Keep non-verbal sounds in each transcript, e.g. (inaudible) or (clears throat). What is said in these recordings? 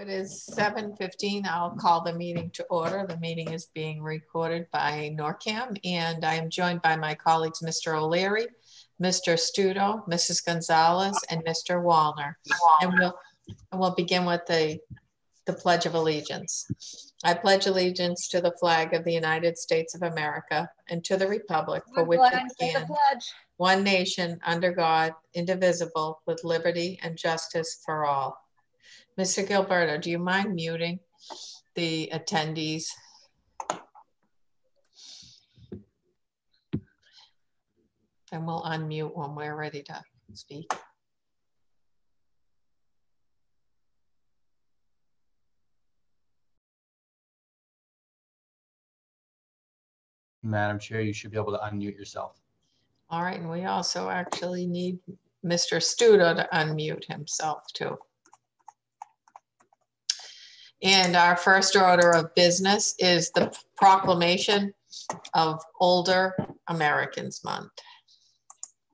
it is seven fifteen. I'll call the meeting to order. The meeting is being recorded by NORCAM and I am joined by my colleagues, Mr. O'Leary, Mr. Stuto, Mrs. Gonzalez, and Mr. Wallner. And we'll, and we'll begin with the, the Pledge of Allegiance. I pledge allegiance to the flag of the United States of America and to the republic for which it stands, one nation, under God, indivisible, with liberty and justice for all. Mr. Gilleberto, do you mind muting the attendees? And we'll unmute when we're ready to speak. Madam Chair, you should be able to unmute yourself. All right, and we also actually need Mr. Stuto to unmute himself too. And our first order of business is the proclamation of Older Americans Month.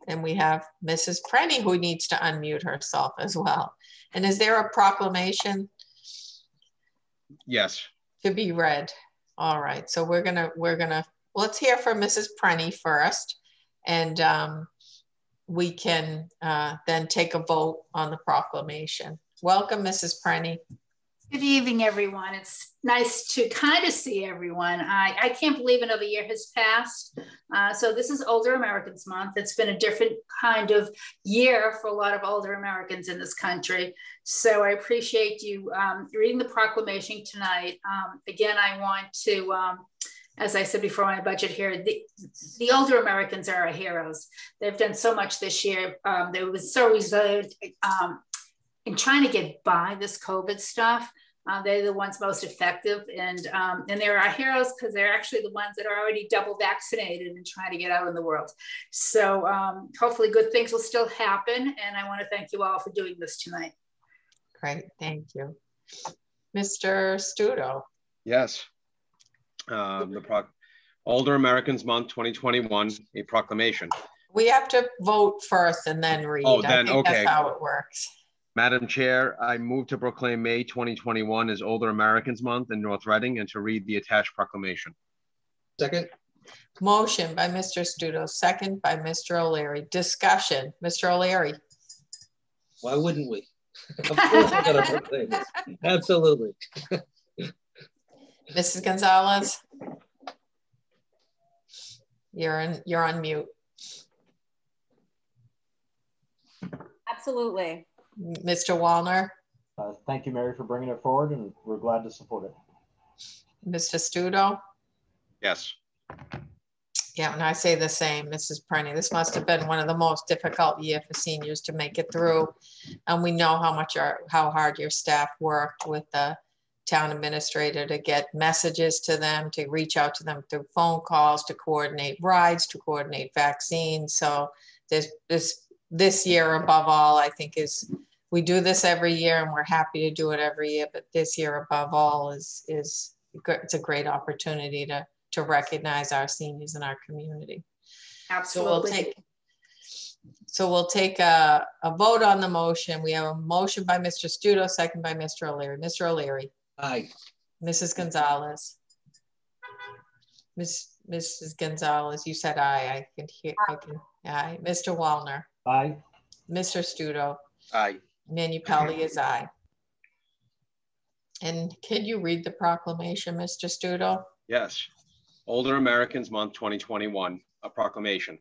And we have Mrs. Prenney who needs to unmute herself as well. And is there a proclamation Yes. to be read? All right, so we're gonna, we're gonna, let's hear from Mrs. Prenney first. And um, we can uh, then take a vote on the proclamation. Welcome, Mrs. Prenney. Good evening, everyone. It's nice to kind of see everyone. I, I can't believe another year has passed. Uh, so this is Older Americans Month. It's been a different kind of year for a lot of older Americans in this country. So I appreciate you um, reading the proclamation tonight. Um, again, I want to, um, as I said before my budget here, the, the older Americans are our heroes. They've done so much this year. Um, they were so resilient um, in trying to get by this COVID stuff. Uh, they're the ones most effective, and um, and they're our heroes because they're actually the ones that are already double vaccinated and trying to get out in the world. So um, hopefully, good things will still happen. And I want to thank you all for doing this tonight. Great, thank you, Mr. Stuto. Yes. Um, the pro Older Americans Month 2021, a proclamation. We have to vote first and then read. Oh, I then, think okay. That's how it works. Madam Chair, I move to proclaim May 2021 as Older Americans Month in North Reading and to read the attached proclamation. Second, Motion by Mr. Stuto, second by Mr. O'Leary. Discussion, Mr. O'Leary. why wouldn't we? (laughs) Of course we're gonna proclaim this. Absolutely. (laughs) Mrs. Gonzalez. You're in, you're on mute. Absolutely. Mr. Wallner, Uh, thank you, Mary, for bringing it forward, and we're glad to support it. Mr. Stuto. Yes. Yeah, and I say the same, Mrs. Prenney. This must have been one of the most difficult year for seniors to make it through. And we know how much our, how hard your staff worked with the town administrator to get messages to them, to reach out to them through phone calls, to coordinate rides, to coordinate vaccines. So this, this, this year above all, I think is, we do this every year and we're happy to do it every year, but this year above all is, is, it's a great opportunity to, to recognize our seniors in our community. So we'll Absolutely. take, so we'll take a, a vote on the motion. We have a motion by Mr. Stuto, second by Mr. O'Leary. Mr. O'Leary, Aye. Mrs. Gonzalez. Miss, Mrs. Gonzalez, you said aye. I can hear, I can, aye. Mr. Wallner, Aye. Mr. Stuto, Aye. Manupelli is aye. And can you read the proclamation, Mr. Stuto? Yes. Older Americans Month 2021, a proclamation.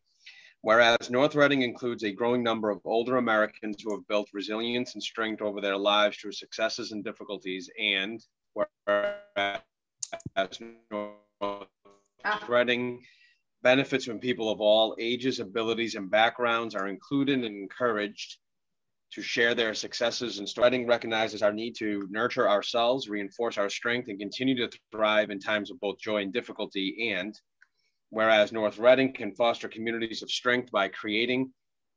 Whereas North Reading includes a growing number of older Americans who have built resilience and strength over their lives through successes and difficulties, and whereas North ah. Reading benefits when people of all ages, abilities, and backgrounds are included and encouraged to share their successes and Reading recognizes our need to nurture ourselves, reinforce our strength, and continue to thrive in times of both joy and difficulty. And whereas North Reading can foster communities of strength by creating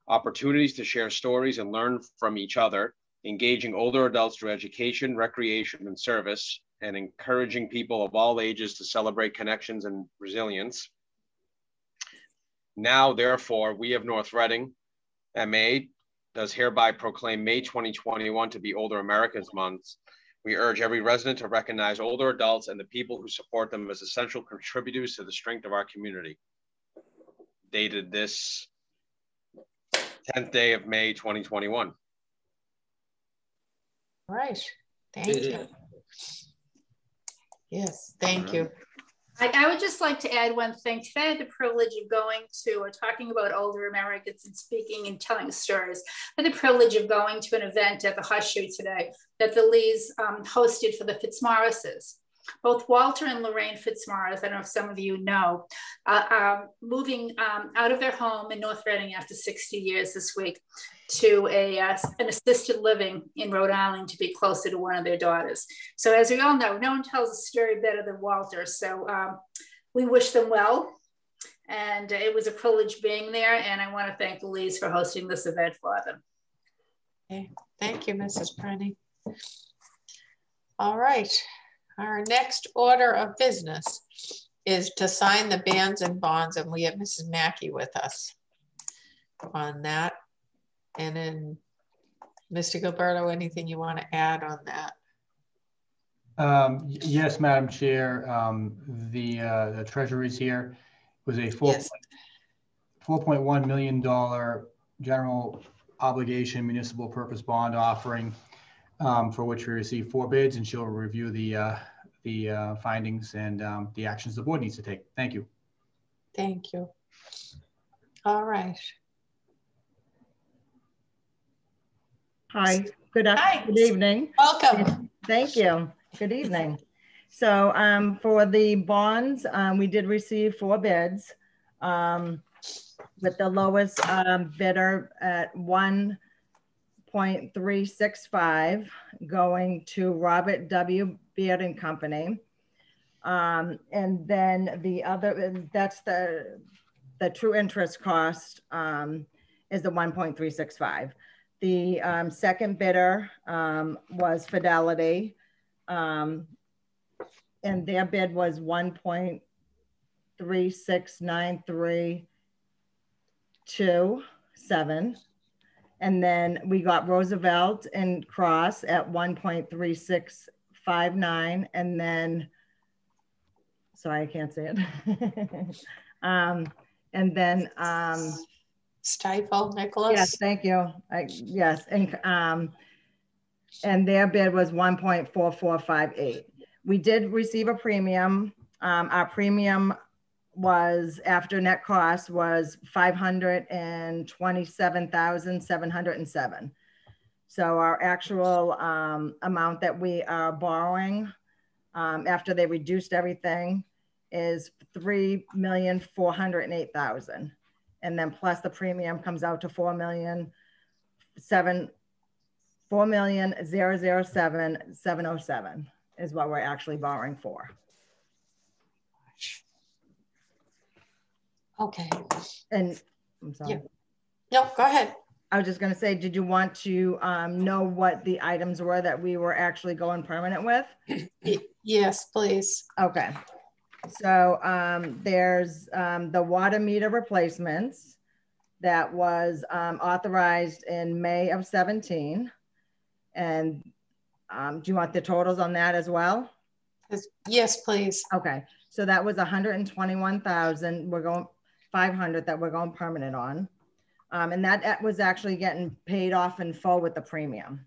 opportunities to share stories and learn from each other, engaging older adults through education, recreation, and service, and encouraging people of all ages to celebrate connections and resilience. Now, therefore, we of North Reading, MA, does hereby proclaim May 2021 to be Older Americans Month, We urge every resident to recognize older adults and the people who support them as essential contributors to the strength of our community. Dated this 10th day of May 2021. All right, thank you. Yes, thank you. I, I would just like to add one thing. Today I had the privilege of going to, or talking about older Americans and speaking and telling stories. I had the privilege of going to an event at the Horseshoe today that the Lees um, hosted for the Fitzmaurices. Both Walter and Lorraine Fitzmaurice, I don't know if some of you know, uh, are moving um, out of their home in North Reading after 60 years this week to a, uh, an assisted living in Rhode Island to be closer to one of their daughters. So as we all know, no one tells a story better than Walter. So um, we wish them well. And it was a privilege being there. And I want to thank Lees for hosting this event for them. Okay, thank you, Mrs. Prenney. All right, our next order of business is to sign the bans and bonds, and we have Mrs. Mackey with us on that. And then, Mr. Gilleberto, anything you want to add on that? Um, Yes, Madam Chair, um, the, uh, the treasury is here. It was a four, Yes. $4.1 million general obligation municipal purpose bond offering um, for which we received four bids and she'll review the, uh, the uh, findings and um, the actions the board needs to take. Thank you. Thank you. All right. Hi, good Hi. afternoon, good evening. Welcome. Thank you. Good evening. So um, for the bonds, um, we did receive four bids. Um, with the lowest um, bidder at one point three six five going to Robert W. Baird and Company. Um, and then the other, that's the, the true interest cost um, is the one point three six five. The um, second bidder um, was Fidelity. Um, and their bid was 1.369327. And then we got Roosevelt and Cross at 1.3659. And then, sorry, I can't say it. (laughs) um, and then um, Stifel, Nicolaus. Yes, thank you. I, yes, and, um, and their bid was one point four four five eight. We did receive a premium. Um, our premium was, after net cost, was five hundred and twenty-seven thousand, seven hundred and seven. So our actual, um, amount that we are borrowing, um, after they reduced everything is three million, four hundred and then plus the premium comes out to four million seven four million zero zero seven seven oh seven is what we're actually borrowing for. Okay. And I'm sorry. Yeah. No, go ahead. I was just gonna say, did you want to um, know what the items were that we were actually going permanent with? Yes, please. Okay. So um, there's um, the water meter replacements that was um, authorized in May of 17. And um, do you want the totals on that as well? Yes- Yes, please. Okay, so that was 121,000. We're going 500 that we're going permanent on. Um, and that, was actually getting paid off in full with the premium.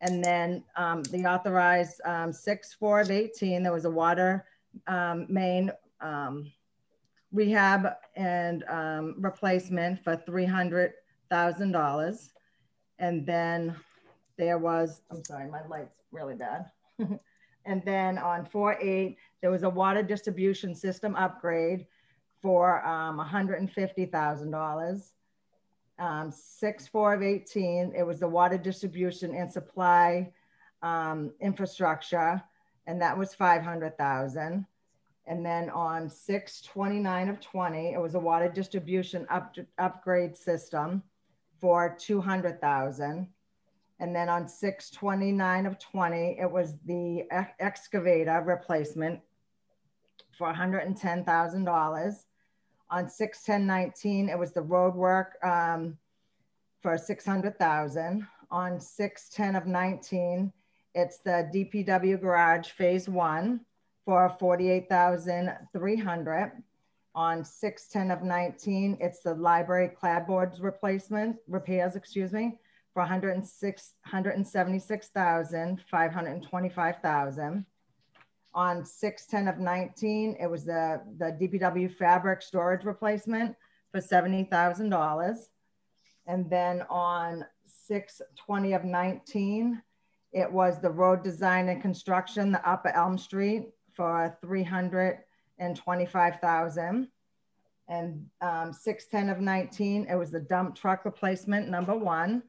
And then um, the authorized um, 6 4 of 18, there was a water um, main um, rehab and um, replacement for $300,000. And then there was, I'm sorry, my light's really bad. (laughs) and then on 4 8, there was a water distribution system upgrade for um, $150,000. Um, 6 4 of 18, it was the water distribution and supply um, infrastructure, and that was 500,000. And then on 629 of 20, it was a water distribution up, upgrade system for 200,000. And then on 629 of 20, it was the ex- excavator replacement for $110,000. On 61019, it was the road work um, for 600,000. On 610 of 19, It's the DPW garage phase one for 48,300. On 610 of 19, it's the library clapboards replacement, repairs, excuse me, for 106, 176,525,000. On 610 of 19, it was the, the DPW fabric storage replacement for $70,000. And then on 620 of 19, it was the road design and construction, the Upper Elm Street for 325,000. And um, 610 of 19, it was the dump truck replacement number one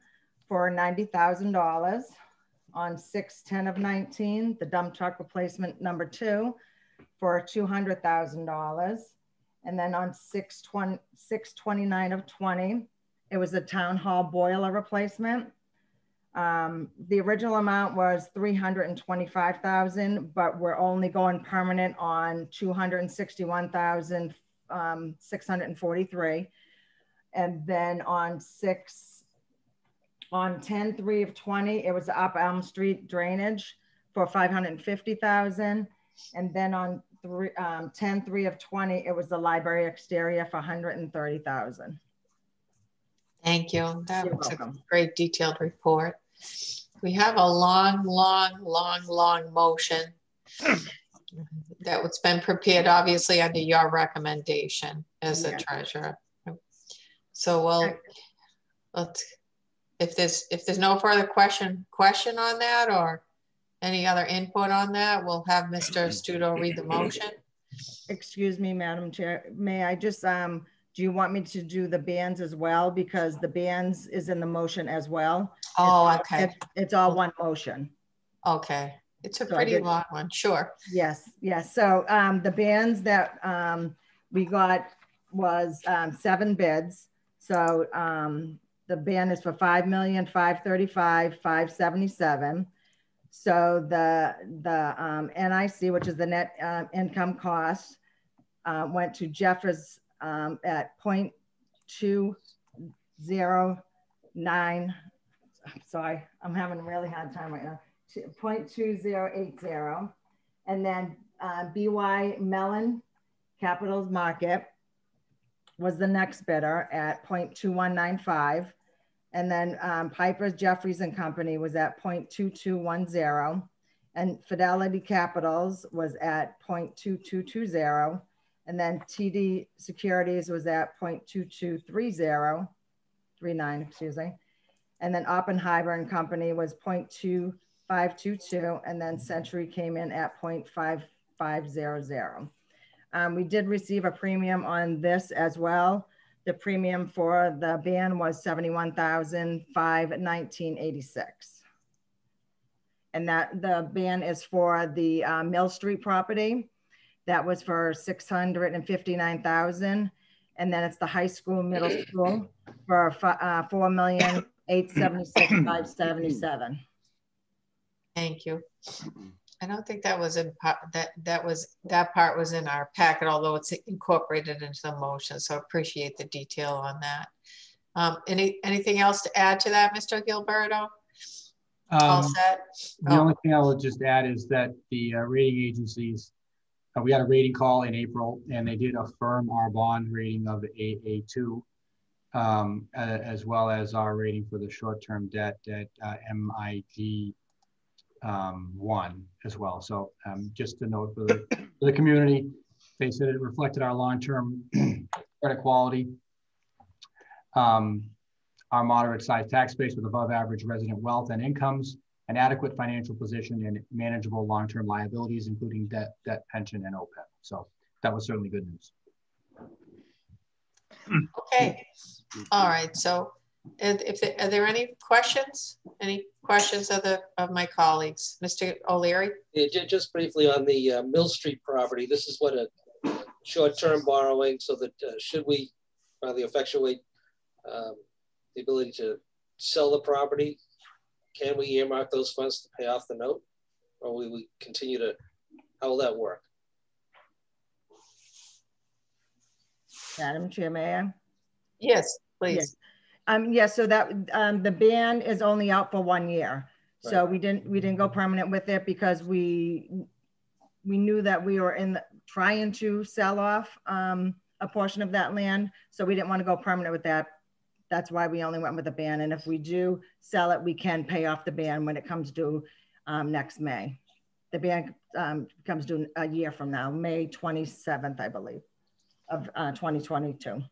for $90,000. On 610 of 19, the dump truck replacement number two for $200,000. And then on 620, 629 of 20, it was a town hall boiler replacement. Um, the original amount was 325,000, but we're only going permanent on 261,643. Um, and then on six, on 10, 3 of 20, it was up Elm Street drainage for 550,000. And then on three, um, 10, 3 of 20, it was the library exterior for 130,000. Thank you. That You're was a welcome. great detailed report. We have a long, long, long, long motion (clears throat) that was been prepared obviously under your recommendation as the Yeah. treasurer. So we'll, let's, if there's, if there's no further question, question on that or any other input on that, we'll have Mr. Stuto read the motion. Excuse me, Madam Chair. May I just, um, do you want me to do the bans as well? Because the bans is in the motion as well. Oh, It's- okay, It's, it's all one motion. okay. It's a So pretty long one, sure. Yes, yes. So um, the bans that um, we got was um, seven bids. So um, the ban is for five million, five thirty-five, five seventy-seven. So the the um, NIC, which is the net um, income cost, uh, went to Jefferies um, at point two zero nine. I'm sorry, I'm having a really hard time right now. Two- 0.2080. And then uh, BY Mellon Capitals Market was the next bidder at 0.2195. And then um, Piper Jeffries and Company was at 0.2210. And Fidelity Capitals was at 0.2220. And then TD Securities was at 0.2230, 39, excuse me. And then Oppenheimer and Company was 0.2522, and then Century came in at 0.5500. Um, we did receive a premium on this as well. The premium for the ban was 71,519.86. And that the ban is for the uh, Mill Street property. That was for 659,000. And then it's the high school, middle school for uh, 4,876,577. Thank you. I don't think that was in, that, that was, that part was in our packet, although it's incorporated into the motion, so appreciate the detail on that. Um, any, anything else to add to that, Mr. Gilleberto? All Um, set? The Oh. only thing I will just add is that the uh, rating agencies, uh, we had a rating call in April and they did affirm our bond rating of AA2, um, as well as our rating for the short-term debt at uh, MIG um, one as well. So um, just to note for the, for the community, they said it reflected our long-term (clears throat) credit quality, um, our moderate sized tax base with above average resident wealth and incomes, an adequate financial position and manageable long-term liabilities, including debt, debt, pension, and OPEB. So that was certainly good news. Okay, all right, so if, if, there- are there any questions? Any questions of the, of my colleagues? Mr. O'Leary? Yeah, just briefly on the uh, Mill Street property, this is what a short-term borrowing, so that uh, should we finally effectuate um, the ability to sell the property, can we earmark those funds to pay off the note? Or will we continue to, how will that work? Madam Chair, may I? Yes, please. Um, yes, so that, um, the ban is only out for one year. So we didn't, we didn't go permanent with it because we, we knew that we were in, the- trying to sell off um, a portion of that land. So we didn't want to go permanent with that. That's why we only went with a ban. And if we do sell it, we can pay off the ban when it comes due um, next May. The ban um, comes due a year from now, May 27th, I believe, of uh, 2022.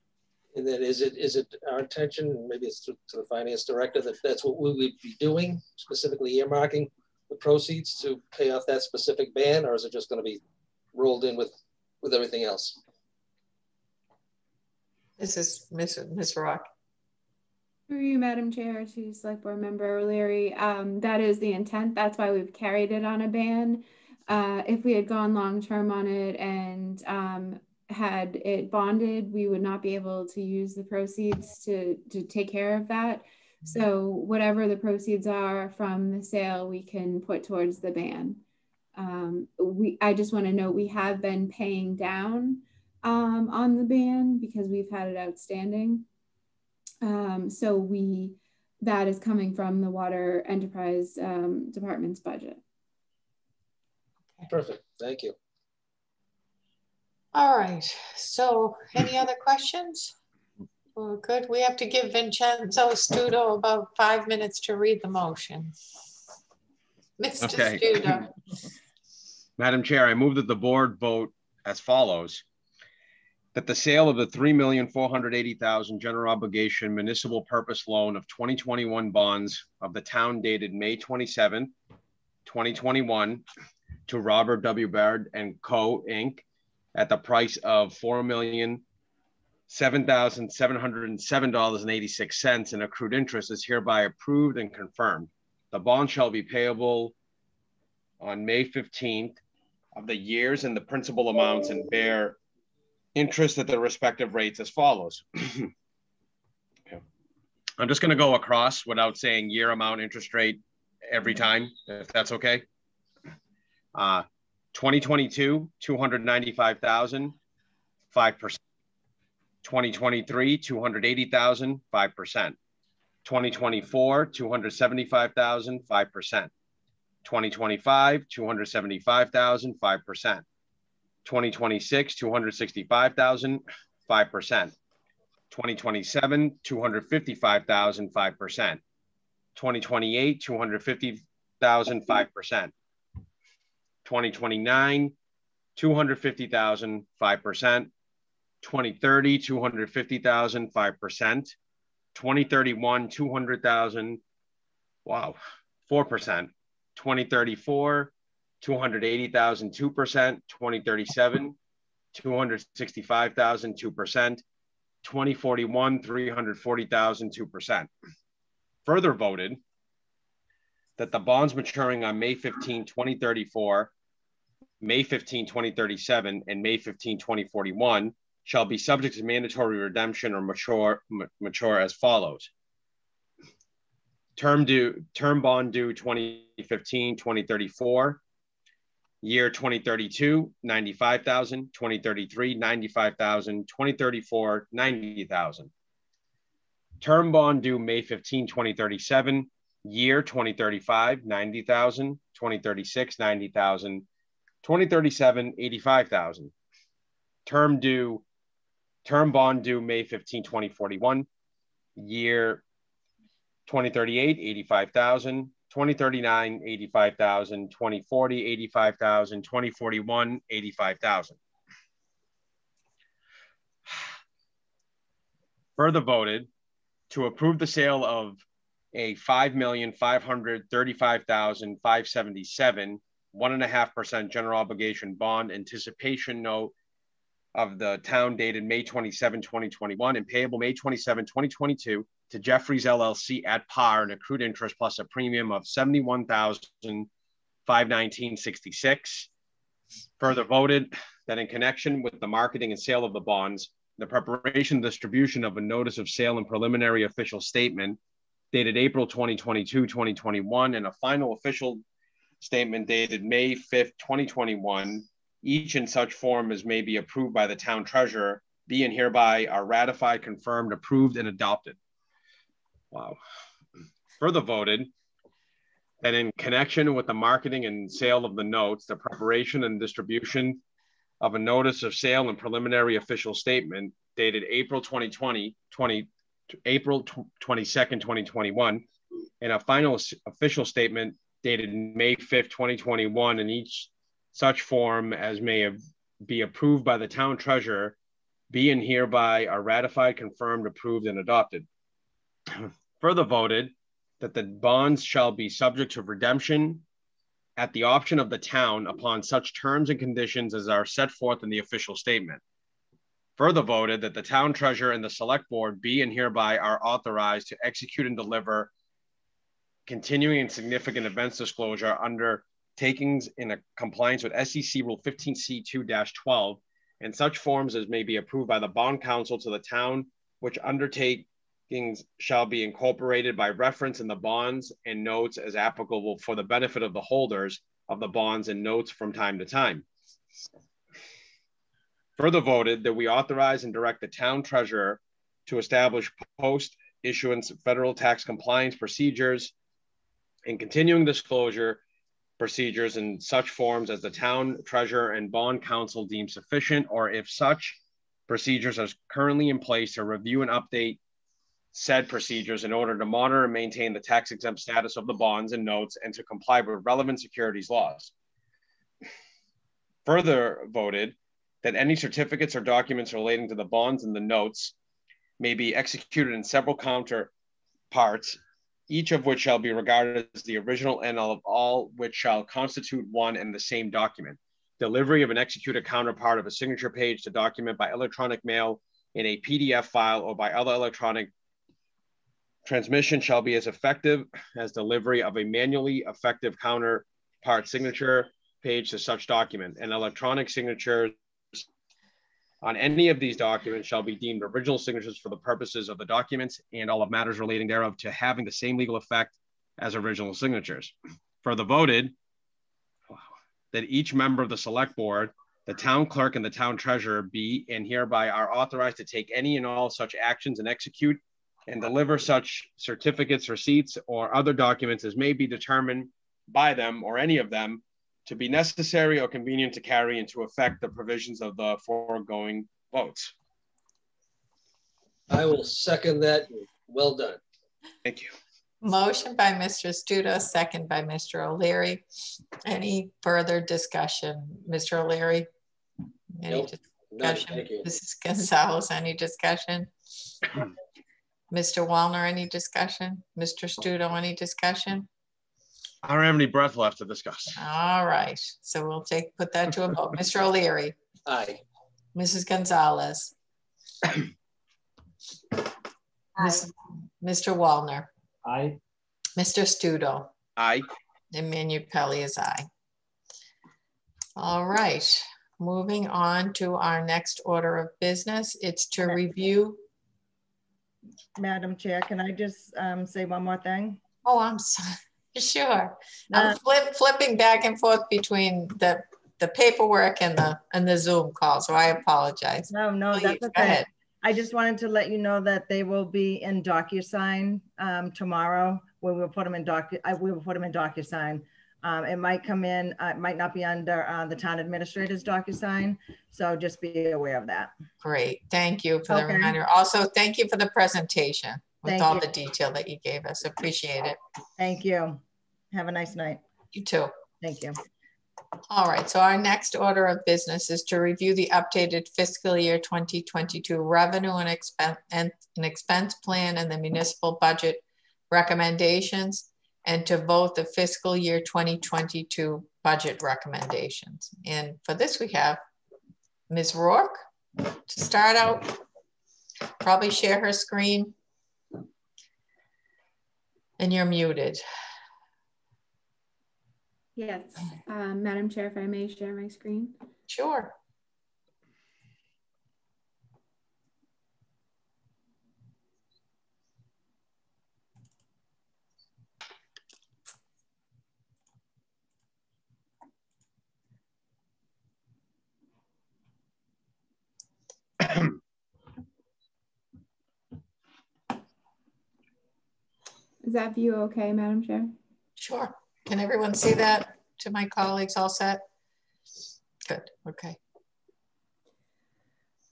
And then is it, is it our intention, maybe it's to, to the finance director, that that's what we would be doing, specifically earmarking the proceeds to pay off that specific ban, or is it just gonna be rolled in with, with everything else? This is Ms. Ms. Rourke. Through you, Madam Chair, to Select Board Member O'Leary, um, that is the intent. That's why we've carried it on a ban. Uh, if we had gone long-term on it and, um, had it bonded, we would not be able to use the proceeds to, to take care of that. So whatever the proceeds are from the sale, we can put towards the ban. Um, we, I just want to note, we have been paying down, um, on the ban because we've had it outstanding. Um, so we, that is coming from the water enterprise um, department's budget. Perfect, thank you. All right, so any other questions? Well, good, we have to give Vincenzo Stuto about five minutes to read the motion. Mr. Okay. Stuto, (laughs) Madam Chair, I move that the board vote as follows. That the sale of the three million four hundred eighty thousand general obligation municipal purpose loan of twenty twenty-one bonds of the town dated May twenty-seventh, twenty twenty-one to Robert W. Baird and Co. Inc. at the price of four million seven thousand seven hundred and seven dollars and eighty-six cents and accrued interest is hereby approved and confirmed. The bond shall be payable on May fifteenth of the years and the principal amounts and bear interest at the respective rates as follows. (clears throat) I'm just gonna go across without saying year amount interest rate every time, if that's okay. Uh, 2022, 295,000, 5%. 2023, 280,000, 5%. 2024, 275,000, 5%. 2025, 275,000, 5%. 2026, 265,000, 5%. 2027, 255,000, 5%. 2028, 250,000, 5%. 2029, 250,000, 5%. 2030, 250,000, 5%. 2031, 200,000, wow, 4%. 2034, 280,000, 2%, 2037, 265,000, 2%, 2041, 340,000, 2%. Further voted that the bonds maturing on May 15, 2034, May 15, 2037, and May 15, 2041 shall be subject to mandatory redemption or mature, mature as follows. Term due term bond due 2015 2034 year 2032 95000 2033 95000 2034 90000 term bond due may 15 2037 year 2035 90000 2036 90000 2037 85000 term due term bond due may 15 2041 year 2038, 85,000, 2039, 85,000, 2040, 85,000, 2041, 85,000. (sighs) Further voted to approve the sale of a 5,535,577, one and a half percent general obligation bond anticipation note of the town dated May 27, 2021 and payable May 27, 2022 to Jefferies LLC at par and accrued interest plus a premium of 71,519.66. Further voted that in connection with the marketing and sale of the bonds, the preparation and distribution of a notice of sale and preliminary official statement dated April 2022, 2021, and a final official statement dated May 5th, 2021, each in such form as may be approved by the town treasurer, be and hereby are ratified, confirmed, approved, and adopted. Wow. Further voted that in connection with the marketing and sale of the notes, the preparation and distribution of a notice of sale and preliminary official statement dated April 2020, 20, April 22nd, 2021, and a final official statement dated May 5th, 2021, in each such form as may be approved by the town treasurer, be and hereby are ratified, confirmed, approved, and adopted. (clears throat) Further voted that the bonds shall be subject to redemption at the option of the town upon such terms and conditions as are set forth in the official statement. Further voted that the town treasurer and the select board be and hereby are authorized to execute and deliver continuing and significant events disclosure under takings in a compliance with SEC Rule 15C2-12 and such forms as may be approved by the bond counsel to the town, which undertakings shall be incorporated by reference in the bonds and notes as applicable for the benefit of the holders of the bonds and notes from time to time. Further voted that we authorize and direct the town treasurer to establish post issuance federal tax compliance procedures and continuing disclosure procedures in such forms as the town treasurer and bond counsel deem sufficient, or if such procedures are currently in place to review and update said procedures in order to monitor and maintain the tax exempt status of the bonds and notes and to comply with relevant securities laws. Further voted that any certificates or documents relating to the bonds and the notes may be executed in several counterparts, each of which shall be regarded as the original and all of all which shall constitute one and the same document. Delivery of an executed counterpart of a signature page to document by electronic mail in a PDF file or by other electronic Transmission shall be as effective as delivery of a manually effective counterpart signature page to such document. And electronic signatures on any of these documents shall be deemed original signatures for the purposes of the documents and all of matters relating thereof to having the same legal effect as original signatures. Further voted that each member of the select board, the town clerk and the town treasurer be and hereby are authorized to take any and all such actions and execute and deliver such certificates, receipts, or other documents as may be determined by them or any of them to be necessary or convenient to carry into effect the provisions of the foregoing votes. I will second that. Well done. Thank you. Motion by Mr. Stuto, second by Mr. O'Leary. Any further discussion? Mr. O'Leary? Any Nope. Discussion? thank you. Mrs. Gonzalez, any discussion? (clears throat) Mr. Wallner, any discussion? Mr. Stuto, any discussion? I don't have any breath left to discuss. All right, so we'll take, put that to a vote. (laughs) Mr. O'Leary, Aye. Mrs. Gonzalez. Miss- Mr. Wallner, Aye. Mr. Stuto, Aye. and Manupelli is aye. All right, moving on to our next order of business. It's to review, Madam Chair, can I just um, say one more thing? oh, I'm sorry, sure. I'm flip, flipping back and forth between the, the paperwork and the, and the Zoom call, so I apologize. No, no, Please, that's go okay. ahead. I just wanted to let you know that they will be in DocuSign um, tomorrow, where we'll put them in Docu, I, we will put them in DocuSign. Um, it might come in, uh, it might not be under uh, the town administrator's DocuSign, so just be aware of that. Great, thank you for the reminder. Also, thank you for the presentation with Thank all you. the detail that you gave us. Appreciate it. Thank you. Have a nice night. You too. Thank you. All right, so our next order of business is to review the updated fiscal year 2022 revenue and expense and an expense plan and the municipal budget recommendations and to vote the fiscal year 2022 budget recommendations. And for this, we have Ms. Rourke to start out. Probably share her screen. And you're muted. Yes, um, Madam Chair, if I may share my screen. Sure. Is that view okay, Madam Chair? Sure. Can everyone see that to my colleagues all set? Good, okay.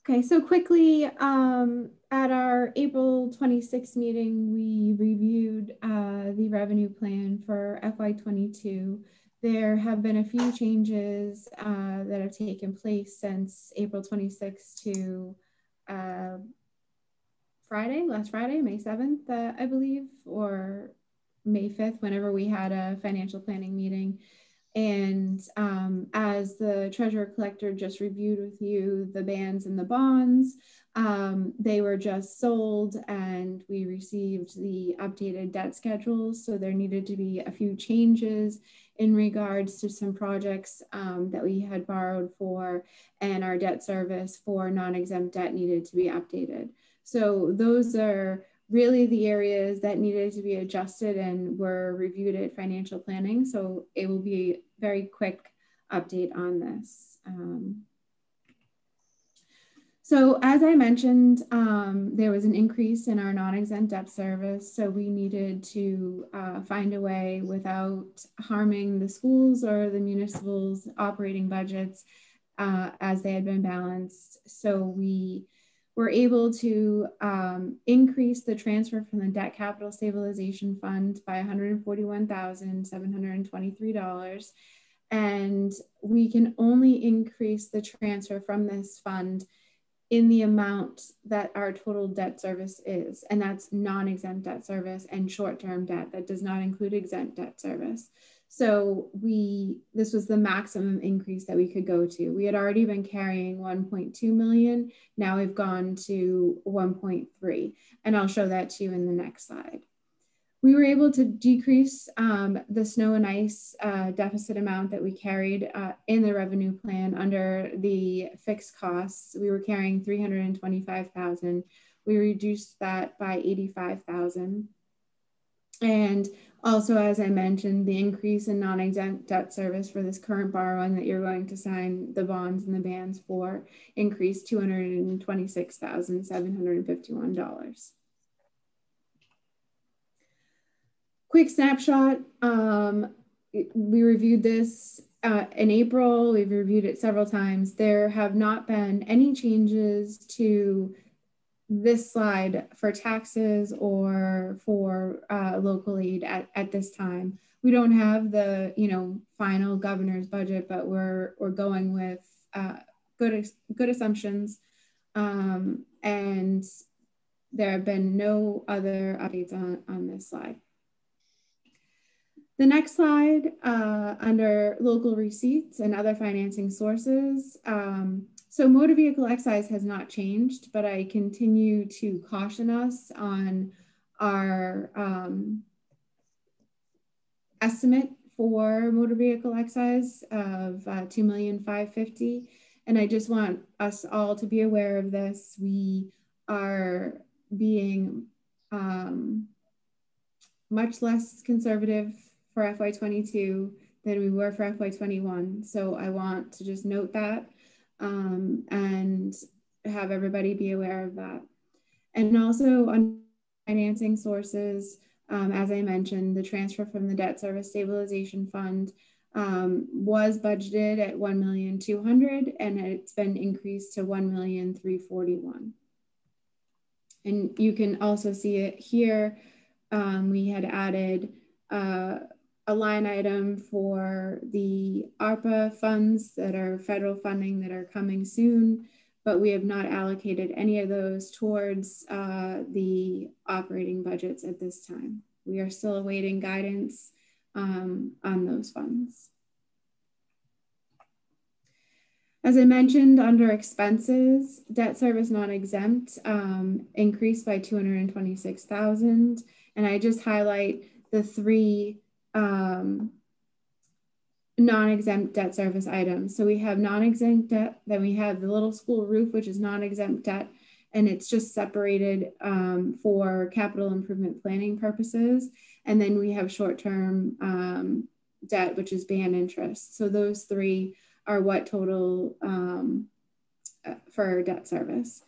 Okay, so quickly, um, at our April 26th meeting, we reviewed uh, the revenue plan for FY22. There have been a few changes uh, that have taken place since April 26th to uh, Friday, last Friday, May 7th, uh, I believe, or May 5th, whenever we had a financial planning meeting. And um, as the treasurer collector just reviewed with you the bans and the bonds, um, they were just sold and we received the updated debt schedules. So there needed to be a few changes in regards to some projects um, that we had borrowed for and our debt service for non-exempt debt needed to be updated. So those are really the areas that needed to be adjusted and were reviewed at financial planning. So it will be a very quick update on this. Um, so as I mentioned, um, there was an increase in our non-exempt debt service. So we needed to uh, find a way without harming the schools or the municipals operating budgets uh, as they had been balanced. So we we're able to um, increase the transfer from the Debt Capital Stabilization Fund by $141,723. And we can only increase the transfer from this fund in the amount that our total debt service is. And that's non exempt debt service and short term debt. That does not include exempt debt service. So we this was the maximum increase that we could go to. We had already been carrying 1.2 million. Now we've gone to 1.3, and I'll show that to you in the next slide. We were able to decrease um, the snow and ice uh, deficit amount that we carried uh, in the revenue plan under the fixed costs. We were carrying 325,000. We reduced that by 85,000. And also, as I mentioned, the increase in non-exempt debt service for this current borrowing that you're going to sign the bonds and the bans for increased $226,751. Quick snapshot. Um, we reviewed this uh, in April. We've reviewed it several times. There have not been any changes to this slide for taxes or for uh, local aid at, at this time. We don't have the you know final governor's budget, but we're we're going with uh, good good assumptions, um, and there have been no other updates on on this slide. The next slide, uh, under local receipts and other financing sources, um, so motor vehicle excise has not changed, but I continue to caution us on our um, estimate for motor vehicle excise of uh, 2,550. And I just want us all to be aware of this. We are being um, much less conservative for FY22 than we were for FY21. So I want to just note that um, and have everybody be aware of that. And also on financing sources, um, as I mentioned, the transfer from the debt service stabilization fund um, was budgeted at 1,200 and it's been increased to 1,341. And you can also see it here. Um, we had added uh, a line item for the ARPA funds that are federal funding that are coming soon, but we have not allocated any of those towards uh, the operating budgets at this time. We are still awaiting guidance um, on those funds. As I mentioned, under expenses, debt service non-exempt um, increased by 226,000. And I just highlight the three um, non-exempt debt service items. So we have non-exempt debt, then we have the little school roof, which is non-exempt debt, and it's just separated um, for capital improvement planning purposes. And then we have short-term um, debt, which is ban interest. So those three are what total um, uh, for debt service.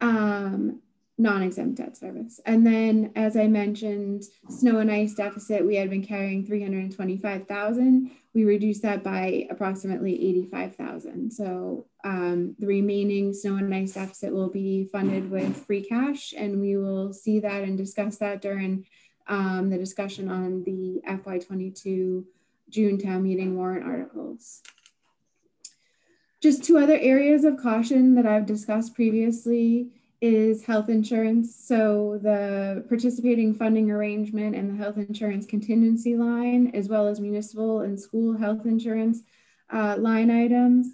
Um, non-exempt debt service. And then, as I mentioned, snow and ice deficit, we had been carrying 325,000. We reduced that by approximately 85,000. So um, the remaining snow and ice deficit will be funded with free cash, and we will see that and discuss that during um, the discussion on the FY22 June town meeting warrant articles. Just two other areas of caution that I've discussed previously is health insurance. So the participating funding arrangement and the health insurance contingency line, as well as municipal and school health insurance uh, line items.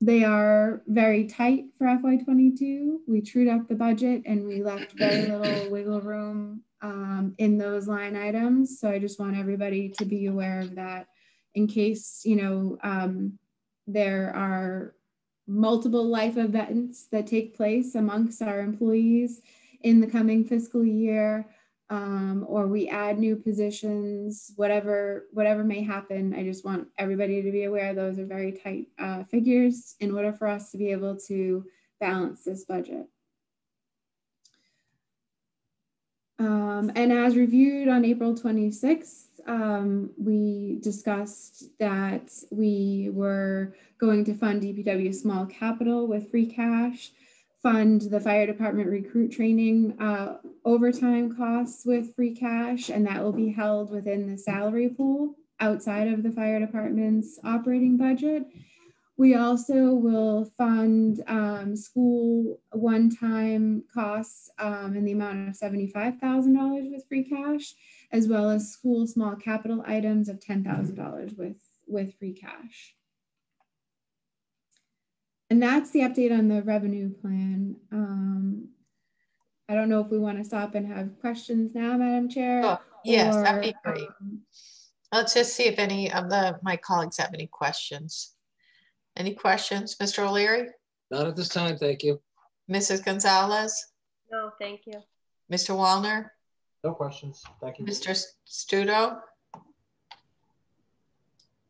They are very tight for FY22. We trued up the budget and we left very little (coughs) wiggle room um, in those line items. So I just want everybody to be aware of that in case, you know, um, there are multiple life events that take place amongst our employees in the coming fiscal year um, or we add new positions whatever whatever may happen. I just want everybody to be aware those are very tight uh, figures in order for us to be able to balance this budget. Um, and as reviewed on april 26th um, we discussed that we were going to fund DPW small capital with free cash, fund the fire department recruit training uh, overtime costs with free cash, and that will be held within the salary pool outside of the fire department's operating budget. We also will fund um, school one-time costs um, in the amount of $75,000 with free cash as well as school small capital items of $10,000 with, with free cash. And that's the update on the revenue plan. Um, I don't know if we want to stop and have questions now, Madam Chair. Oh, yes, or, that'd be great. Um, Let's just see if any of the my colleagues have any questions. Any questions, Mr. O'Leary? Not at this time, thank you. Mrs. Gonzalez? No, thank you. Mr. Wallner? No questions. Thank you. Mr. Stuto?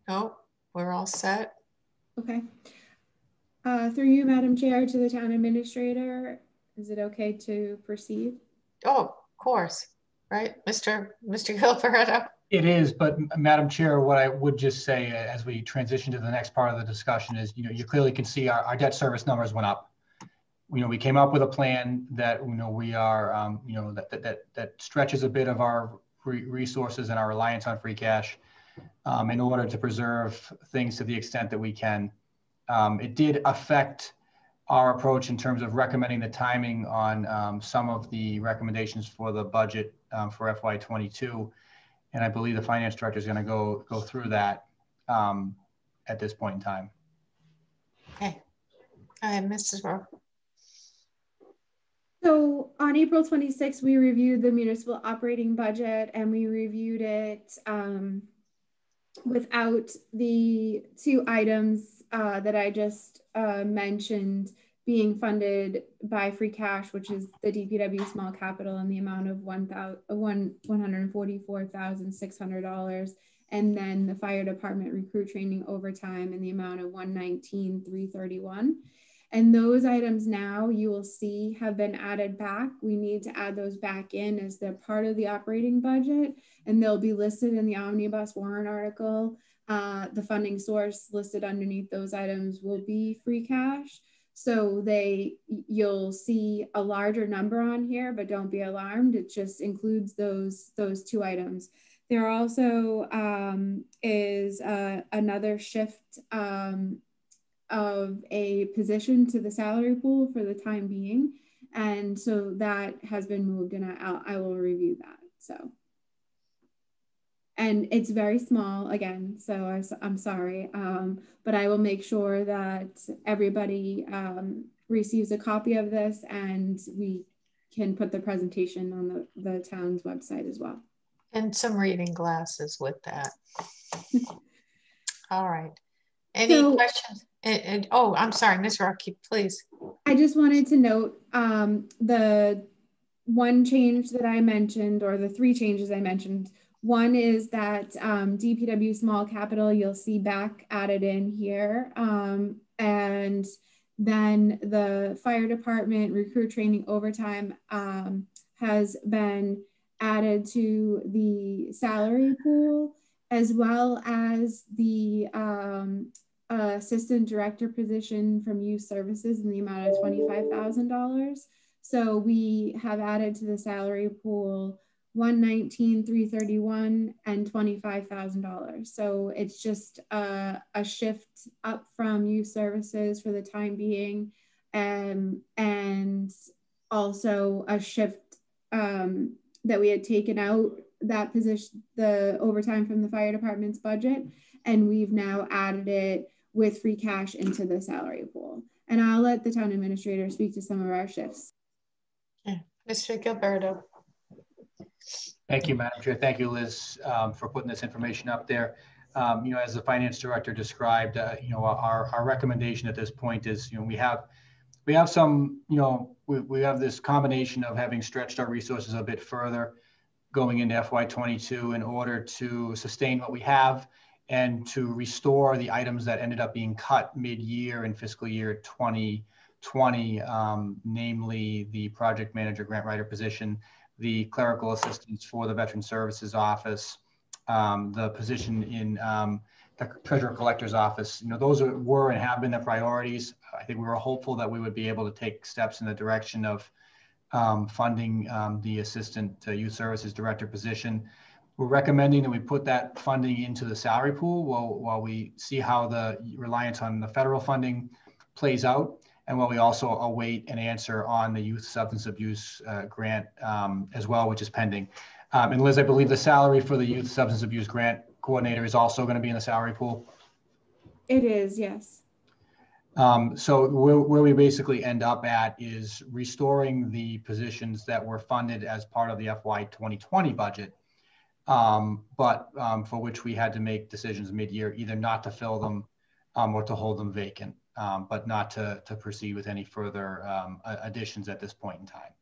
No, we're all set. Okay. Uh, through you, Madam Chair, to the town administrator, is it okay to proceed? Oh, of course, right, Mr. Mr. Gilleberto? It is, but Madam Chair, what I would just say uh, as we transition to the next part of the discussion is, you know, you clearly can see our, our debt service numbers went up you know, we came up with a plan that, you know, we are, um, you know, that, that, that stretches a bit of our re resources and our reliance on free cash um, in order to preserve things to the extent that we can. Um, it did affect our approach in terms of recommending the timing on um, some of the recommendations for the budget um, for FY22. And I believe the finance director is going to go go through that um, at this point in time. Okay. Go ahead, Mrs. Rourke. So on April 26th, we reviewed the municipal operating budget and we reviewed it um, without the two items uh, that I just uh, mentioned being funded by free cash, which is the DPW small capital in the amount of $144,600 and then the fire department recruit training overtime in the amount of 119,331. And those items now you will see have been added back. We need to add those back in as they're part of the operating budget and they'll be listed in the omnibus warrant article. Uh, the funding source listed underneath those items will be free cash. So they you'll see a larger number on here, but don't be alarmed. It just includes those those two items. There also um, is uh, another shift um, of a position to the salary pool for the time being. And so that has been moved and I, I will review that. So, and it's very small again, so I, am sorry, um, but I will make sure that everybody um, receives a copy of this and we can put the presentation on the, the town's website as well. And some reading glasses with that. (laughs) All right. Any so, questions? And, and, oh, I'm sorry, Ms. Rocky, please. I just wanted to note um, the one change that I mentioned, or the three changes I mentioned. One is that um, DPW small capital, you'll see back added in here. Um, and then the fire department recruit training overtime um, has been added to the salary pool as well as the um, assistant director position from youth services in the amount of $25,000. So we have added to the salary pool 119 331 and $25,000. So it's just a, a, shift up from youth services for the time being um, and also a shift um, that we had taken out that position, the overtime from the fire department's budget, and we've now added it with free cash into the salary pool. And I'll let the town administrator speak to some of our shifts. Okay. Mr. Gilleberto. Thank you, Madam Chair. Thank you, Liz, um, for putting this information up there. Um, you know, as the finance director described, uh, you know, our, our recommendation at this point is, you know, we have we have some, you know, we, we have this combination of having stretched our resources a bit further going into FY22 in order to sustain what we have and to restore the items that ended up being cut mid-year in fiscal year 2020, um, namely the project manager grant writer position the clerical assistants for the Veteran Services Office, um, the position in um, the Treasurer Collector's Office. You know, those are, were and have been the priorities. I think we were hopeful that we would be able to take steps in the direction of um, funding um, the Assistant uh, Youth Services Director position. We're recommending that we put that funding into the salary pool while, while we see how the reliance on the federal funding plays out and while we also await an answer on the youth substance abuse uh, grant um, as well, which is pending. Um, and Liz, I believe the salary for the youth substance abuse grant coordinator is also going to be in the salary pool. It is, yes. Um, so where, where, we basically end up at is restoring the positions that were funded as part of the FY 2020 budget, um, but um, for which we had to make decisions mid-year, either not to fill them um, or to hold them vacant um, but not to, to proceed with any further um, additions at this point in time.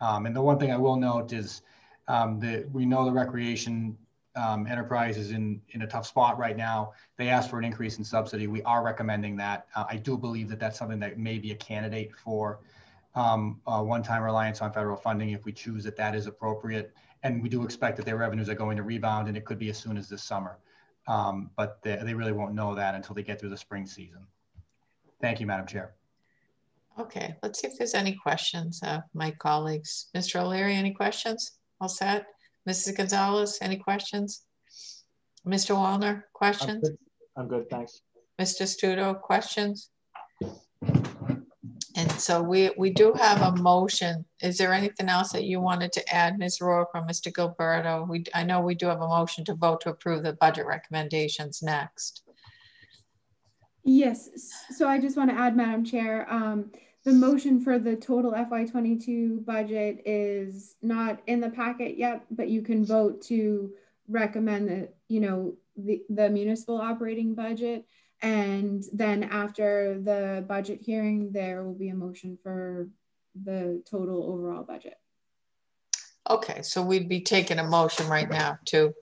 Um, and the one thing I will note is um, that we know the recreation um, enterprise is in, in a tough spot right now. They asked for an increase in subsidy. We are recommending that. Uh, I do believe that that's something that may be a candidate for um, one-time reliance on federal funding if we choose that that is appropriate. And we do expect that their revenues are going to rebound and it could be as soon as this summer. Um, but they, they, really won't know that until they get through the spring season. Thank you, Madam Chair. Okay, let's see if there's any questions of my colleagues. Mr. O'Leary, any questions? All set? Mrs. Gonzalez, any questions? Mr. Wallner, questions? I'm good, I'm good thanks. Mr. Stuto, questions? And so we, we do have a motion. Is there anything else that you wanted to add, Ms. Rourke or Mr. Gilleberto? We, I know we do have a motion to vote to approve the budget recommendations next. Yes, so I just want to add, Madam Chair, um, the motion for the total FY22 budget is not in the packet yet, but you can vote to recommend that, you know, the, the municipal operating budget. And then after the budget hearing, there will be a motion for the total overall budget. Okay, so we'd be taking a motion right now to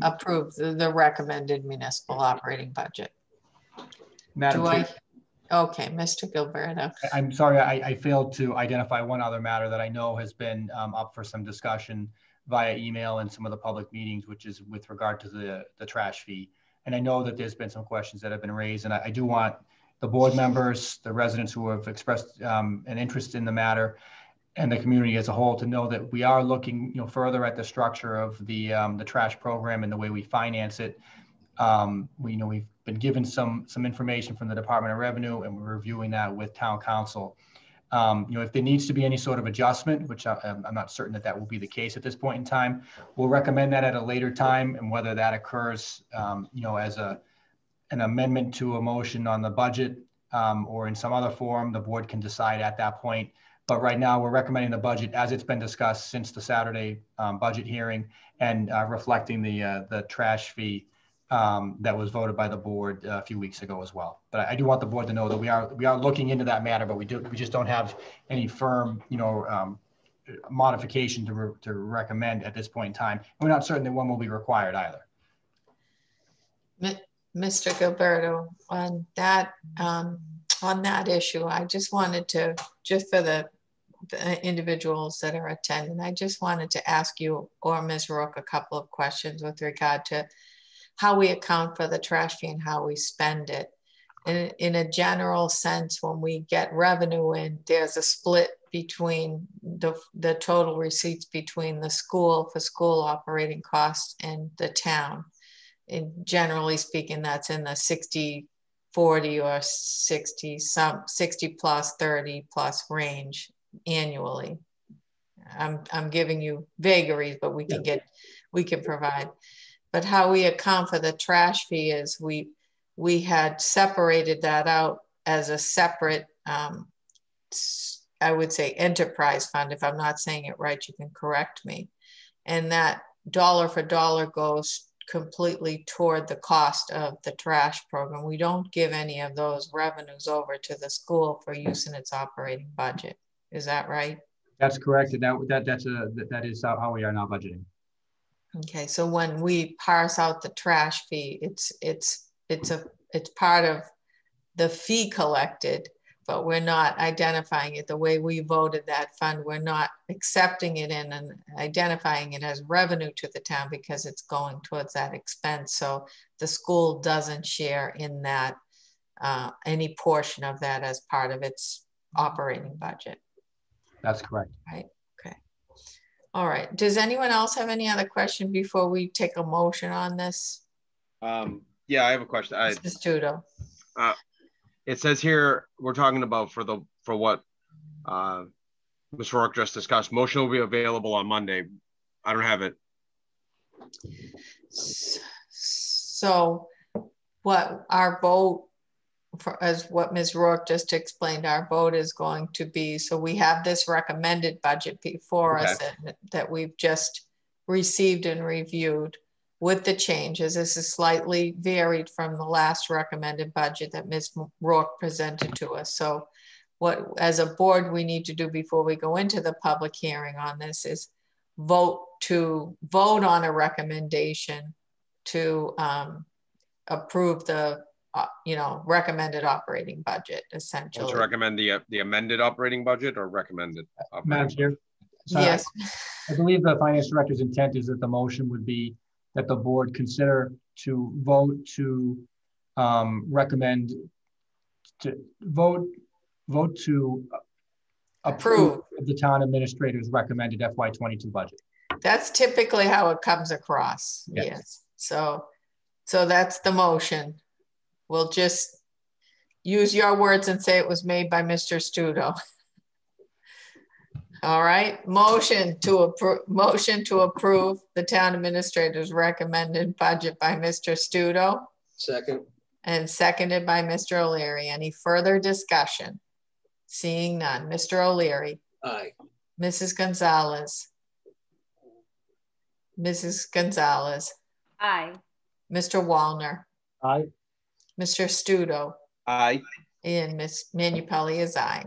approve the, the recommended municipal operating budget. Madam Do Chair, I? Okay, Mr. Gilleberto. I'm sorry, I, I failed to identify one other matter that I know has been um, up for some discussion via email and some of the public meetings, which is with regard to the, the trash fee. And I know that there's been some questions that have been raised, and I, I do want the board members, the residents who have expressed um, an interest in the matter, and the community as a whole to know that we are looking, you know, further at the structure of the um, the trash program and the way we finance it. Um, we you know we've been given some some information from the Department of Revenue, and we're reviewing that with Town Counsel. Um, you know, if there needs to be any sort of adjustment, which I, am not certain that that will be the case at this point in time, we'll recommend that at a later time, and whether that occurs, um, you know, as a an amendment to a motion on the budget um, or in some other form, the board can decide at that point. But right now, we're recommending the budget as it's been discussed since the Saturday um, budget hearing and uh, reflecting the uh, the trash fee um, that was voted by the board uh, a few weeks ago as well. But I, do want the board to know that we are we are looking into that matter, but we do we just don't have any firm you know um, modification to re, to recommend at this point in time. And we're not certain that one will be required either. Mr. Gilleberto, on that, um, on that issue, I just wanted to, just for the, the individuals that are attending, I just wanted to ask you or Ms. Rourke a couple of questions with regard to how we account for the trash fee and how we spend it. In, in a general sense, when we get revenue in, there's a split between the, the total receipts between the school for school operating costs and the town. And generally speaking, that's in the 60 40 or 60 some 60 plus 30 plus range annually i'm i'm giving you vagaries but we can get we can provide but how we account for the trash fee is we we had separated that out as a separate um, i would say enterprise fund if i'm not saying it right you can correct me and that dollar for dollar goes completely toward the cost of the trash program. We don't give any of those revenues over to the school for use in its operating budget. Is that right? That's correct. And that, that, that's a, that is how we are now budgeting. Okay, so when we parse out the trash fee, it's, it's, it's a, it's part of the fee collected but we're not identifying it the way we voted that fund. We're not accepting it in and identifying it as revenue to the town because it's going towards that expense. So the school doesn't share in that, uh, any portion of that as part of its operating budget. That's correct. Right. All right. Does anyone else have any other question before we take a motion on this? Um, yeah, I have a question. I, Mr. Stuto. Uh, it says here we're talking about for the for what uh, Ms. Rourke just discussed. Motion will be available on Monday. I don't have it. So, what our vote, for, as what Ms. Rourke just explained, our vote is going to be. So we have this recommended budget before okay. us that, that we've just received and reviewed with the changes. This is slightly varied from the last recommended budget that Ms. Rourke presented to us. So what, as a board, we need to do before we go into the public hearing on this is vote to vote on a recommendation to um, approve the uh, you know recommended operating budget essentially. To recommend the uh, the amended operating budget or recommended. Madam Chair. yes. I believe the finance director's intent is that the motion would be that the board consider to vote to um, recommend to vote vote to approve, approve the town administrator's recommended FY22 budget. That's typically how it comes across. Yes. yes. So so that's the motion. We'll just use your words and say it was made by Mr. Stuto. (laughs) All right, motion to approve, motion to approve the town administrator's recommended budget by Mr. Stuto Second. and seconded by Mr. O'Leary. Any further discussion? Seeing none. Mr. O'Leary, Aye. Mrs. Gonzalez, Mrs. Gonzalez, Aye. Mr. Wallner, Aye. Mr. Stuto, Aye. and Ms. Manupelli is aye.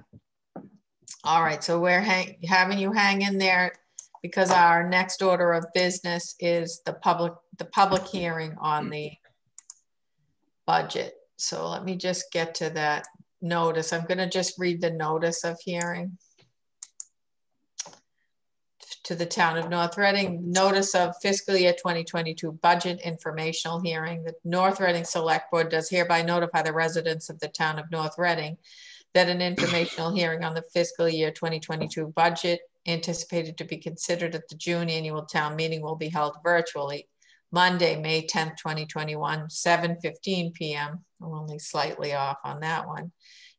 All right, so we're hang having you hang in there because our next order of business is the public the public hearing on the budget. So let me just get to that notice. I'm going to just read the notice of hearing to the town of North Reading. Notice of fiscal year 2022 budget informational hearing. The North Reading Select Board does hereby notify the residents of the town of North Reading that an informational hearing on the fiscal year 2022 budget anticipated to be considered at the June annual town meeting will be held virtually Monday, May 10th, 2021, 7.15 p.m. I'm only slightly off on that one.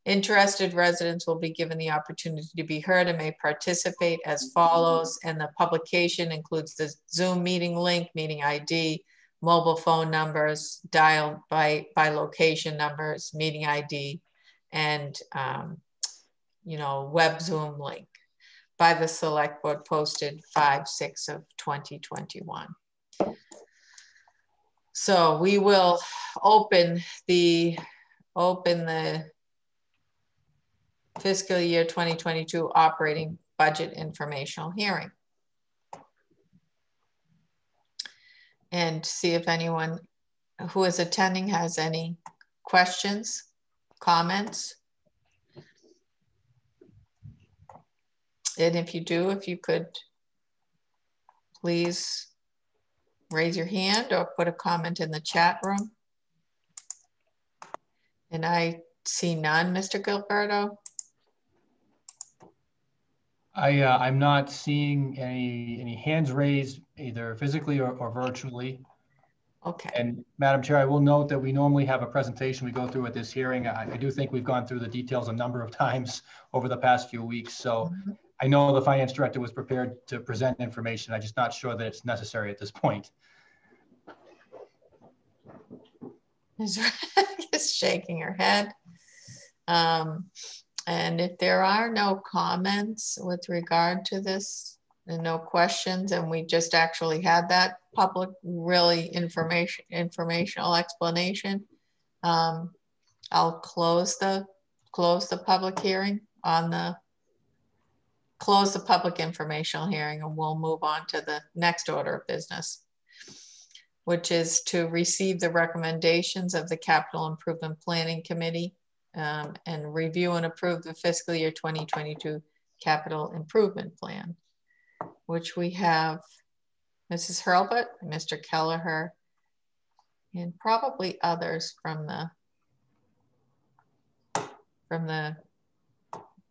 Interested residents will be given the opportunity to be heard and may participate as follows. And the publication includes the Zoom meeting link, meeting ID, mobile phone numbers, dial by, by location numbers, meeting ID, and um, you know web Zoom link by the select board posted 5-6 of 2021. So we will open the open the fiscal year 2022 operating budget informational hearing. And see if anyone who is attending has any questions, comments. And if you do, if you could please raise your hand or put a comment in the chat room. And I see none, Mr. Gilleberto. I, uh, I'm not seeing any, any hands raised either physically or, or virtually. Okay, And Madam Chair, I will note that we normally have a presentation we go through at this hearing. I, I do think we've gone through the details a number of times over the past few weeks. So Mhm. I know the finance director was prepared to present information. I'm just not sure that it's necessary at this point. (laughs) Is shaking her head. Um, and if there are no comments with regard to this, and no questions, and we just actually had that public, really information, informational explanation, um, I'll close the, close the public hearing on the, close the public informational hearing, and we'll move on to the next order of business which is to receive the recommendations of the Capital Improvement Planning Committee um, and review and approve the fiscal year 2022 Capital Improvement Plan, which we have Mrs. Hurlbut, Mr. Kelleher, and probably others from the from the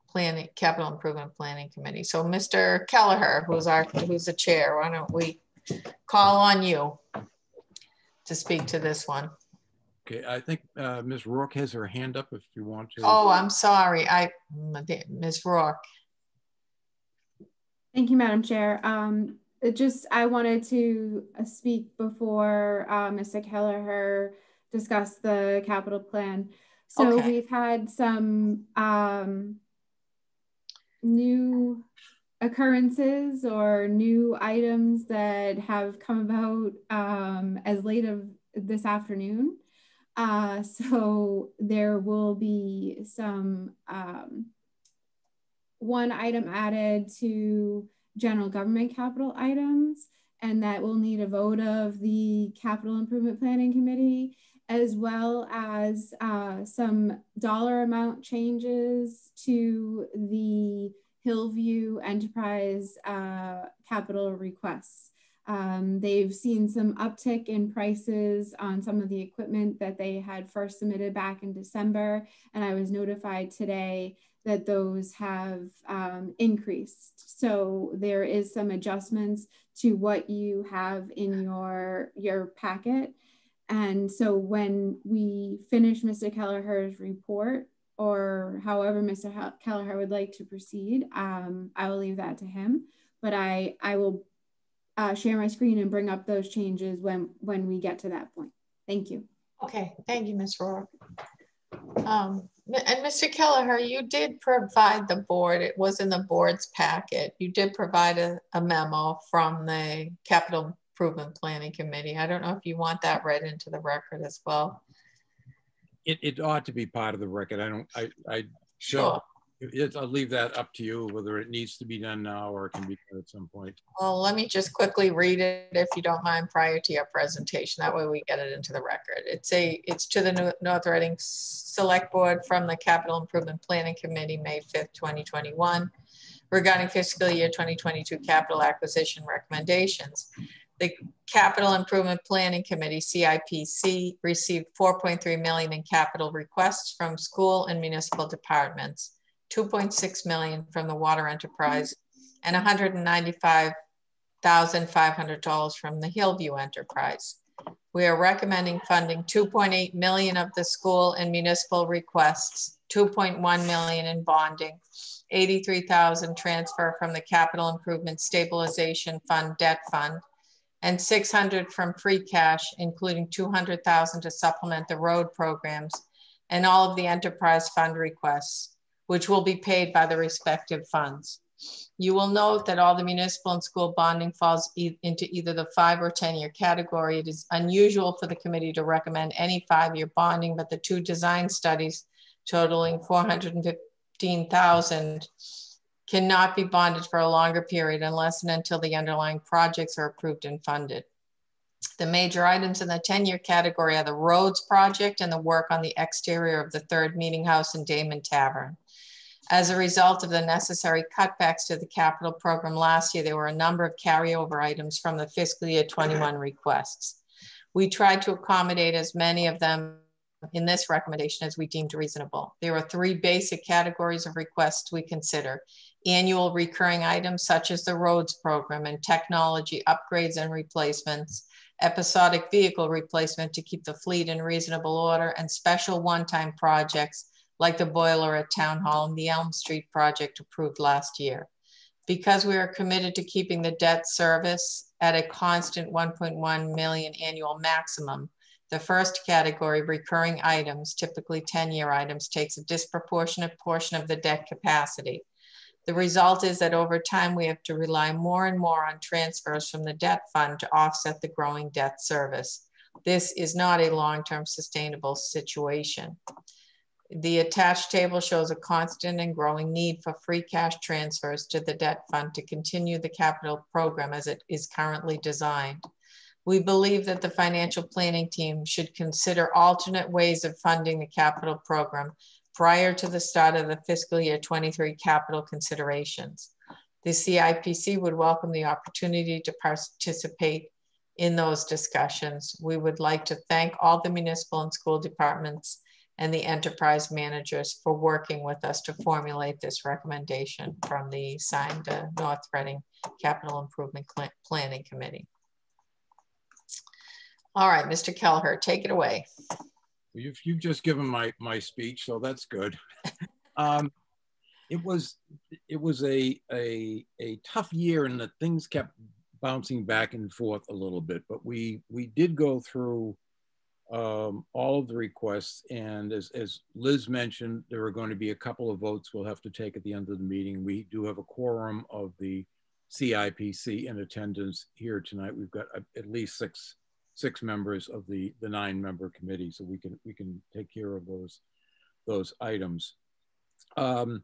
planning capital improvement planning committee. So Mr. Kelleher, who's our who's the chair, why don't we call on you to speak to this one? Okay, I think uh, Ms. Rourke has her hand up if you want to. Oh, I'm sorry. I, Ms. Rourke. Thank you, Madam Chair. Um, it just, I wanted to uh, speak before uh, Mr. Kelleher discussed the capital plan. So Okay. we've had some um, new occurrences or new items that have come about um, as late of this afternoon. Uh, so there will be some um, one item added to general government capital items, and that will need a vote of the Capital Improvement Planning Committee, as well as uh, some dollar amount changes to the Hillview Enterprise uh, capital requests. Um, they've seen some uptick in prices on some of the equipment that they had first submitted back in December, and I was notified today that those have um, increased. So there is some adjustments to what you have in your your packet. And so when we finish Mr. Kelleher's report, or however Mr. Kelleher would like to proceed, um, I will leave that to him. But I I will uh, share my screen and bring up those changes when when we get to that point. Thank you. Okay, thank you, Ms. Rourke. Um, and Mr. Kelleher, you did provide the board, it was in the board's packet. You did provide a, a memo from the Capital Improvement Planning Committee. I don't know if you want that read into the record as well. It, it ought to be part of the record. I don't, I, I, Sure. It, I'll leave that up to you, whether it needs to be done now or it can be done at some point. Well, let me just quickly read it if you don't mind prior to your presentation. That way we get it into the record. It's a, it's to the Nor- North Reading Select Board from the Capital Improvement Planning Committee, May 5th, 2021, regarding fiscal year 2022 capital acquisition recommendations. The Capital Improvement Planning Committee, CIPC, received 4.3 million in capital requests from school and municipal departments, 2.6 million from the water enterprise, and $195,500 from the Hillview Enterprise. We are recommending funding 2.8 million of the school and municipal requests, 2.1 million in bonding, 83,000 transfer from the Capital Improvement Stabilization Fund Debt Fund, and 600 from free cash, including 200,000 to supplement the road programs and all of the enterprise fund requests, which will be paid by the respective funds. You will note that all the municipal and school bonding falls e into either the five or 10 year category. It is unusual for the committee to recommend any five year bonding, but the two design studies totaling 415,000 cannot be bonded for a longer period unless and until the underlying projects are approved and funded. The major items in the 10 year category are the roads project and the work on the exterior of the third meeting house and Damon Tavern. As a result of the necessary cutbacks to the capital program last year, there were a number of carryover items from the fiscal year 21 requests. We tried to accommodate as many of them in this recommendation as we deemed reasonable. There are three basic categories of requests we consider. Annual recurring items such as the roads program and technology upgrades and replacements, episodic vehicle replacement to keep the fleet in reasonable order, and special one-time projects like the boiler at Town Hall and the Elm Street project approved last year. Because we are committed to keeping the debt service at a constant 1.1 million annual maximum, the first category, recurring items, typically 10-year items, takes a disproportionate portion of the debt capacity. The result is that over time, we have to rely more and more on transfers from the debt fund to offset the growing debt service. This is not a long-term sustainable situation. The attached table shows a constant and growing need for free cash transfers to the debt fund to continue the capital program as it is currently designed. We believe that the financial planning team should consider alternate ways of funding the capital program prior to the start of the fiscal year 23 capital considerations. The CIPC would welcome the opportunity to participate in those discussions. We would like to thank all the municipal and school departments and the enterprise managers for working with us to formulate this recommendation from the signed uh, North Reading Capital Improvement Planning Committee. All right, Mr. Kelleher, take it away. You've, you've just given my, my speech, so that's good. (laughs) um, it was it was a, a, a tough year and that things kept bouncing back and forth a little bit, but we, we did go through um, all of the requests. And as, as Liz mentioned, there are going to be a couple of votes we'll have to take at the end of the meeting. We do have a quorum of the CIPC in attendance here tonight. We've got at least six six members of the the nine member committee, so we can we can take care of those those items. Um,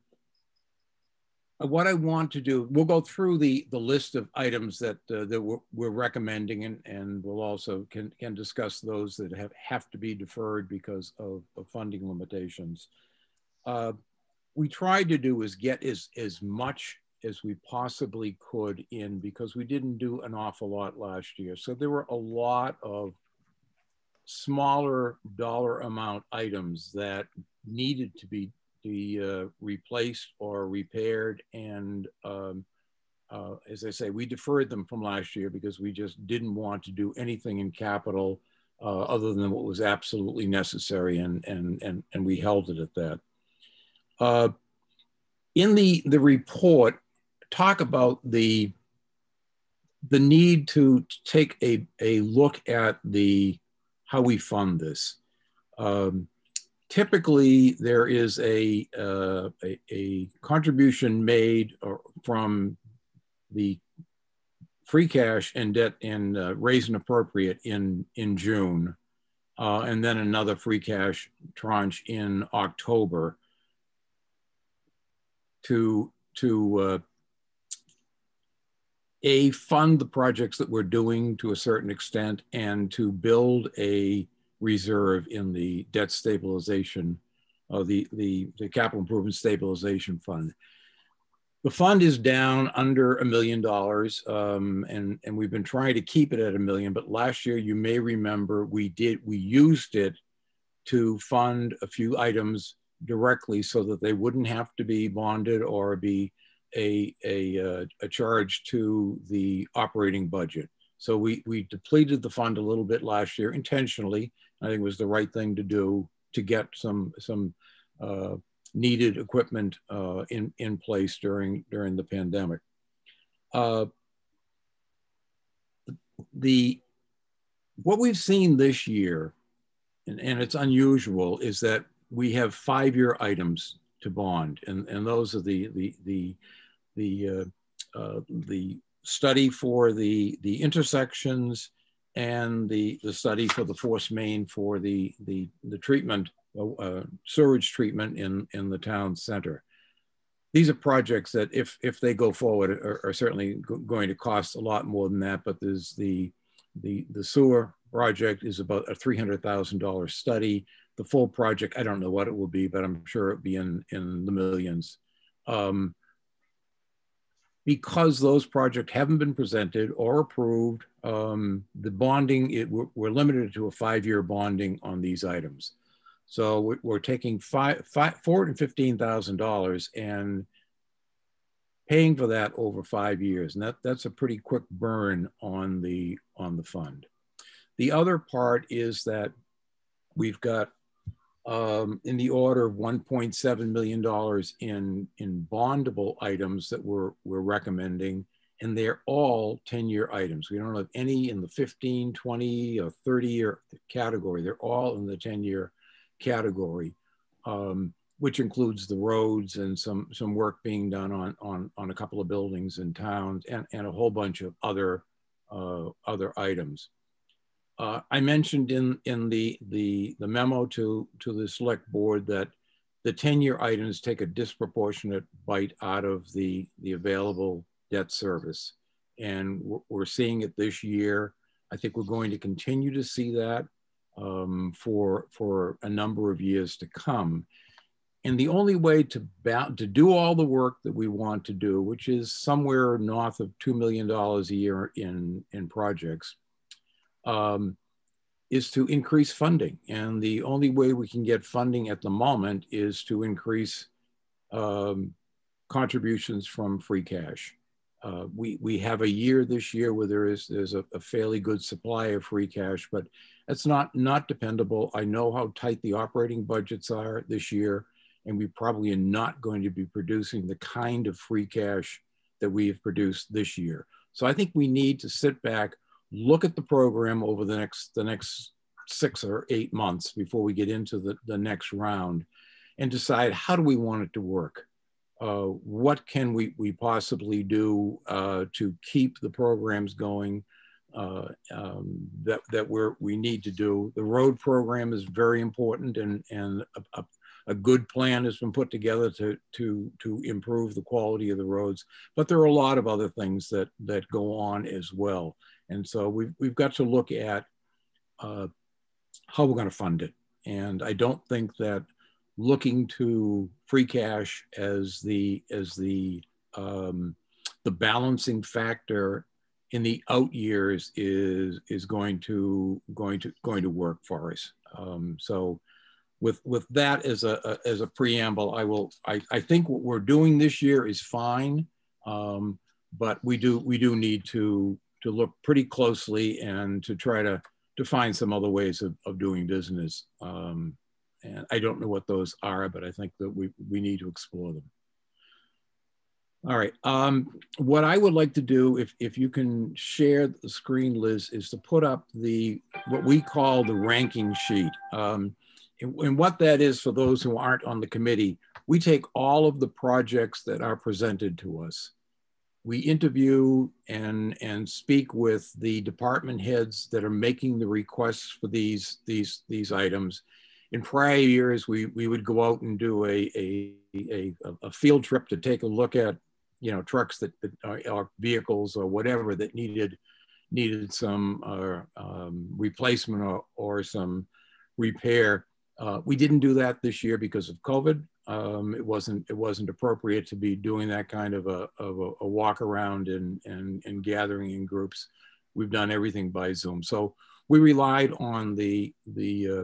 what I want to do, we'll go through the the list of items that uh, that we're, we're, recommending, and and we'll also can can discuss those that have have to be deferred because of, of funding limitations. Uh, we tried to do is get as as much as we possibly could in because we didn't do an awful lot last year. So there were a lot of smaller dollar amount items that needed to be, be uh, replaced or repaired. And um, uh, as I say, we deferred them from last year because we just didn't want to do anything in capital uh, other than what was absolutely necessary. And, and, and, and we held it at that. Uh, in the, the report, talk about the the need to take a, a look at the how we fund this. Um, typically, there is a, uh, a, a, contribution made from the free cash and debt and uh, raise and appropriate in, in June, uh, and then another free cash tranche in October to, to uh, a fund the projects that we're doing to a certain extent and to build a reserve in the debt stabilization of the, the, the capital improvement stabilization fund. The fund is down under a million dollars, um, and and we've been trying to keep it at a million. But last year, you may remember, we did we used it to fund a few items directly, so that they wouldn't have to be bonded or be a, a, uh, a charge to the operating budget. So we, we depleted the fund a little bit last year intentionally. I think was the right thing to do to get some, some uh, needed equipment uh, in, in place during, during the pandemic. Uh, the, what we've seen this year, and, and it's unusual, is that we have five-year items to bond, and, and those are the, the, the the uh, uh, the study for the the intersections and the the study for the force main for the the the treatment uh, uh sewage treatment in in the town center. These are projects that, if if they go forward, are, are certainly going to cost a lot more than that. But there's the the the sewer project is about a three hundred thousand dollars study. The full project, I don't know what it will be, but I'm sure it'll be in in the millions Um, because those projects haven't been presented or approved, um, the bonding, it, we're, we're, limited to a five-year bonding on these items. So we're, taking five, five, $415,000 and paying for that over five years. And that, that's a pretty quick burn on the, on the fund. The other part is that we've got um, in the order of $1.7 million in, in bondable items that we're, we're recommending, and they're all 10-year items. We don't have any in the 15, 20, or 30-year category. They're all in the 10-year category. Um, which includes the roads and some some work being done on on on a couple of buildings in towns and and a whole bunch of other uh, other items. Uh, I mentioned in in the the the memo to to the select board that the 10 year items take a disproportionate bite out of the the available debt service. And we're seeing it this year. I think we're going to continue to see that um, for for a number of years to come. And the only way to, to do all the work that we want to do, which is somewhere north of $2 million a year in, in projects, um, is to increase funding. And the only way we can get funding at the moment is to increase um, contributions from free cash. Uh, we, we have a year this year where there is there's a, a, fairly good supply of free cash, but it's not, not dependable. I know how tight the operating budgets are this year and we probably are not going to be producing the kind of free cash that we have produced this year. So I think we need to sit back, look at the program over the next the next six or eight months before we get into the, the next round and decide how do we want it to work? Uh, what can we, we possibly do uh, to keep the programs going uh, um, that, that we're, we need to do? The road program is very important and, and a, a a good plan has been put together to, to, to improve the quality of the roads. But there are a lot of other things that, that go on as well. And so we've, we've got to look at uh, how we're going to fund it. And I don't think that looking to free cash as the, as the, um, the balancing factor in the out years is is going to going to going to work for us. Um, so with with that as a, a, as a preamble, I will I, I think what we're doing this year is fine, um, but we do we do need to to look pretty closely and to try to to find some other ways of, of doing business. Um, and I don't know what those are, but I think that we we need to explore them. All right. Um, what I would like to do, if, if you can share the screen, Liz, is to put up the what we call the ranking sheet. Um, and what that is for those who aren't on the committee, we take all of the projects that are presented to us. We interview and, and speak with the department heads that are making the requests for these, these, these items. In prior years, we, we would go out and do a, a, a, a field trip to take a look at, you know, trucks that, that are, are vehicles or whatever that needed, needed some uh, um, replacement or, or some repair uh, we didn't do that this year because of COVID. Um, it wasn't it wasn't appropriate to be doing that kind of a, of a, a, walk around and, and, and gathering in groups. We've done everything by Zoom. So we relied on the, the, uh,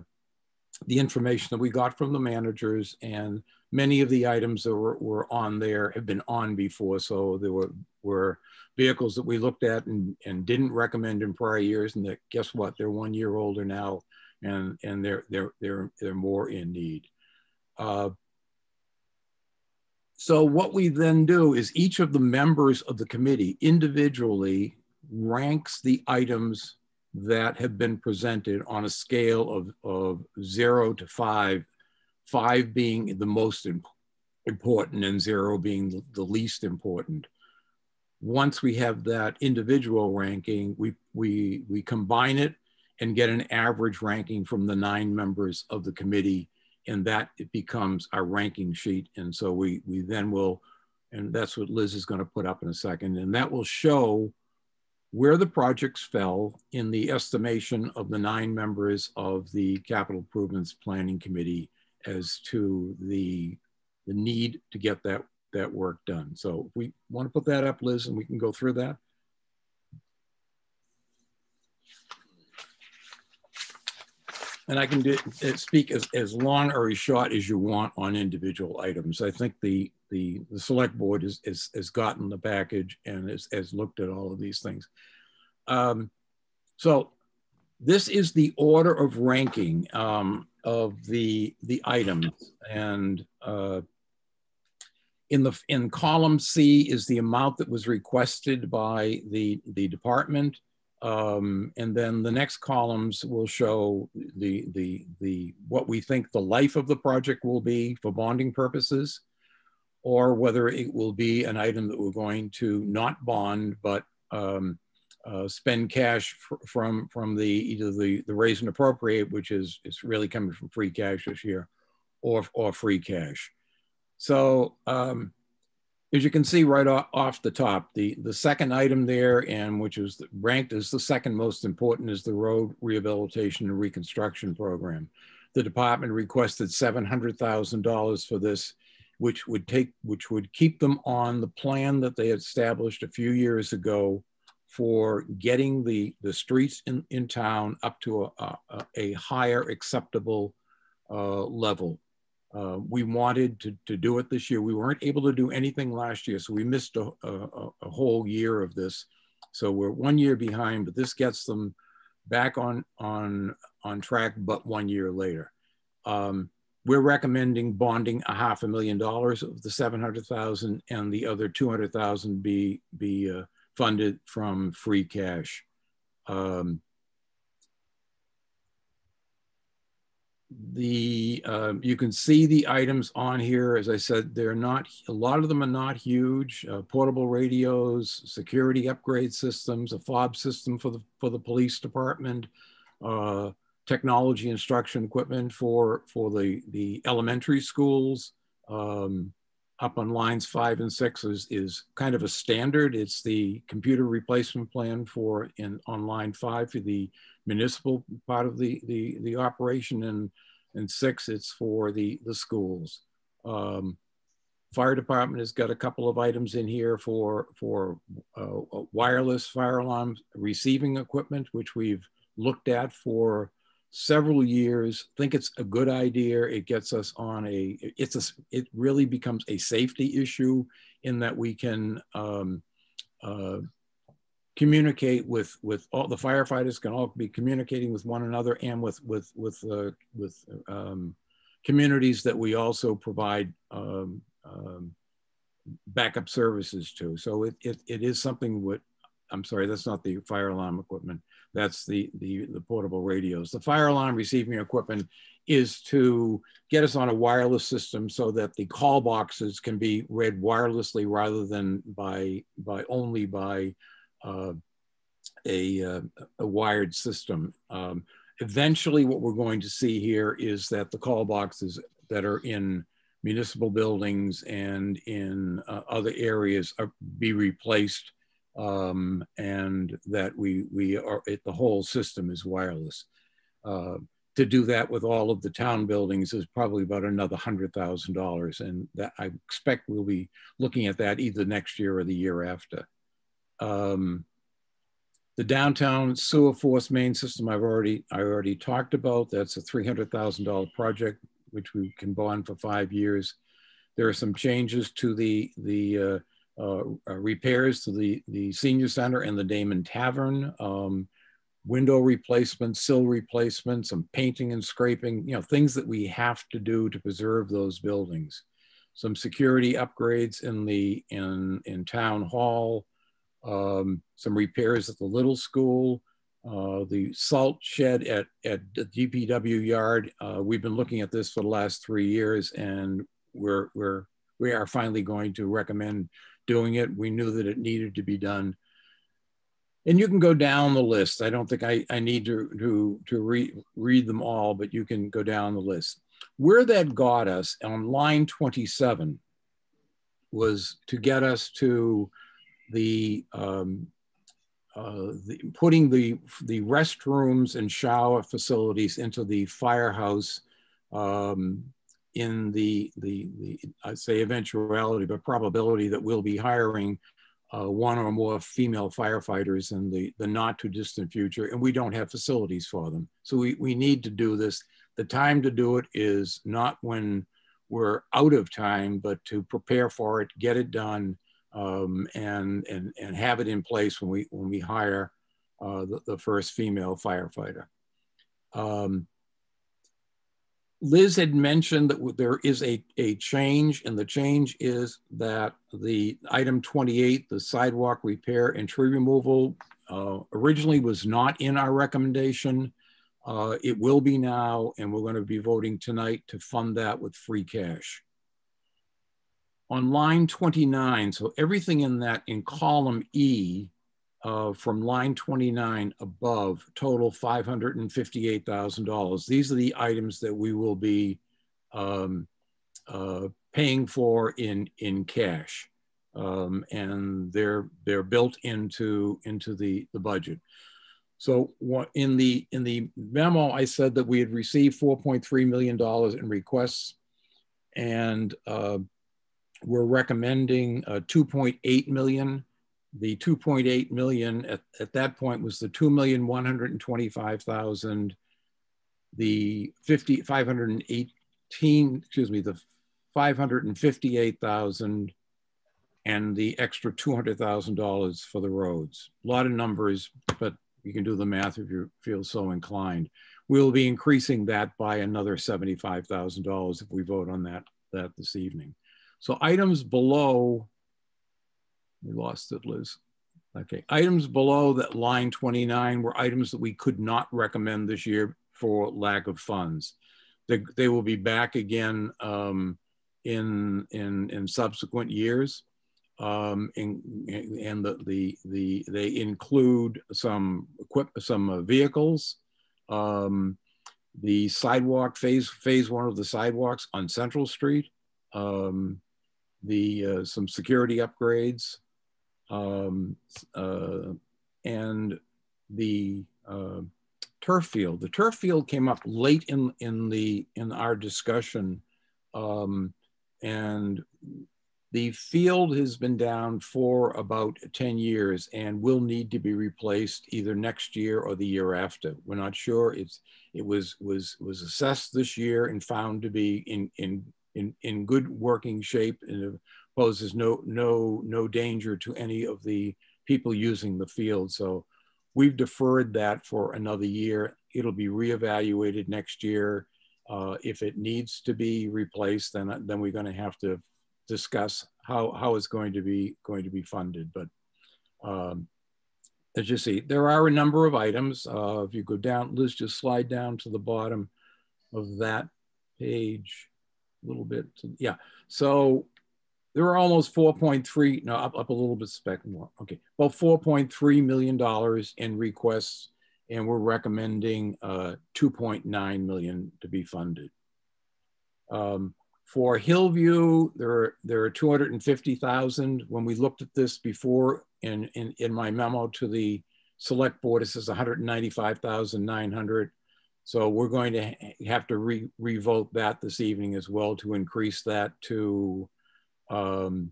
the information that we got from the managers and many of the items that were, were on there have been on before. So there were, were vehicles that we looked at and, and didn't recommend in prior years and that guess what, they're one year older now and and they're they're they're they're more in need. Uh, so what we then do is each of the members of the committee individually ranks the items that have been presented on a scale of, of zero to five, five being the most imp important and zero being the, least important. Once we have that individual ranking, we, we, we combine it and get an average ranking from the nine members of the committee. And that it becomes our ranking sheet. And so we, we then will, and that's what Liz is going to put up in a second, and that will show where the projects fell in the estimation of the nine members of the Capital Improvements Planning Committee as to the, the need to get that, that work done. So we want to put that up, Liz, and we can go through that. And I can do, uh, speak as, as long or as short as you want on individual items. I think the the, the select board has, has, gotten the package and has, has looked at all of these things. Um, so this is the order of ranking um, of the the items, and uh, in the in column C is the amount that was requested by the the department, um, and then the next columns will show the the the what we think the life of the project will be for bonding purposes, or whether it will be an item that we're going to not bond but um, uh, spend cash from from the either the the raise and appropriate, which is is really coming from free cash this year, or or free cash. So um, as you can see right off, the top, the the second item there, and which is ranked as the second most important, is the road rehabilitation and reconstruction program. The department requested seven hundred thousand dollars for this which would take which would keep them on the plan that they established a few years ago for getting the, the streets in, in town up to a, a, a higher acceptable uh, level. Uh, we wanted to, to do it this year. We weren't able to do anything last year, so we missed a, a, a whole year of this. So we're one year behind, but this gets them back on, on, on track, but one year later. Um, we're recommending bonding a half a million dollars of the 700,000 and the other 200,000 be, be uh, funded from free cash. Um, the uh, you can see the items on here as i said they're not a lot of them are not huge uh, portable radios security upgrade systems a fob system for the for the police department uh, technology instruction equipment for for the the elementary schools um, up on lines five and six is, is kind of a standard. It's the computer replacement plan for in on line five for the municipal part of the, the, the operation and, and six, it's for the, the schools. Um, fire department has got a couple of items in here for, for uh, wireless fire alarm receiving equipment, which we've looked at for several years, think it's a good idea. It gets us on a, it's a, it really becomes a safety issue in that we can um, uh, communicate with, with all the firefighters can all be communicating with one another and with, with, with, uh, with um, communities that we also provide um, um, backup services to. So it, it, it is something what, I'm sorry, that's not the fire alarm equipment. That's the, the, the portable radios. The fire alarm receiving equipment is to get us on a wireless system so that the call boxes can be read wirelessly rather than by, by only by uh, a, uh, a wired system. Um, eventually what we're going to see here is that the call boxes that are in municipal buildings and in uh, other areas are, be replaced um, and that we, we are, it, the whole system is wireless. Uh, to do that with all of the town buildings is probably about another $100,000. And that I expect we'll be looking at that either next year or the year after. Um, the downtown sewer force main system I've already, I already talked about. That's a $300,000 project, which we can bond for five years. There are some changes to the, the uh, uh, uh, repairs to the, the senior center and the Damon Tavern, um, window replacements, sill replacements, some painting and scraping, you know, things that we have to do to preserve those buildings. Some security upgrades in the in, in town hall, um, some repairs at the little school, uh, the salt shed at, at the DPW yard. Uh, we've been looking at this for the last three years and we're, we're, we are finally going to recommend doing it. We knew that it needed to be done. And you can go down the list. I don't think I, I need to, to, to re, read them all, but you can go down the list. Where that got us on line 27 was to get us to the, um, uh, the putting the, the restrooms and shower facilities into the firehouse um, in the, the, the, I'd say eventuality, but probability that we'll be hiring uh, one or more female firefighters in the, the not too distant future, and we don't have facilities for them. So we, we need to do this. The time to do it is not when we're out of time, but to prepare for it, get it done, um, and, and, and have it in place when we, when we hire uh, the, the first female firefighter. Um, Liz had mentioned that there is a, a change, and the change is that the item 28, the sidewalk repair and tree removal, uh, originally was not in our recommendation. Uh, it will be now, and we're going to be voting tonight to fund that with free cash. On line 29, so everything in that in column E uh, from line 29 above total $558,000. These are the items that we will be um, uh, paying for in, in cash. Um, and they're, they're built into, into the, the budget. So what in the, in the memo, I said that we had received $4.3 million in requests and uh, we're recommending uh, 2.8 million the 2.8 million at, at that point was the 2,125,000, the 50, 518, excuse me, the 558,000 and the extra $200,000 for the roads. A lot of numbers, but you can do the math if you feel so inclined. We'll be increasing that by another $75,000 if we vote on that, that this evening. So items below we lost it, Liz. Okay, items below that line 29 were items that we could not recommend this year for lack of funds. They, they will be back again um, in, in, in subsequent years. Um, in, and the, the, the, they include some equip, some uh, vehicles, um, the sidewalk phase, phase one of the sidewalks on Central Street, um, the, uh, some security upgrades, um, uh, and the uh, turf field. The turf field came up late in in the in our discussion, um, and the field has been down for about 10 years and will need to be replaced either next year or the year after. We're not sure. It's it was was was assessed this year and found to be in in in, in good working shape and poses no, no, no danger to any of the people using the field. So we've deferred that for another year. It'll be reevaluated next year. Uh, if it needs to be replaced, then, then we're going to have to discuss how, how it's going to be going to be funded. But um, as you see, there are a number of items. Uh, if you go down, Liz, just slide down to the bottom of that page a little bit. Yeah. So there were almost 4.3, no, up, up a little bit spec more. Okay, about $4.3 million in requests, and we're recommending uh, 2.9 million to be funded. Um, for Hillview, there are, there are 250,000. When we looked at this before in, in, in my memo to the select board, it says 195,900. So we're going to have to re revote that this evening as well to increase that to um,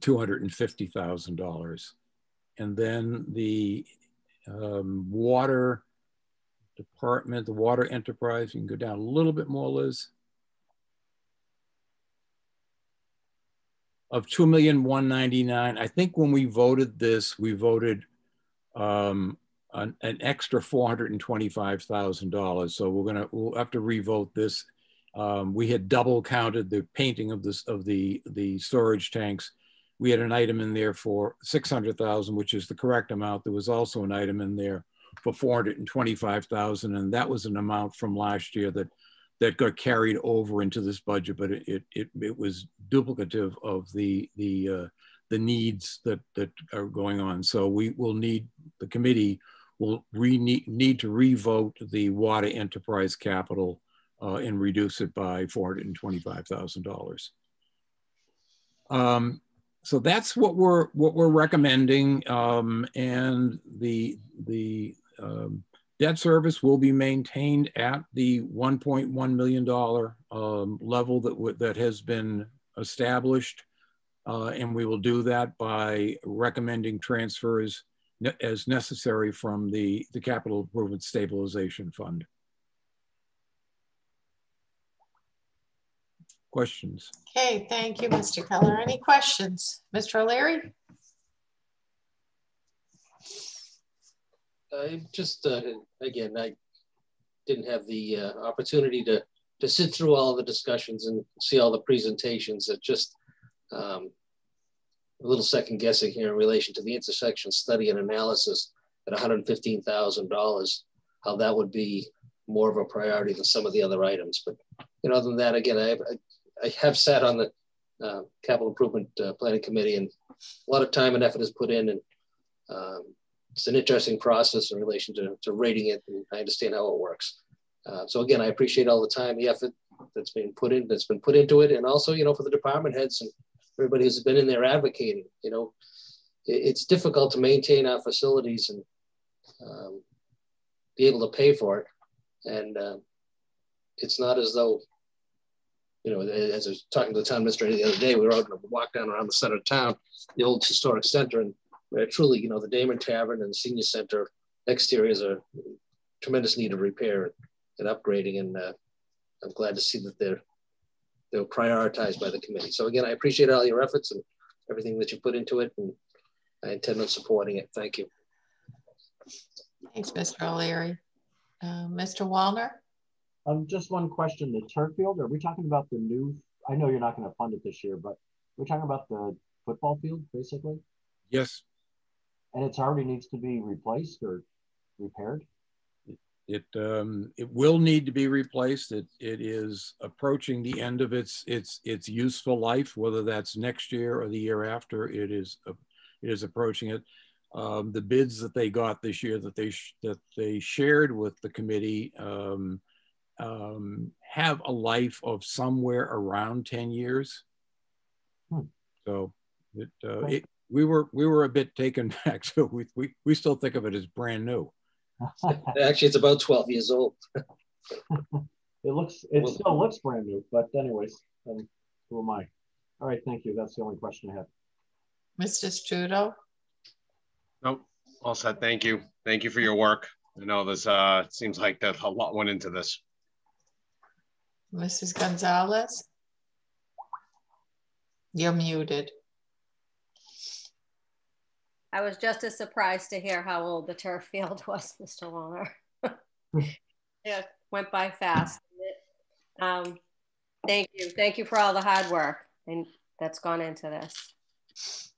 $250,000. And then the um, water department, the water enterprise, you can go down a little bit more, Liz. Of 2,199, I think when we voted this, we voted um, an, an extra $425,000. So we're gonna, we'll have to revote this um, we had double counted the painting of this of the the storage tanks. We had an item in there for 600,000, which is the correct amount. There was also an item in there for 425,000, and that was an amount from last year that that got carried over into this budget, but it it it, it was duplicative of the the uh, the needs that that are going on. So we will need the committee will need, need to revote the water enterprise capital uh, and reduce it by $425,000. Um, so that's what we're what we're recommending, um, and the the um, debt service will be maintained at the $1.1 million um, level that, that has been established. Uh, and we will do that by recommending transfers as necessary from the, the Capital Improvement Stabilization Fund. Questions? Okay, thank you, Mr. Keller. Any questions? Mr. O'Leary? I just, uh, again, I didn't have the uh, opportunity to, to sit through all the discussions and see all the presentations. that just um, a little second guessing here in relation to the intersection study and analysis at $115,000, how that would be more of a priority than some of the other items. But you know, other than that, again, I have, I, I have sat on the uh, capital improvement uh, planning committee and a lot of time and effort is put in and um, it's an interesting process in relation to, to rating it, and I understand how it works. Uh, so again, I appreciate all the time, the effort that's been put in, that's been put into it, and also, you know, for the department heads and everybody who's been in there advocating. You know, it, it's difficult to maintain our facilities and um, be able to pay for it, and uh, it's not as though, you know, as I was talking to the town administrator the other day, we were out on walk down around the center of town, the old historic center, and truly, you know, the Damon Tavern and the Senior Center exteriors are tremendous need of repair and upgrading. And uh, I'm glad to see that they're they're prioritized by the committee. So again, I appreciate all your efforts and everything that you put into it, and I intend on supporting it. Thank you. Thanks, Mr. O'Leary. Uh, Mr. Wallner? Um, just one question, the turf field, are we talking about the new, I know you're not gonna fund it this year, but we're talking about the football field, basically? Yes. And it's already needs to be replaced or repaired? It um, it will need to be replaced. It it is approaching the end of its its its useful life, whether that's next year or the year after. It is uh, it is approaching it. Um, the bids that they got this year that they that they shared with the committee um, um, have a life of somewhere around ten years. Hmm. So it, uh, it we were we were a bit taken (laughs) back. So we we, we still think of it as brand new. (laughs) Actually, it's about 12 years old. (laughs) it looks, it well, still looks brand new, but anyways, um, who am I? All right, thank you. That's the only question I have. Mr. Stuto? Nope, all set. Thank you. Thank you for your work. I know this uh, seems like that a lot went into this. Mrs. Gonzalez? You're muted. I was just as surprised to hear how old the turf field (laughs) was, Mr. Warner. (laughs) it went by fast. Um, thank you. Thank you for all the hard work and that's gone into this.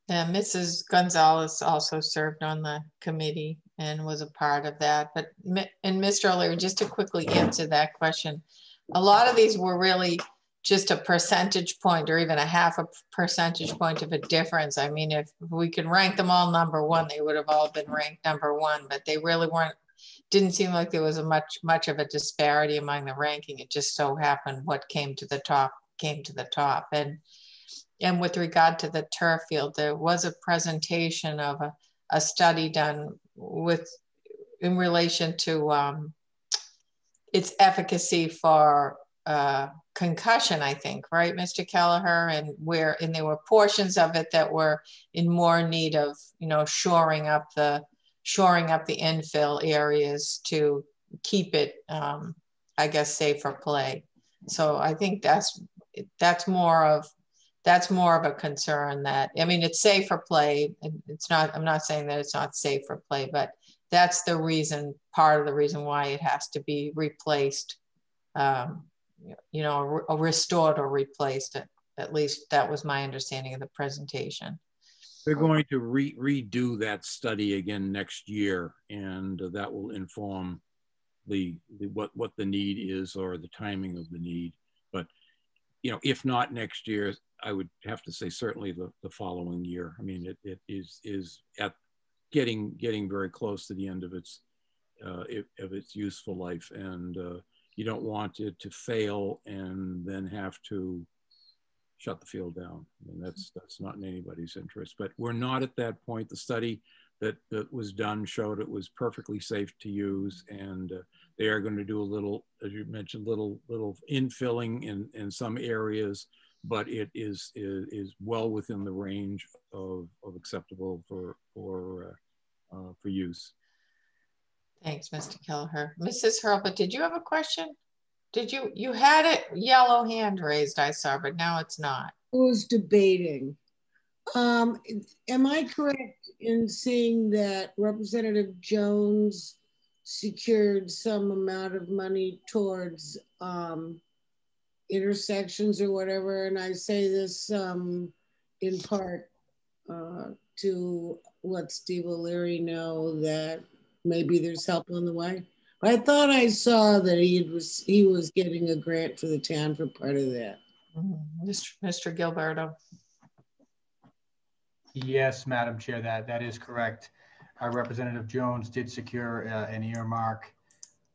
Yeah, Mrs. Gonzalez also served on the committee and was a part of that. But, and Mr. O'Leary, just to quickly answer that question, a lot of these were really just a percentage point or even a half a percentage point of a difference. I mean, if we could rank them all number one, they would have all been ranked number one, but they really weren't, didn't seem like there was a much, much of a disparity among the ranking. It just so happened what came to the top came to the top. And, and with regard to the turf field, there was a presentation of a, a study done with, in relation to um, its efficacy for uh, concussion, I think, right, Mr. Kelleher, and where and there were portions of it that were in more need of, you know, shoring up the shoring up the infill areas to keep it, um, I guess, safe for play. So I think that's that's more of that's more of a concern that I mean it's safe for play. It's not. I'm not saying that it's not safe for play, but that's the reason. Part of the reason why it has to be replaced. Um, you know, restored or replaced. It. At least that was my understanding of the presentation. They're going to re redo that study again next year, and that will inform the, the what what the need is or the timing of the need. But you know, if not next year, I would have to say certainly the, the following year. I mean, it, it is is at getting getting very close to the end of its uh, of its useful life, and uh, you don't want it to fail and then have to shut the field down. I mean, that's that's not in anybody's interest. But we're not at that point. The study that, that was done showed it was perfectly safe to use. And uh, they are going to do a little, as you mentioned, little little infilling in, in some areas, but it is, is, is well within the range of, of acceptable for, for, uh, uh, for use. Thanks, Mr. Kelleher. Mrs. Hurlbut, did you have a question? Did you, you had it yellow hand raised, I saw, but now it's not. Who's debating. Um, am I correct in seeing that Representative Jones secured some amount of money towards um, intersections or whatever? And I say this um, in part uh, to let Steve O'Leary know that maybe there's help on the way. I thought I saw that he was he was getting a grant for the town for part of that. Mm-hmm. Mr. Mr. Gilleberto. Yes, Madam Chair, that, that is correct. Our Representative Jones did secure uh, an earmark,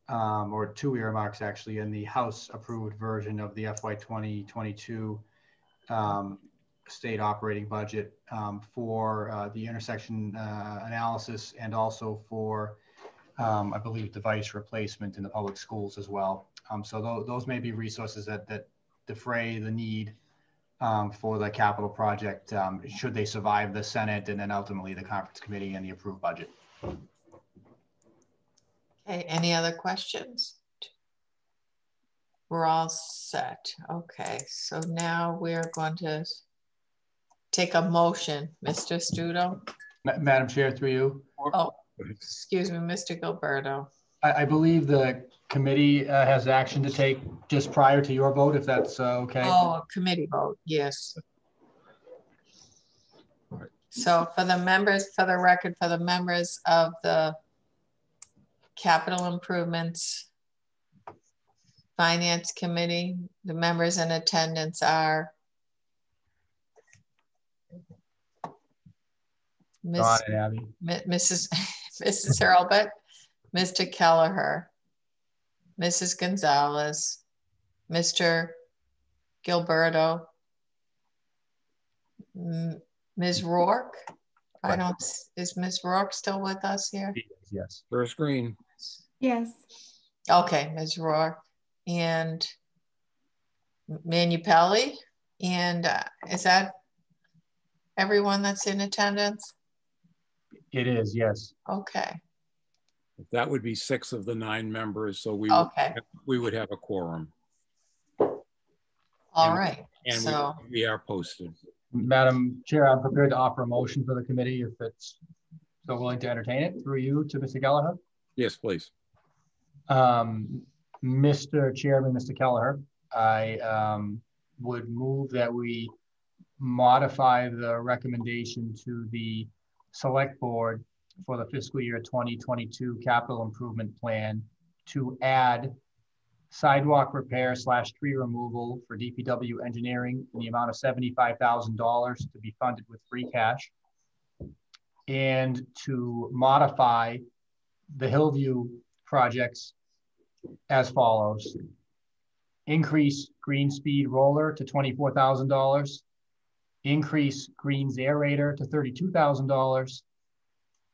um, or two earmarks actually, in the House approved version of the FY 2022 um, state operating budget um, for uh, the intersection uh, analysis and also for um, I believe, device replacement in the public schools as well. Um, so th those may be resources that, that defray the need um, for the capital project um, should they survive the Senate and then ultimately the conference committee and the approved budget. Okay, any other questions? We're all set. Okay, so now we're going to take a motion. Mr. Stuto? Ma Madam Chair, through you. Oh, Excuse me, Mr. Gilleberto. I, I believe the committee uh, has action to take just prior to your vote, if that's uh, okay. Oh, a committee vote, yes. So for the members, for the record, for the members of the capital improvements finance committee, the members in attendance are Miss, and Abby. Mrs. Mrs. Hurlbut, Mr. Kelleher, Mrs. Gonzalez, Mr. Gilleberto, Ms. Rourke. I don't, is Ms. Rourke still with us here? Yes. First green. Yes. Okay, Ms. Rourke and Manupelli. And uh, is that everyone that's in attendance? It is, yes. Okay. That would be six of the nine members, so we okay. would, we would have a quorum. All and, right. And so we, we are posted. Madam Chair, I'm prepared to offer a motion for the committee if it's so willing to entertain it through you to Mr. Gallagher. Yes, please. Um, Mr. Chairman, Mr. Kelleher, I um, would move that we modify the recommendation to the select board for the fiscal year 2022 capital improvement plan to add sidewalk repair slash tree removal for DPW engineering in the amount of $75,000 to be funded with free cash and to modify the Hillview projects as follows. Increase green speed roller to $24,000 increase greens aerator to $32,000,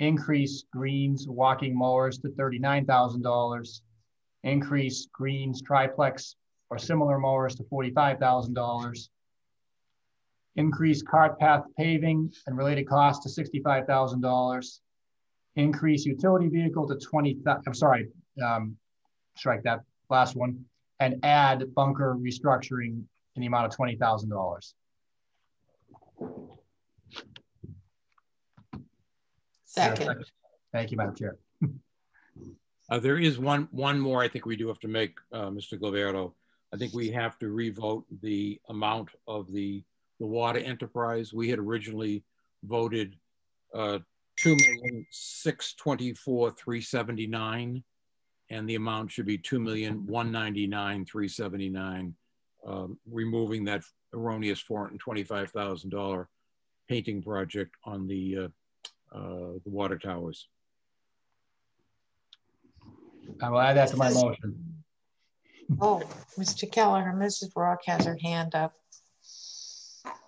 increase greens walking mowers to $39,000, increase greens triplex or similar mowers to $45,000, increase cart path paving and related costs to $65,000, increase utility vehicle to 20, I'm sorry, um, strike that last one, and add bunker restructuring in the amount of $20,000. Second. Thank you, Madam Chair. (laughs) Uh, there is one one more I think we do have to make, uh, Mr. Gilleberto. I think we have to revote the amount of the, the water enterprise. We had originally voted uh, 2,624,379 and the amount should be 2,199,379, um, removing that erroneous $425,000 painting project on the, uh, uh, the water towers. I will add that to my motion. Oh, Mr. Kelleher, Mrs. Rourke has her hand up.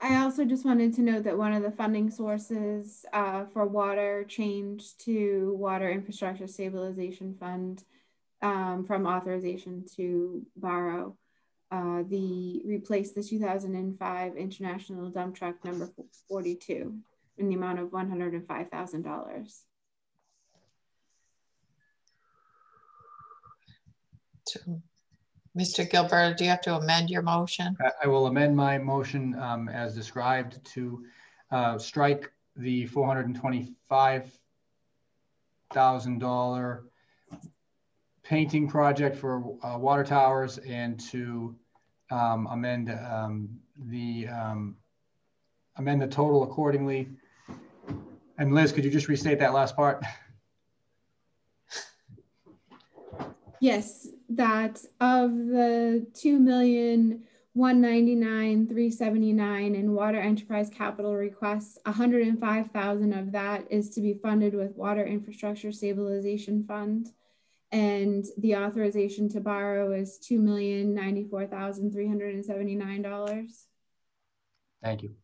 I also just wanted to note that one of the funding sources uh, for water changed to Water Infrastructure Stabilization Fund um, from authorization to borrow. Uh, the replace the 2005 International Dump Truck number 42 in the amount of $105,000. Mr. Gilbert, do you have to amend your motion? I- I will amend my motion um, as described to uh, strike the $425,000 painting project for uh, water towers and to um, amend um, the um, amend the total accordingly. And Liz, could you just restate that last part? (laughs) Yes, that of the two million one ninety nine three seventy nine in water enterprise capital requests, one hundred and five thousand of that is to be funded with water infrastructure stabilization fund, and the authorization to borrow is two million ninety four thousand three hundred and seventy nine dollars. Thank you.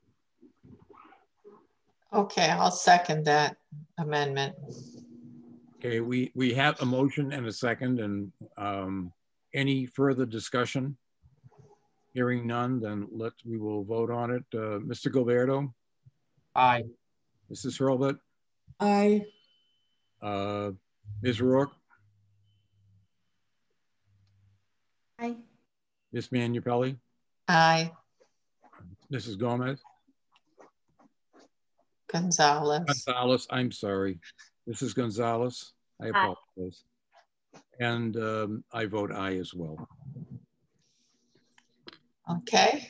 Okay, I'll second that amendment. Okay, we, we have a motion and a second and um, any further discussion? Hearing none, then let, we will vote on it. Uh, Mr. Gilleberto, Aye. Mrs. Hurlbut, Aye. uh, Ms. Rourke, Aye. Ms. Manupelli, Aye. Mrs. Gomez, Gonzalez. Gonzalez, I'm sorry. Mrs. Gonzalez, I apologize. And um, I vote aye as well. Okay.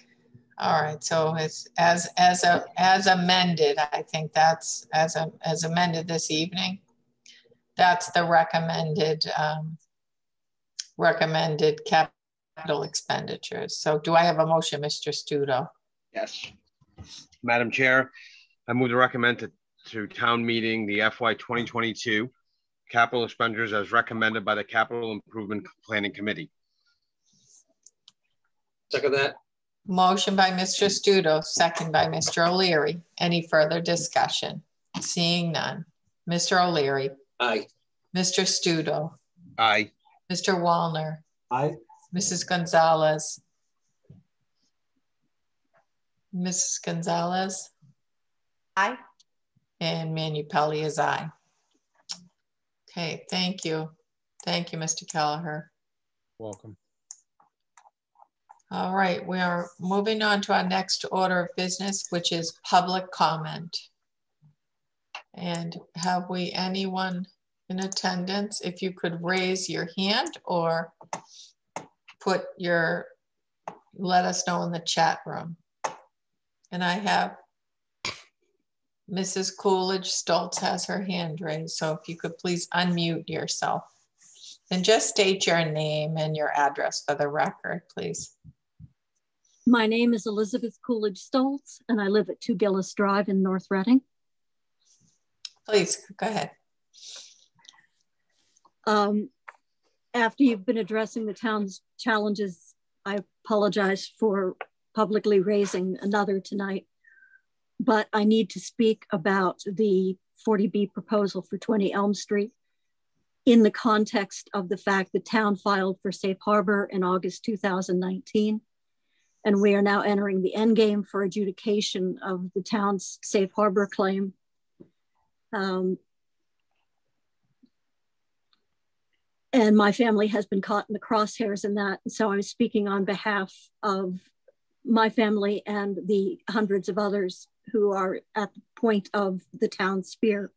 All right. So it's as as a as amended. I think that's as a as amended this evening. That's the recommended um, recommended capital expenditures. So do I have a motion, Mr. Stuto? Yes. Madam Chair, I move to recommend to, to town meeting the FY 2022 capital expenditures as recommended by the Capital Improvement Planning Committee. Second that. Motion by Mr. Stuto, second by Mr. O'Leary. Any further discussion? Seeing none. Mr. O'Leary, Aye. Mr. Stuto, Aye. Mr. Wallner, Aye. Mrs. Gonzalez. Mrs. Gonzalez Aye. and Manupelli is aye. Okay, thank you. Thank you, Mr. Kelleher. Welcome. All right, we are moving on to our next order of business, which is public comment. And have we anyone in attendance? If you could raise your hand or put your, let us know in the chat room. And I have Mrs. Coolidge Stoltz has her hand raised, so if you could please unmute yourself. And just state your name and your address for the record, please. My name is Elizabeth Coolidge Stoltz, and I live at 2 Gillis Drive in North Reading. Please, go ahead. Um, after you've been addressing the town's challenges, I apologize for publicly raising another tonight, but I need to speak about the 40B proposal for 20 Elm Street in the context of the fact the town filed for safe harbor in August 2019. And we are now entering the end game for adjudication of the town's safe harbor claim. Um, and my family has been caught in the crosshairs in that. So I'm speaking on behalf of my family and the hundreds of others who are at the point of the town spear.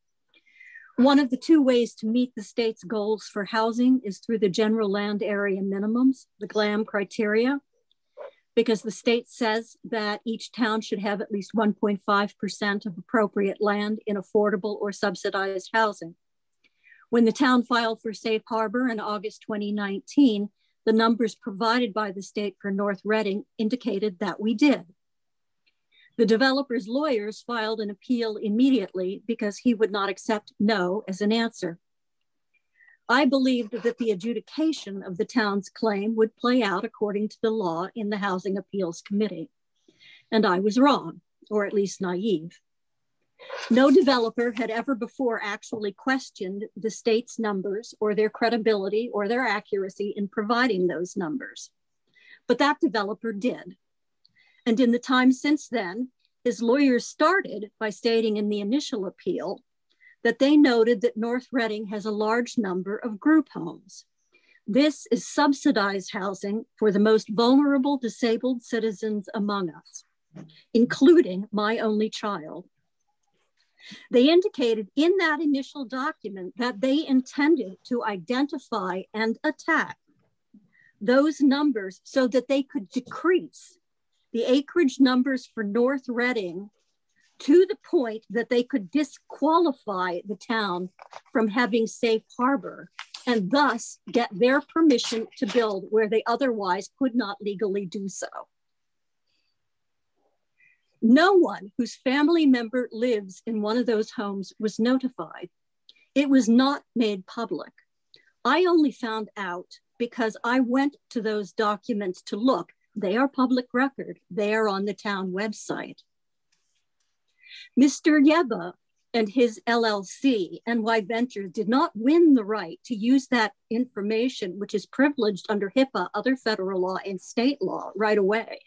One of the two ways to meet the state's goals for housing is through the general land area minimums, the GLAM criteria, because the state says that each town should have at least 1.5% of appropriate land in affordable or subsidized housing. When the town filed for safe harbor in August 2019, the numbers provided by the state for North Reading indicated that we did. The developer's lawyers filed an appeal immediately because he would not accept no as an answer. I believed that the adjudication of the town's claim would play out according to the law in the Housing Appeals Committee. And I was wrong, or at least naive. No developer had ever before actually questioned the state's numbers or their credibility or their accuracy in providing those numbers. But that developer did. And in the time since then, his lawyers started by stating in the initial appeal that they noted that North Reading has a large number of group homes. This is subsidized housing for the most vulnerable disabled citizens among us, including my only child. They indicated in that initial document that they intended to identify and attack those numbers so that they could decrease the acreage numbers for North Reading to the point that they could disqualify the town from having safe harbor and thus get their permission to build where they otherwise could not legally do so. No one whose family member lives in one of those homes was notified. It was not made public. I only found out because I went to those documents to look. They are public record. They are on the town website. Mr. Yeba and his LLC, NY Ventures, did not win the right to use that information, which is privileged under HIPAA, other federal law, and state law right away.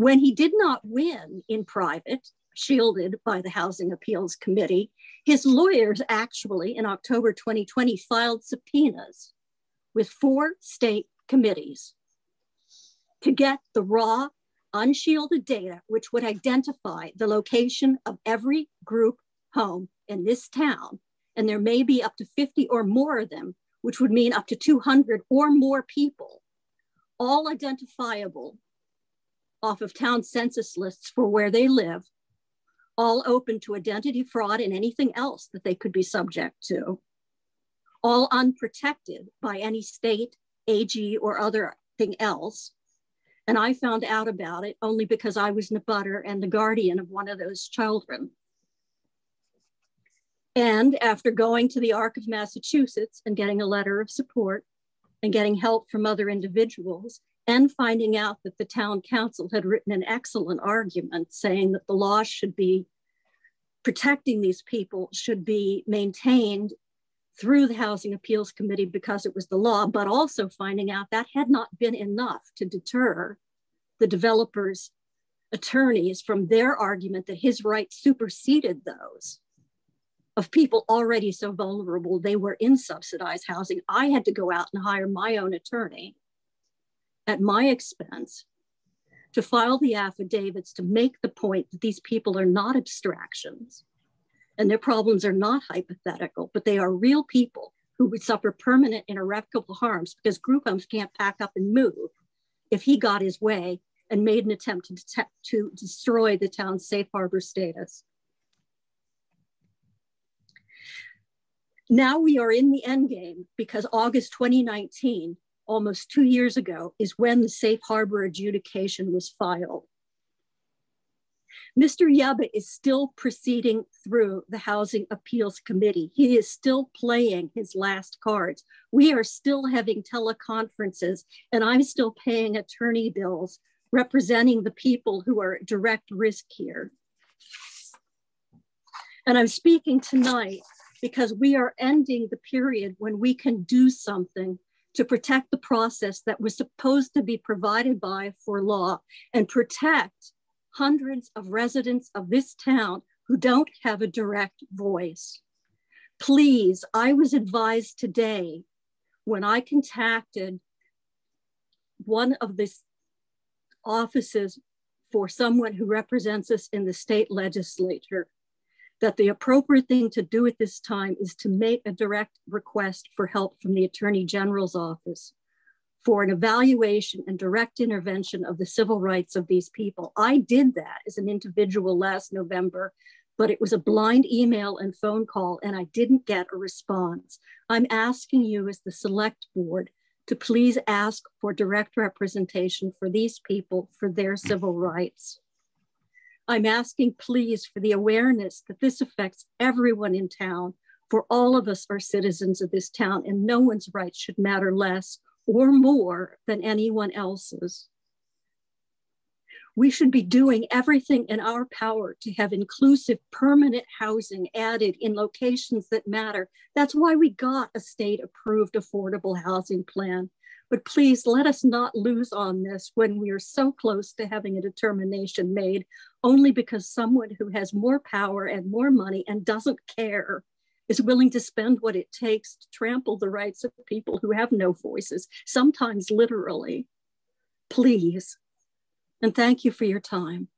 When he did not win in private, shielded by the Housing Appeals Committee, his lawyers actually in October 2020 filed subpoenas with four state committees to get the raw unshielded data, which would identify the location of every group home in this town. And there may be up to 50 or more of them, which would mean up to 200 or more people, all identifiable off of town census lists for where they live, all open to identity fraud and anything else that they could be subject to, all unprotected by any state, AG, or other thing else, and I found out about it only because I was the butter and the guardian of one of those children. And after going to the ARC of Massachusetts and getting a letter of support and getting help from other individuals and finding out that the town counsel had written an excellent argument saying that the law should be protecting these people should be maintained through the Housing Appeals Committee because it was the law, but also finding out that had not been enough to deter the developers' attorneys from their argument that his rights superseded those of people already so vulnerable they were in subsidized housing. I had to go out and hire my own attorney at my expense to file the affidavits to make the point that these people are not abstractions and their problems are not hypothetical, but they are real people who would suffer permanent and irrevocable harms because group homes can't pack up and move if he got his way and made an attempt to, detect, to destroy the town's safe harbor status. Now we are in the end game because August 2019, almost two years ago, is when the safe harbor adjudication was filed. Mr. Yaba is still proceeding through the Housing Appeals Committee. He is still playing his last cards. We are still having teleconferences, and I'm still paying attorney bills representing the people who are at direct risk here. And I'm speaking tonight because we are ending the period when we can do something to protect the process that was supposed to be provided by for law and protect hundreds of residents of this town who don't have a direct voice. Please, I was advised today when I contacted one of the offices for someone who represents us in the state legislature that the appropriate thing to do at this time is to make a direct request for help from the Attorney General's office for an evaluation and direct intervention of the civil rights of these people. I did that as an individual last November, but it was a blind email and phone call, and I didn't get a response. I'm asking you, as the select board, to please ask for direct representation for these people for their civil rights. I'm asking, please, for the awareness that this affects everyone in town, for all of us are citizens of this town, and no one's rights should matter less or more than anyone else's. We should be doing everything in our power to have inclusive permanent housing added in locations that matter. That's why we got a state approved affordable housing plan. But please let us not lose on this when we are so close to having a determination made only because someone who has more power and more money and doesn't care is willing to spend what it takes to trample the rights of people who have no voices, sometimes literally. Please. And thank you for your time.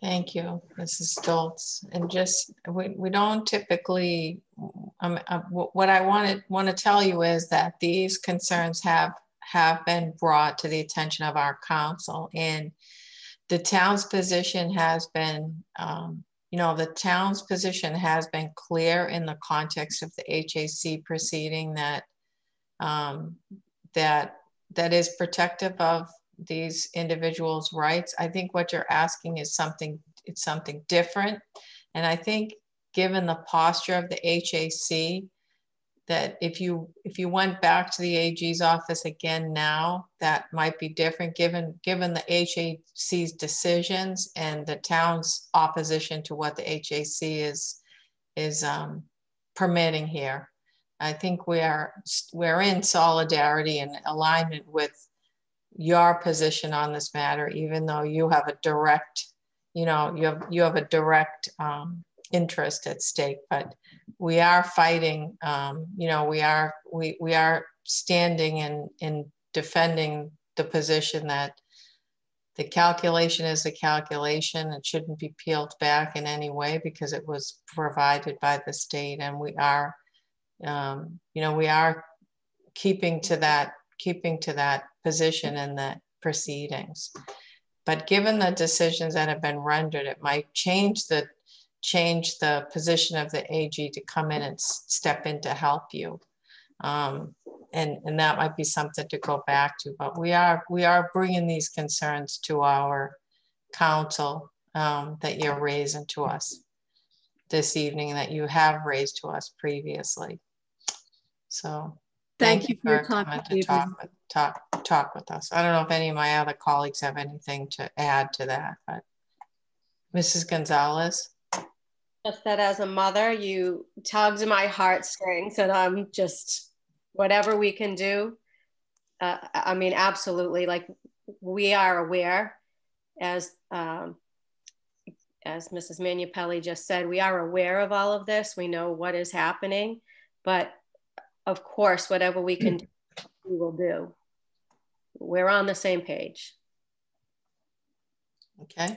Thank you, Mrs. Stoltz. And just, we, we don't typically, um, uh, what I wanted, want to tell you is that these concerns have, have been brought to the attention of our counsel and the town's position has been, um, you know, the town's position has been clear in the context of the HAC proceeding that, um, that, that is protective of these individuals' rights. I think what you're asking is something, it's something different. And I think given the posture of the HAC, that if you if you went back to the AG's office again now, that might be different given given the HAC's decisions and the town's opposition to what the HAC is is um, permitting here. I think we are we're in solidarity and alignment with your position on this matter, even though you have a direct, you know, you have you have a direct um, interest at stake. But we are fighting. Um, you know, we are we we are standing and in defending the position that the calculation is a calculation. It shouldn't be peeled back in any way because it was provided by the state, and we are, um, you know, we are keeping to that keeping to that position in the proceedings. But given the decisions that have been rendered, it might change the change the position of the AG to come in and step in to help you. Um, and, and that might be something to go back to, but we are, we are bringing these concerns to our counsel um, that you're raising to us this evening that you have raised to us previously. So thank, thank you for, for coming to talk with, talk, talk with us. I don't know if any of my other colleagues have anything to add to that, but Mrs. Gonzalez? Just that as a mother, you tugged my heartstrings, and I'm just whatever we can do. Uh, I mean, absolutely. Like we are aware, as um, as Mrs. Manupelli just said, we are aware of all of this. We know what is happening, but of course, whatever we can hmm. do, we will do. We're on the same page. Okay.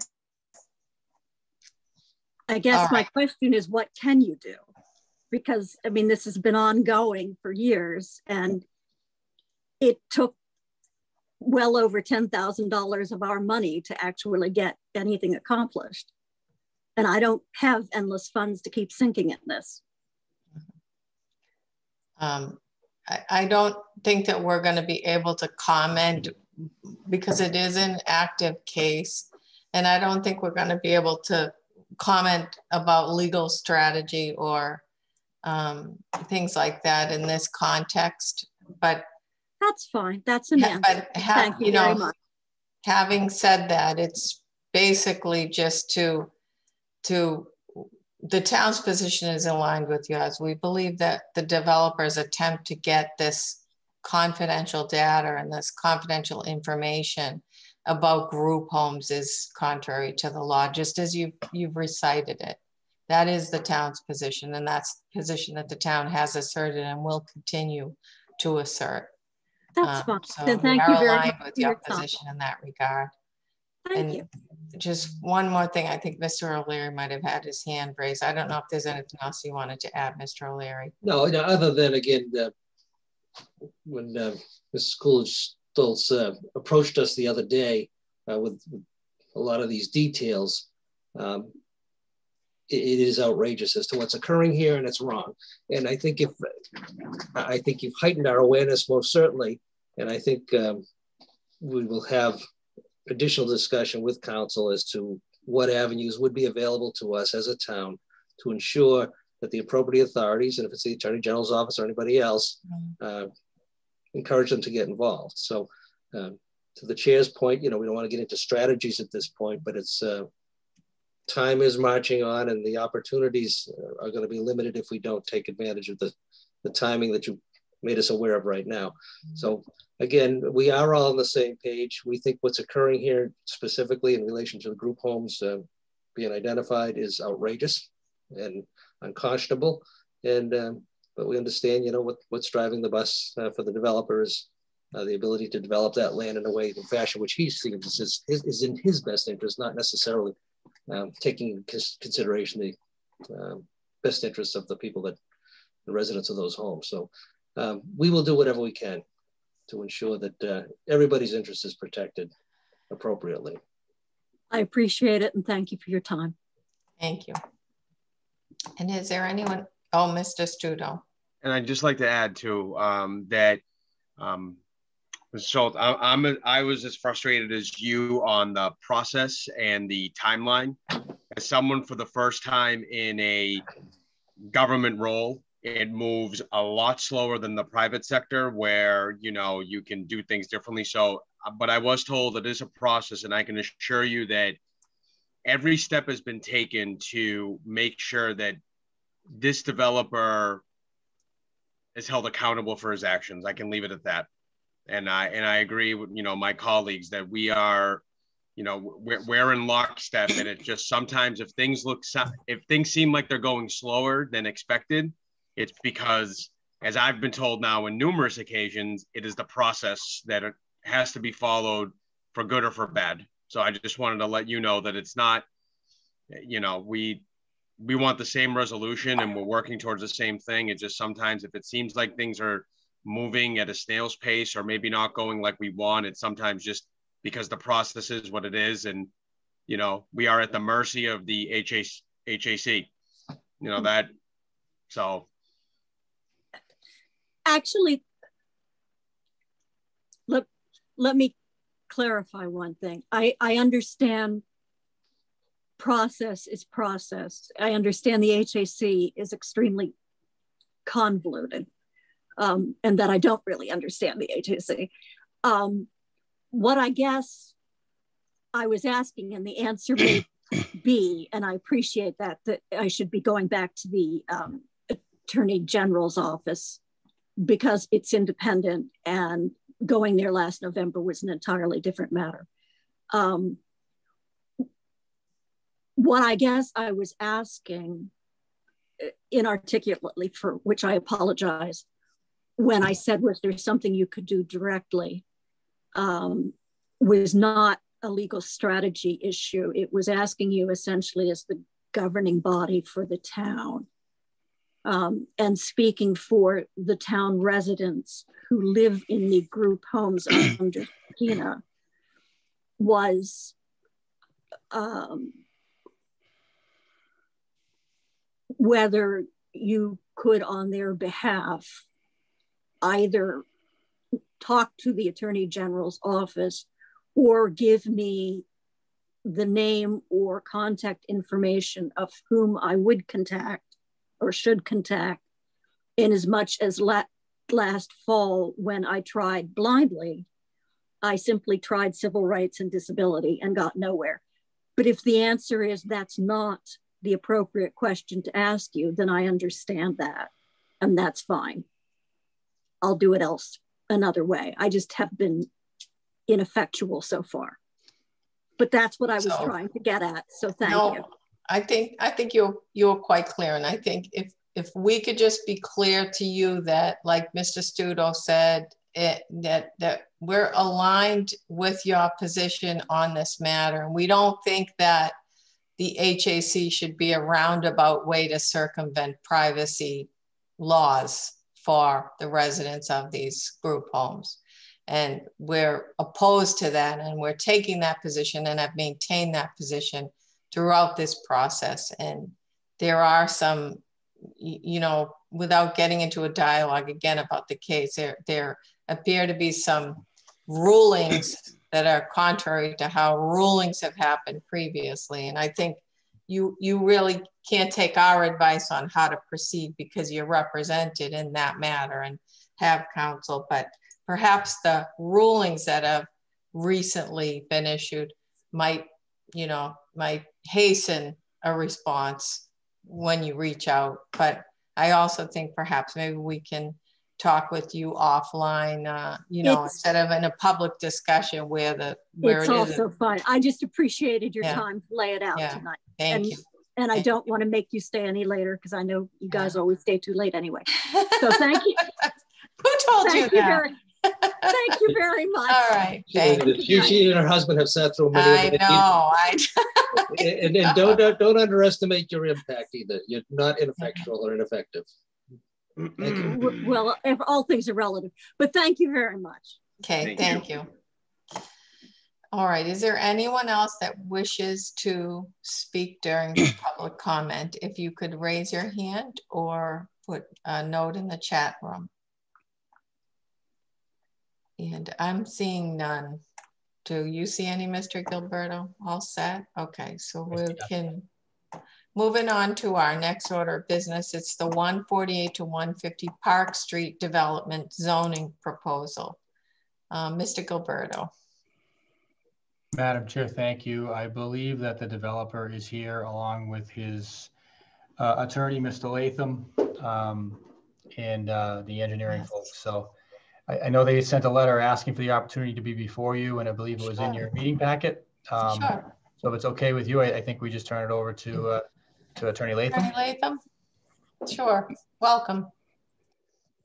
I guess my question is, what can you do? Because I mean, this has been ongoing for years and it took well over $10,000 of our money to actually get anything accomplished. And I don't have endless funds to keep sinking in this. Um, I, I don't think that we're going to be able to comment because it is an active case. And I don't think we're going to be able to comment about legal strategy or um, things like that in this context. But that's fine. That's an answer. But ha- Thank you, you know, very much. Having said that, it's basically just to to the town's position is aligned with yours. We believe that the developers attempt to get this confidential data and this confidential information about group homes is contrary to the law, just as you've, you've recited it. That is the town's position, and that's the position that the town has asserted and will continue to assert. That's um, fine. So then thank you very much with your, your position in that regard. Thank and you. Just one more thing. I think Mr. O'Leary might have had his hand raised. I don't know if there's anything else you wanted to add, Mr. O'Leary. No, no other than again, uh, when uh, Mrs. Coolidge Stoltz uh, approached us the other day uh, with, with, a lot of these details. Um, it, it is outrageous as to what's occurring here, and it's wrong. And I think if I think you've heightened our awareness most certainly, and I think um, we will have additional discussion with counsel as to what avenues would be available to us as a town to ensure that the appropriate authorities, and if it's the Attorney General's office or anybody else, uh, encourage them to get involved. So um, to the chair's point, you know, we don't want to get into strategies at this point, but it's uh, time is marching on and the opportunities are going to be limited if we don't take advantage of the, the timing that you made us aware of right now. So again, we are all on the same page. We think what's occurring here specifically in relation to the group homes uh, being identified is outrageous and unconscionable. And um, but we understand, you know, what, what's driving the bus uh, for the developers, uh, the ability to develop that land in a way, in fashion, which he seems is, is, is in his best interest, not necessarily um, taking consideration the um, best interests of the people that the residents of those homes. So um, we will do whatever we can to ensure that uh, everybody's interest is protected appropriately. I appreciate it and thank you for your time. Thank you. And is there anyone? Oh, Mr. Stuto. And I'd just like to add too um, that um, Ms. Schultz, I, I'm a, I was as frustrated as you on the process and the timeline. As someone for the first time in a government role, it moves a lot slower than the private sector where you know you can do things differently. So, uh, but I was told it is a process, and I can assure you that every step has been taken to make sure that this developer is held accountable for his actions. I can leave it at that and I and I agree with you know my colleagues that we are, you know, we're, we're in lockstep, and it just sometimes if things look if things seem like they're going slower than expected, it's because as I've been told now in numerous occasions, it is the process that it has to be followed for good or for bad. So I just wanted to let you know that it's not, you know, we we want the same resolution and we're working towards the same thing. It just sometimes if it seems like things are moving at a snail's pace or maybe not going like we want. It's sometimes just because the process is what it is. And, you know, we are at the mercy of the HAC, HAC you know, that. So. Actually, let, let me clarify one thing. I, I understand process is process. I understand the HAC is extremely convoluted um, and that I don't really understand the HAC. Um, what I guess I was asking, and the answer may be, and I appreciate that, that I should be going back to the um, Attorney General's office because it's independent and going there last November was an entirely different matter. Um, what I guess I was asking uh, inarticulately, for which I apologize, when I said, was there something you could do directly, um, was not a legal strategy issue. It was asking you essentially as the governing body for the town um, and speaking for the town residents who live in the group homes (clears throat) under Pina was um, whether you could on their behalf either talk to the Attorney General's office or give me the name or contact information of whom I would contact or should contact in as much as la last fall when I tried blindly, I simply tried civil rights and disability and got nowhere. But if the answer is that's not the appropriate question to ask you, then I understand that and that's fine. I'll do it else another way. I just have been ineffectual so far. But that's what I was so, trying to get at. So thank no, you. I think I think you're you're quite clear. And I think if if we could just be clear to you that, like Mr. Stuto said, it, that that we're aligned with your position on this matter, and we don't think that the HAC should be a roundabout way to circumvent privacy laws for the residents of these group homes. And we're opposed to that, and we're taking that position and have maintained that position throughout this process. And there are some, you know, without getting into a dialogue again about the case, there, there appear to be some rulings (clears throat) that are contrary to how rulings have happened previously. And I think you you really can't take our advice on how to proceed because you're represented in that matter and have counsel but perhaps the rulings that have recently been issued might, you know, might hasten a response when you reach out. But I also think perhaps maybe we can talk with you offline, uh, you know, It's- instead of in a public discussion where the, where It's it also fun. I just appreciated your Yeah. time to lay it out Yeah. tonight. Thank and, you. And I don't want to make you stay any later because I know you guys always stay too late anyway. (laughs) So thank you. Who told you you that? very, thank you very much. All right, She, thank you. she, she and her husband have sat through many. I many- know, I, (laughs) And, and don't, don't, don't underestimate your impact either. You're not ineffectual or ineffective. Thank you. Well, if all things are relative, but thank you very much. okay, Thank thank you. All right, is there anyone else that wishes to speak during the (clears throat) public comment? If you could raise your hand or put a note in the chat room. And I'm seeing none. Do you see any, Mr. Gilleberto? All set? Okay, so we can, moving on to our next order of business, it's the 148 to 150 Park Street Development Zoning Proposal. Uh, Mr. Gilleberto. Madam Chair, thank you. I believe that the developer is here along with his uh, attorney, Mr. Latham, um, and uh, the engineering Yes. folks. So I, I know they sent a letter asking for the opportunity to be before you, and I believe it was in your meeting packet. Um, Sure. So if it's okay with you, I, I think we just turn it over to, uh, to Attorney Latham. Attorney Latham? Sure, welcome.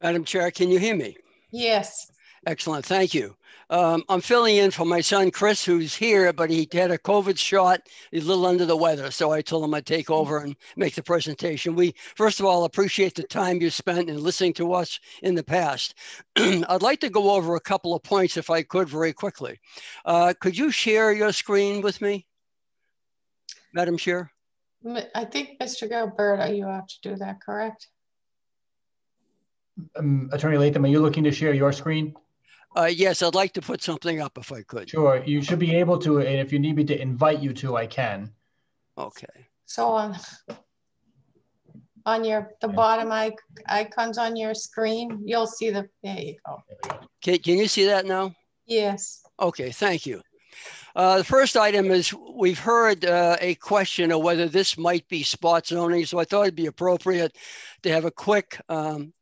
Madam Chair, can you hear me? Yes, Excellent, thank you. Um, I'm filling in for my son Chris, who's here, but he had a COVID shot. He's a little under the weather, so I told him I'd take over and make the presentation. We, first of all, appreciate the time you spent in listening to us in the past. (clears throat) I'd like to go over a couple of points, if I could, very quickly. Uh, could you share your screen with me, Madam Chair? I think, Mr. Gilleberto, you have to do that, correct? Um, Attorney Latham, are you looking to share your screen? Uh, yes, I'd like to put something up if I could. Sure, you should be able to, and if you need me to invite you to, I can. Okay. So on, on your, the bottom ic- icons on your screen, you'll see the, there you go. Can, can you see that now? Yes, Okay, thank you. Uh, the first item is we've heard uh, a question of whether this might be spot zoning, so I thought it'd be appropriate to have a quick um,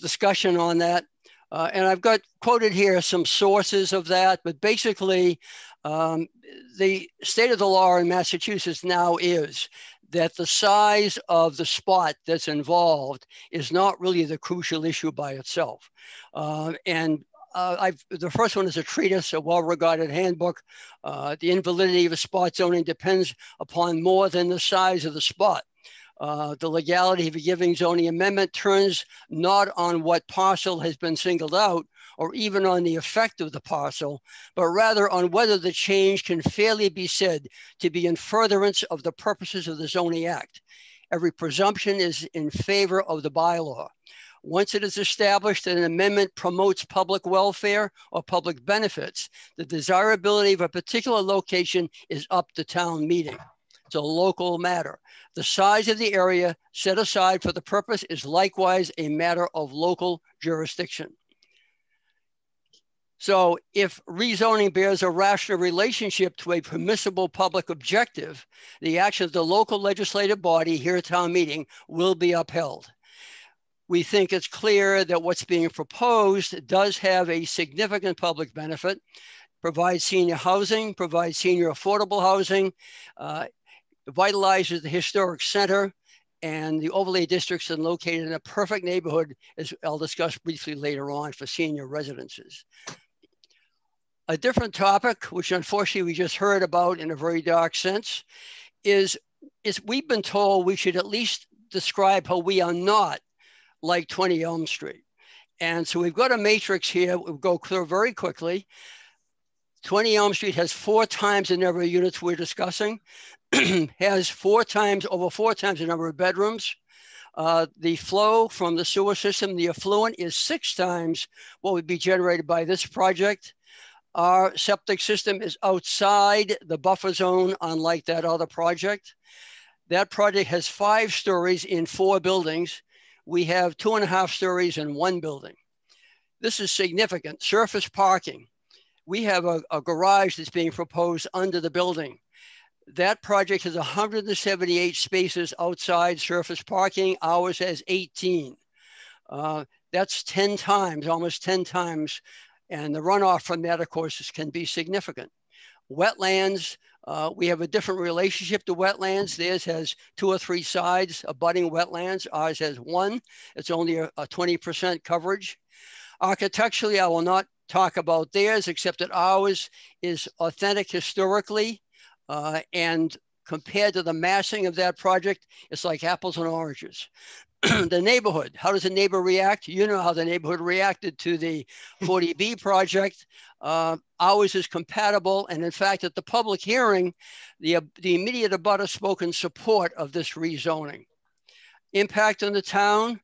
discussion on that. Uh, and I've got quoted here some sources of that, but basically, um, the state of the law in Massachusetts now is that the size of the spot that's involved is not really the crucial issue by itself. Uh, and uh, the first one is a treatise, a well-regarded handbook. Uh, the invalidity of a spot zoning depends upon more than the size of the spot. Uh, the legality of a giving zoning amendment turns not on what parcel has been singled out or even on the effect of the parcel, but rather on whether the change can fairly be said to be in furtherance of the purposes of the zoning act. Every presumption is in favor of the bylaw. Once it is established that an amendment promotes public welfare or public benefits, the desirability of a particular location is up to town meeting. It's a local matter. The size of the area set aside for the purpose is likewise a matter of local jurisdiction. So if rezoning bears a rational relationship to a permissible public objective, the action of the local legislative body here at town meeting will be upheld we think it's clear that what's being proposed does have a significant public benefit, provides senior housing, provides senior affordable housing, uh, vitalizes the historic center, and the overlay districts are located in a perfect neighborhood, as I'll discuss briefly later on for senior residences. A different topic, which unfortunately we just heard about in a very dark sense, is, is we've been told we should at least describe how we are not like 20 Elm Street. And so we've got a matrix here. We'll go through very quickly. 20 Elm Street has four times the number of units we're discussing, (clears throat) has four times, over four times the number of bedrooms. Uh, the flow from the sewer system, the effluent is six times what would be generated by this project. Our septic system is outside the buffer zone, unlike that other project. That project has five stories in four buildings we have two and a half stories in one building. This is significant. Surface parking. we have a, a garage that's being proposed under the building. That project has 178 spaces outside surface parking. Ours has 18. Uh, that's 10 times, almost 10 times. And the runoff from that, of course, can be significant. Wetlands, uh, we have a different relationship to wetlands. Theirs has two or three sides abutting wetlands. Ours has one. It's only a, a 20% coverage. Architecturally, I will not talk about theirs, except that ours is authentic historically. Uh, and compared to the massing of that project, it's like apples and oranges. (clears throat) the neighborhood, how does the neighbor react? You know how the neighborhood reacted to the (laughs) 40B project. Uh, ours is compatible. And in fact, at the public hearing, the, uh, the immediate abutter spoke in support of this rezoning. Impact on the town,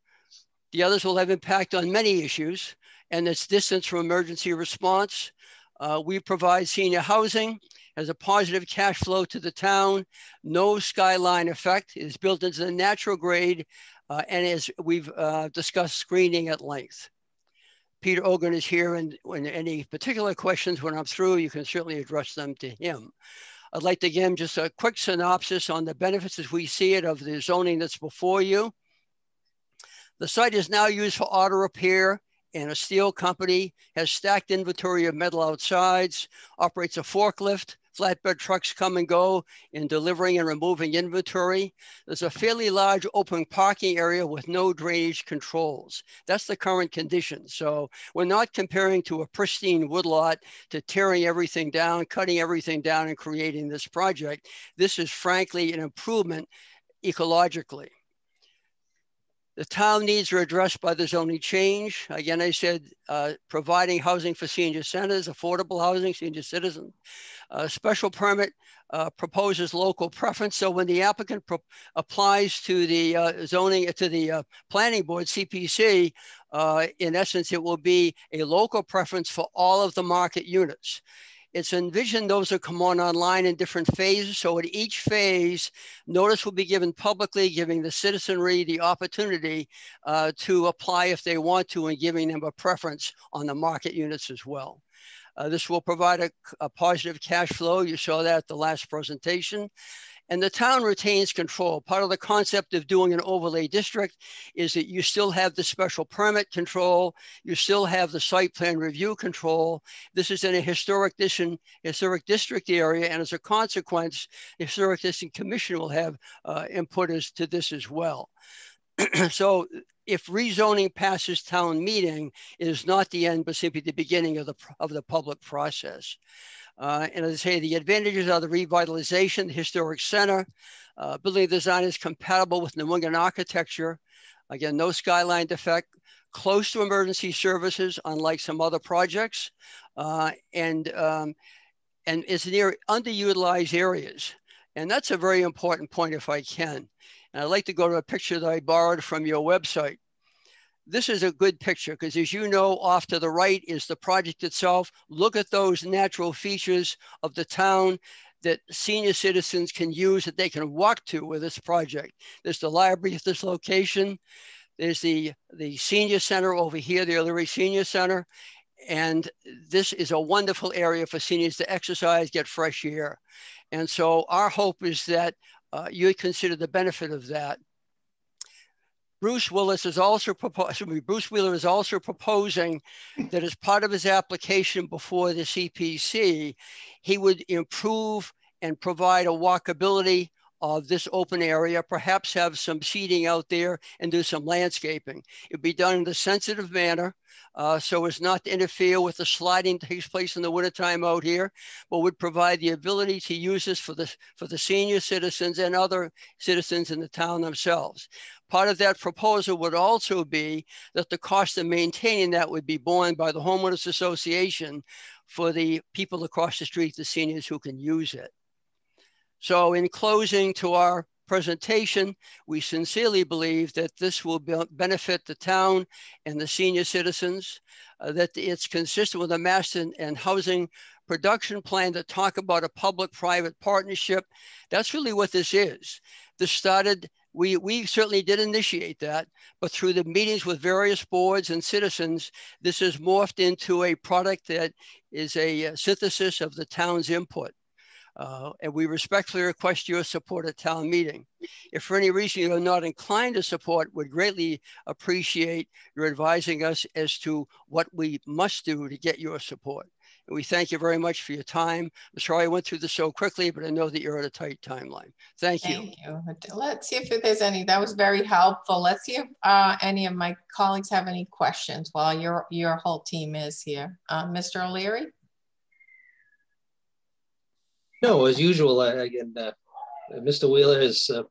the others will have impact on many issues and its distance from emergency response. Uh, we provide senior housing as a positive cash flow to the town, no skyline effect, it is built into the natural grade, uh, and as we've uh, discussed screening at length. Peter Ogren is here, and when any particular questions when I'm through, you can certainly address them to him. I'd like to give just a quick synopsis on the benefits as we see it of the zoning that's before you. The site is now used for auto repair and a steel company has stacked inventory of metal outsides, operates a forklift, flatbed trucks come and go in delivering and removing inventory. There's a fairly large open parking area with no drainage controls. That's the current condition. So we're not comparing to a pristine woodlot to tearing everything down, cutting everything down and creating this project. This is frankly an improvement ecologically. The town needs are addressed by the zoning change. Again, I said uh, providing housing for senior centers, affordable housing, senior citizens. Uh, special permit uh, proposes local preference. So when the applicant applies to the uh, zoning, to the uh, planning board, CPC, uh, in essence, it will be a local preference for all of the market units. It's envisioned those will come on online in different phases. So at each phase, notice will be given publicly, giving the citizenry the opportunity uh, to apply if they want to and giving them a preference on the market units as well. Uh, this will provide a, a, positive cash flow. You saw that at the last presentation and the town retains control. Part of the concept of doing an overlay district is that you still have the special permit control, you still have the site plan review control. This is in a historic, historic district area, and as a consequence, the Historic District Commission will have uh, input as to this as well. (clears throat) so if rezoning passes town meeting, it is not the end, but simply the beginning of the, of the public process. Uh, and as I say, the advantages are the revitalization, the historic center, uh, building design is compatible with New England architecture. Again, no skyline defect, close to emergency services, unlike some other projects, uh, and, um, and it's near underutilized areas. And that's a very important point if I can. And I'd like to go to a picture that I borrowed from your website this is a good picture because as you know, off to the right is the project itself. Look at those natural features of the town that senior citizens can use that they can walk to with this project. There's the library at this location. There's the, the senior center over here, the O'Leary Senior Center. And this is a wonderful area for seniors to exercise, get fresh air. And so our hope is that uh, you consider the benefit of that Bruce Willis is also proposing, Bruce Wheeler is also proposing that as part of his application before the CPC, he would improve and provide a walkability of this open area, perhaps have some seating out there and do some landscaping. It'd be done in a sensitive manner uh, so as not to interfere with the sliding that takes place in the wintertime out here, but would provide the ability to use this for the, for the senior citizens and other citizens in the town themselves. Part of that proposal would also be that the cost of maintaining that would be borne by the homeowners association for the people across the street, the seniors who can use it. So in closing to our presentation, we sincerely believe that this will be benefit the town and the senior citizens, uh, that it's consistent with the master and, and housing production plan to talk about a public-private partnership. That's really what this is. This started we, we certainly did initiate that, but through the meetings with various boards and citizens, this has morphed into a product that is a uh, synthesis of the town's input. Uh, and we respectfully request your support at town meeting. If for any reason you're not inclined to support, would greatly appreciate your advising us as to what we must do to get your support. And we thank you very much for your time. I'm sorry I went through this so quickly, but I know that you're at a tight timeline. Thank you. Thank you. Let's see if there's any, that was very helpful. Let's see if uh, any of my colleagues have any questions while your, your whole team is here. Uh, Mr. O'Leary? No, as usual, uh, again, uh, Mr. Wheeler has uh,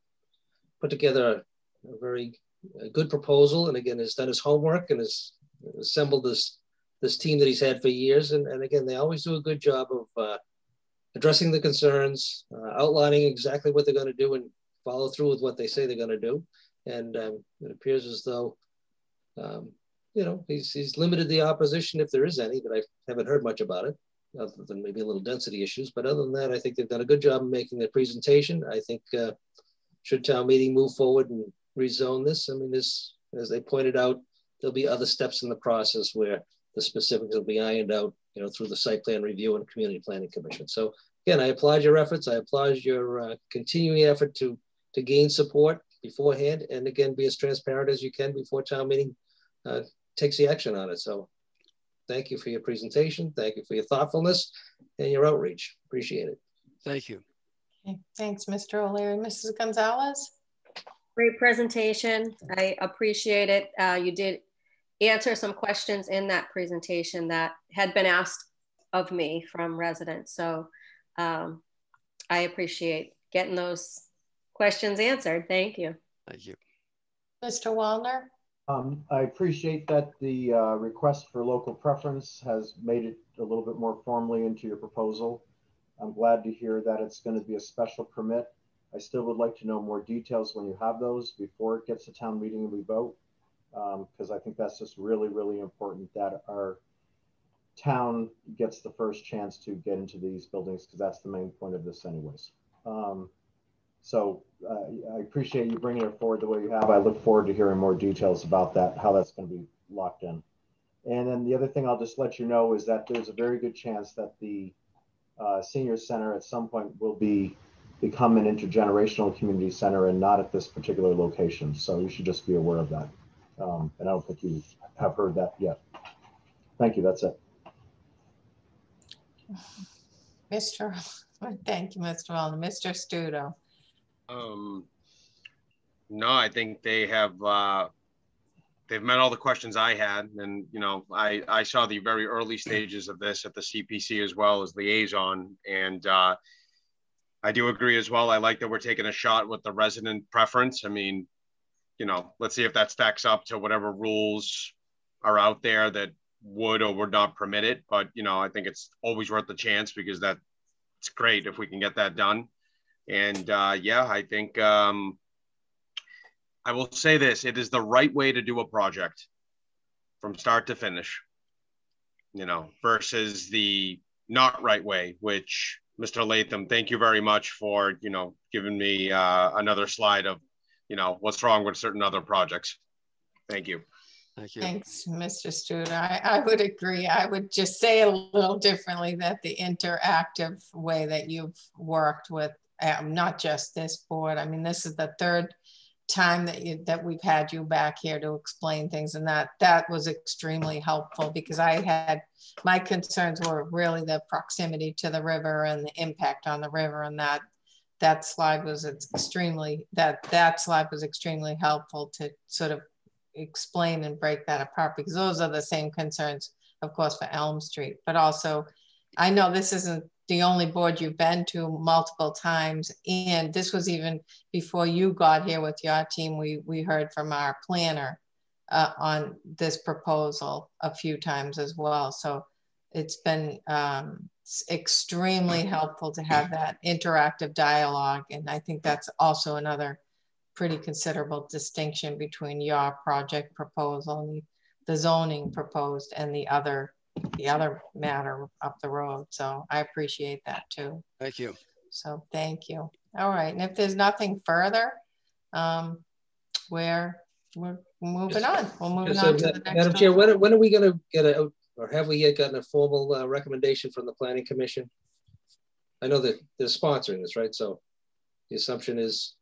put together a, a very a good proposal and again has done his homework and has assembled this this team that he's had for years. And, and again, they always do a good job of uh, addressing the concerns, uh, outlining exactly what they're going to do and follow through with what they say they're going to do. And um, it appears as though, um, you know, he's, he's limited the opposition if there is any, but I haven't heard much about it other than maybe a little density issues. But other than that, I think they've done a good job of making their presentation. I think uh, should town meeting move forward and rezone this, I mean, this, as they pointed out, there'll be other steps in the process where the specifics will be ironed out, you know, through the site plan review and community planning commission. So again, I applaud your efforts. I applaud your uh, continuing effort to to gain support beforehand, and again, be as transparent as you can before town meeting uh, takes the action on it. So thank you for your presentation. Thank you for your thoughtfulness and your outreach. Appreciate it. Thank you. Okay, thanks, Mr. O'Leary. Mrs. Gonzalez? Great presentation. I appreciate it. Uh, you did answer some questions in that presentation that had been asked of me from residents. So um, I appreciate getting those questions answered. Thank you. Thank you. Mr. Wallner? Um, I appreciate that the uh, request for local preference has made it a little bit more formally into your proposal. I'm glad to hear that it's going to be a special permit. I still would like to know more details when you have those before it gets to town meeting and we vote because um, I think that's just really, really important that our town gets the first chance to get into these buildings because that's the main point of this anyways. Um, so uh, I appreciate you bringing it forward the way you have. I look forward to hearing more details about that, how that's going to be locked in. And then the other thing I'll just let you know is that there's a very good chance that the uh, senior center at some point will be become an intergenerational community center and not at this particular location. So you should just be aware of that. Um, and I don't think you have heard that yet. Thank you. That's it. (laughs) Mr. (laughs) Thank you, Mr. Wallner. Mr. Stuto. Um, no, I think they have uh, they've met all the questions I had, and you know, I I saw the very early stages of this at the CPC as well as liaison, and uh, I do agree as well. I like that we're taking a shot with the resident preference. I mean, you know, let's see if that stacks up to whatever rules are out there that would or would not permit it. But, you know, I think it's always worth the chance because that it's great if we can get that done. And uh, yeah, I think um, I will say this it is the right way to do a project from start to finish, you know, versus the not right way, which Mr. Latham, thank you very much for, you know, giving me uh, another slide of you know, what's wrong with certain other projects. Thank you. Thank you. Thanks, Mr. Stuto. I, I would agree. I would just say a little differently that the interactive way that you've worked with, um, not just this board. I mean, this is the third time that you that we've had you back here to explain things and that that was extremely helpful because I had my concerns were really the proximity to the river and the impact on the river and that that slide was extremely that that slide was extremely helpful to sort of explain and break that apart because those are the same concerns of course for elm street but also i know this isn't the only board you've been to multiple times. And this was even before you got here with your team we we heard from our planner uh, on this proposal a few times as well. So it's been um, extremely helpful to have that interactive dialogue. And I think that's also another pretty considerable distinction between your project proposal and the zoning proposed and the other the other matter up the road. So I appreciate that too. Thank you. So thank you. All right. And if there's nothing further, um, where we're moving on. We're moving So, on to the next Madam. Chair, when, when are we going to get a, or have we yet gotten a formal uh, recommendation from the Planning Commission? I know that they're sponsoring this, right? So the assumption is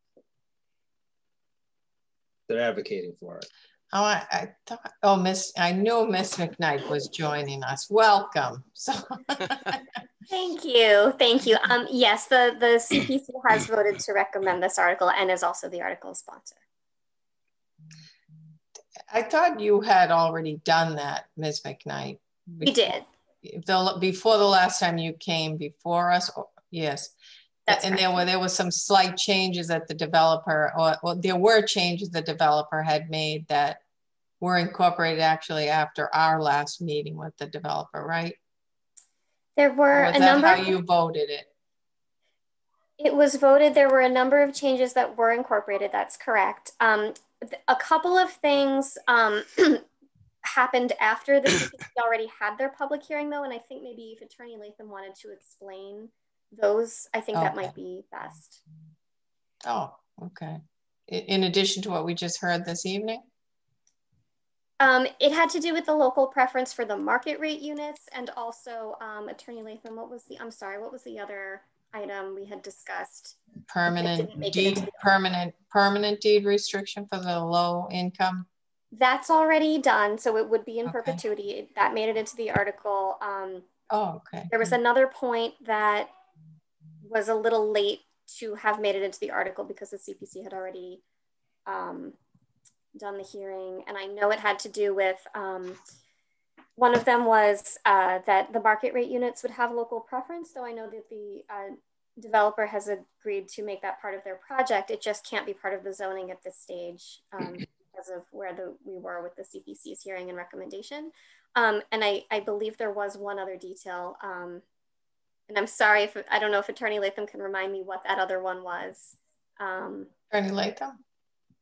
they're advocating for it. Oh, I, I thought, oh, Miss, I knew Miss McKnight was joining us. Welcome. (laughs) So, Thank you. Thank you. Um, yes, the, the CPC has voted to recommend this article and is also the article sponsor. I thought you had already done that, Ms. McKnight. We did. The, before the last time you came before us, yes. That's And there were, there was some slight changes that the developer, or, well, there were changes the developer had made that were incorporated actually after our last meeting with the developer, right? There were a number. how you voted it? It was voted, there were a number of changes that were incorporated, that's correct. Um, a couple of things um, (clears throat) happened after the CPC (coughs) already had their public hearing though, and I think maybe if Attorney Latham wanted to explain those, I think that might be best. Oh, okay. In addition to what we just heard this evening? Um, it had to do with the local preference for the market rate units and also um, Attorney Latham, what was the, I'm sorry, what was the other item we had discussed? Permanent make it into deed, permanent, permanent deed restriction for the low income? That's already done, so it would be in Okay. perpetuity. That made it into the article. Um, Oh, okay. there was another point that was a little late to have made it into the article because the CPC had already um, done the hearing. And I know it had to do with, um, one of them was uh, that the market rate units would have local preference. though I know that the uh, developer has agreed to make that part of their project. It just can't be part of the zoning at this stage um, because of where the, we were with the CPC's hearing and recommendation. Um, and I, I believe there was one other detail. Um, and I'm sorry if I don't know if Attorney Latham can remind me what that other one was. Um, Attorney Latham?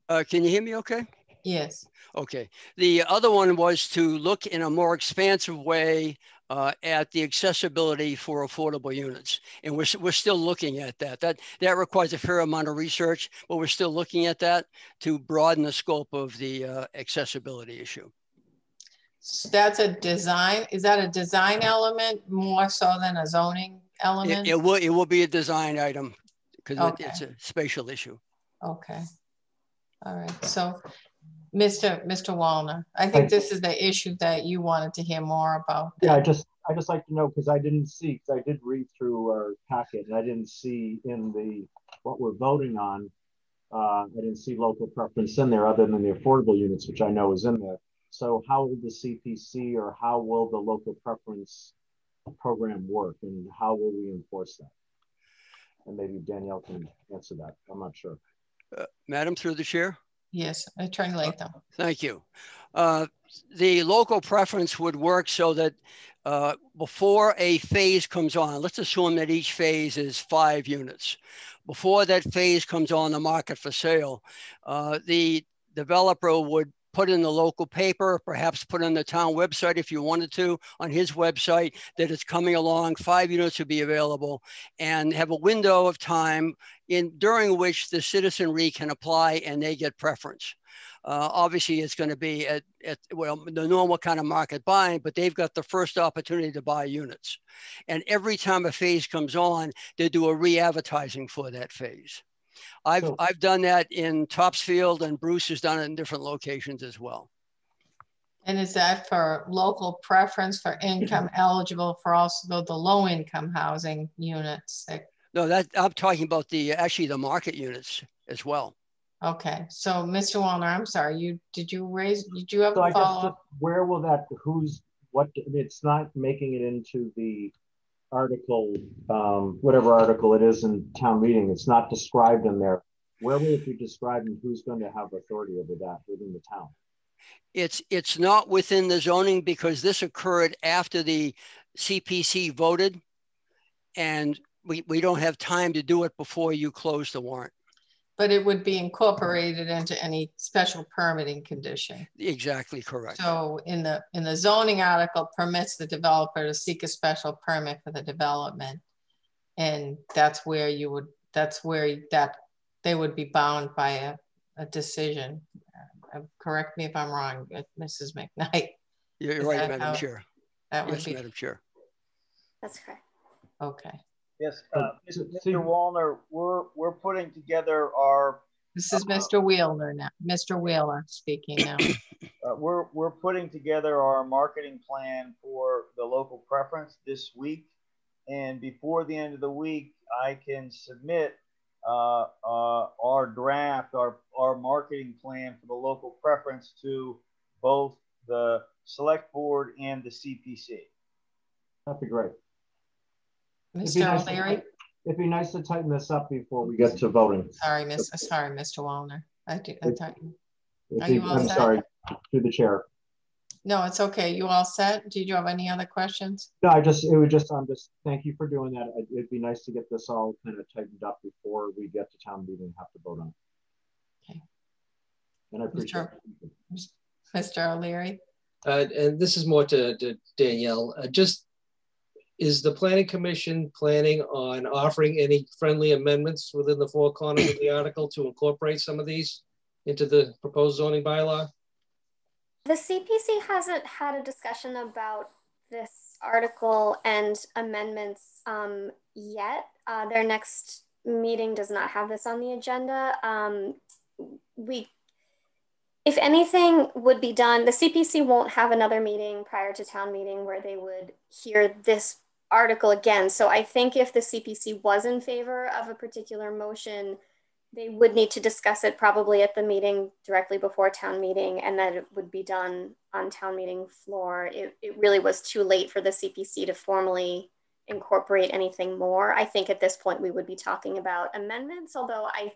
Uh, can you hear me okay? Yes. Okay. The other one was to look in a more expansive way uh, at the accessibility for affordable units. And we're, we're still looking at that. That, that requires a fair amount of research, but we're still looking at that to broaden the scope of the uh, accessibility issue. So that's a design, is that a design element more so than a zoning element? it will, it will be a design item because Okay. it's a spatial issue. Okay. All right, so Mr. Mr. Wallner, I think this is the issue that you wanted to hear more about. Yeah, I just, I just like to know, because I didn't see, because I did read through our packet and I didn't see in the, what we're voting on, uh, I didn't see local preference in there other than the affordable units, which I know is in there. So how will the CPC or how will the local preference program work and how will we enforce that? And maybe Danielle can answer that. I'm not sure. Uh, Madam, through the chair? Yes, Attorney Latham. Thank you. Uh, The local preference would work so that uh, before a phase comes on, let's assume that each phase is five units. Before that phase comes on the market for sale, uh, the developer would put in the local paper, perhaps put on the town website if you wanted to, on his website, that it's coming along, five units would be available, and have a window of time in during which the citizenry can apply and they get preference. Uh, obviously, it's going to be at, at well the normal kind of market buying, but they've got the first opportunity to buy units. And every time a phase comes on, they do a re-advertising for that phase. I've So- I've done that in Topsfield, and Bruce has done it in different locations as well. And is that for local preference for income (laughs) eligible for also the low income housing units? No, that I'm talking about the actually the market units as well. Okay, so Mr. Wallner, I'm sorry, you, did you raise, did you have So I a guess, follow? just where will that, who's, what, it's not making it into the article, um, whatever article it is in town meeting, it's not described in there. Where will it be described and who's going to have authority over that within the town? It's it's not within the zoning because this occurred after the CPC voted, and we, we don't have time to do it before you close the warrant. But it would be incorporated into any special permitting condition. Exactly correct. So in the, in the zoning article permits the developer to seek a special permit for the development. And that's where you would, that's where that, they would be bound by a a decision. Uh, correct me if I'm wrong, Mrs. McKnight. You're Is right, Madam how- Chair. That would Yes, be, Madam Chair. That's correct. okay. Yes, uh, Mr. Wallner, we're, we're putting together our, This is Mr. Wheeler now, Mr. Wheeler speaking now. (coughs) uh, we're, we're putting together our marketing plan for the local preference this week. And before the end of the week, I can submit uh, uh, our draft, our, our marketing plan for the local preference to both the select board and the CPC. That'd be great. It'd be Mr. nice to- O'Leary? It'd be nice to tighten this up before we get to voting. Sorry, Miss, sorry, Mr. Wallner. I do, I thought, Are you- you all I'm set? sorry, through the chair. no, it's okay. You all set? Did you have any other questions? No, I just, it would just, I'm just, thank you for doing that. It- It'd be nice to get this all kind of tightened up before we get to town meeting and have to vote on it. Okay. And I appreciate Mr. it. Mr. O'Leary? Uh, and this is more to, to Danielle. Uh, just is the planning commission planning on offering any friendly amendments within the four corners of the article to incorporate some of these into the proposed zoning bylaw? The CPC hasn't had a discussion about this article and amendments um, yet. Uh, their next meeting does not have this on the agenda. Um, we, if anything would be done, the CPC won't have another meeting prior to town meeting where they would hear this article again. So I think if the CPC was in favor of a particular motion, they would need to discuss it probably at the meeting directly before town meeting and that it would be done on town meeting floor. It, it really was too late for the CPC to formally incorporate anything more. I think at this point we would be talking about amendments, although I,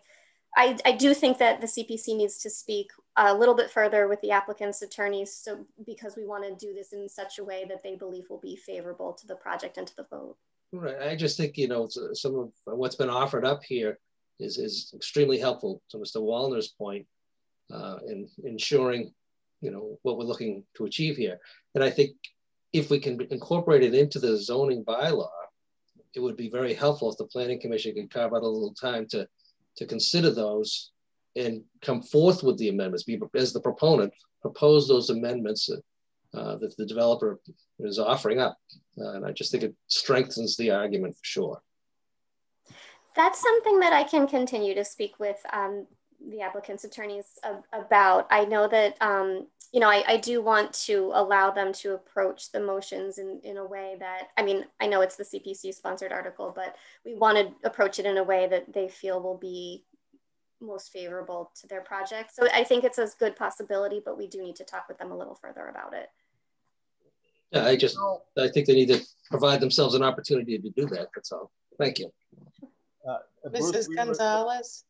I, I do think that the CPC needs to speak a little bit further with the applicant's attorneys so because we want to do this in such a way that they believe will be favorable to the project and to the vote. Right. I just think, you know, some of what's been offered up here is, is extremely helpful to Mr. Wallner's point uh, in ensuring, you know, what we're looking to achieve here. And I think if we can incorporate it into the zoning bylaw, it would be very helpful if the planning commission could carve out a little time to, to consider those and come forth with the amendments, be as the proponent, propose those amendments uh, that the developer is offering up. Uh, and I just think it strengthens the argument for sure. That's something that I can continue to speak with um, the applicant's attorneys ab- about. I know that, um, you know, I, I do want to allow them to approach the motions in, in a way that, I mean, I know it's the CPC sponsored article, but we want to approach it in a way that they feel will be most favorable to their project. So I think it's a good possibility, but we do need to talk with them a little further about it. Yeah, I just, I think they need to provide themselves an opportunity to do that. That's all. Thank you. Uh, Mrs. we were- Gonzalez?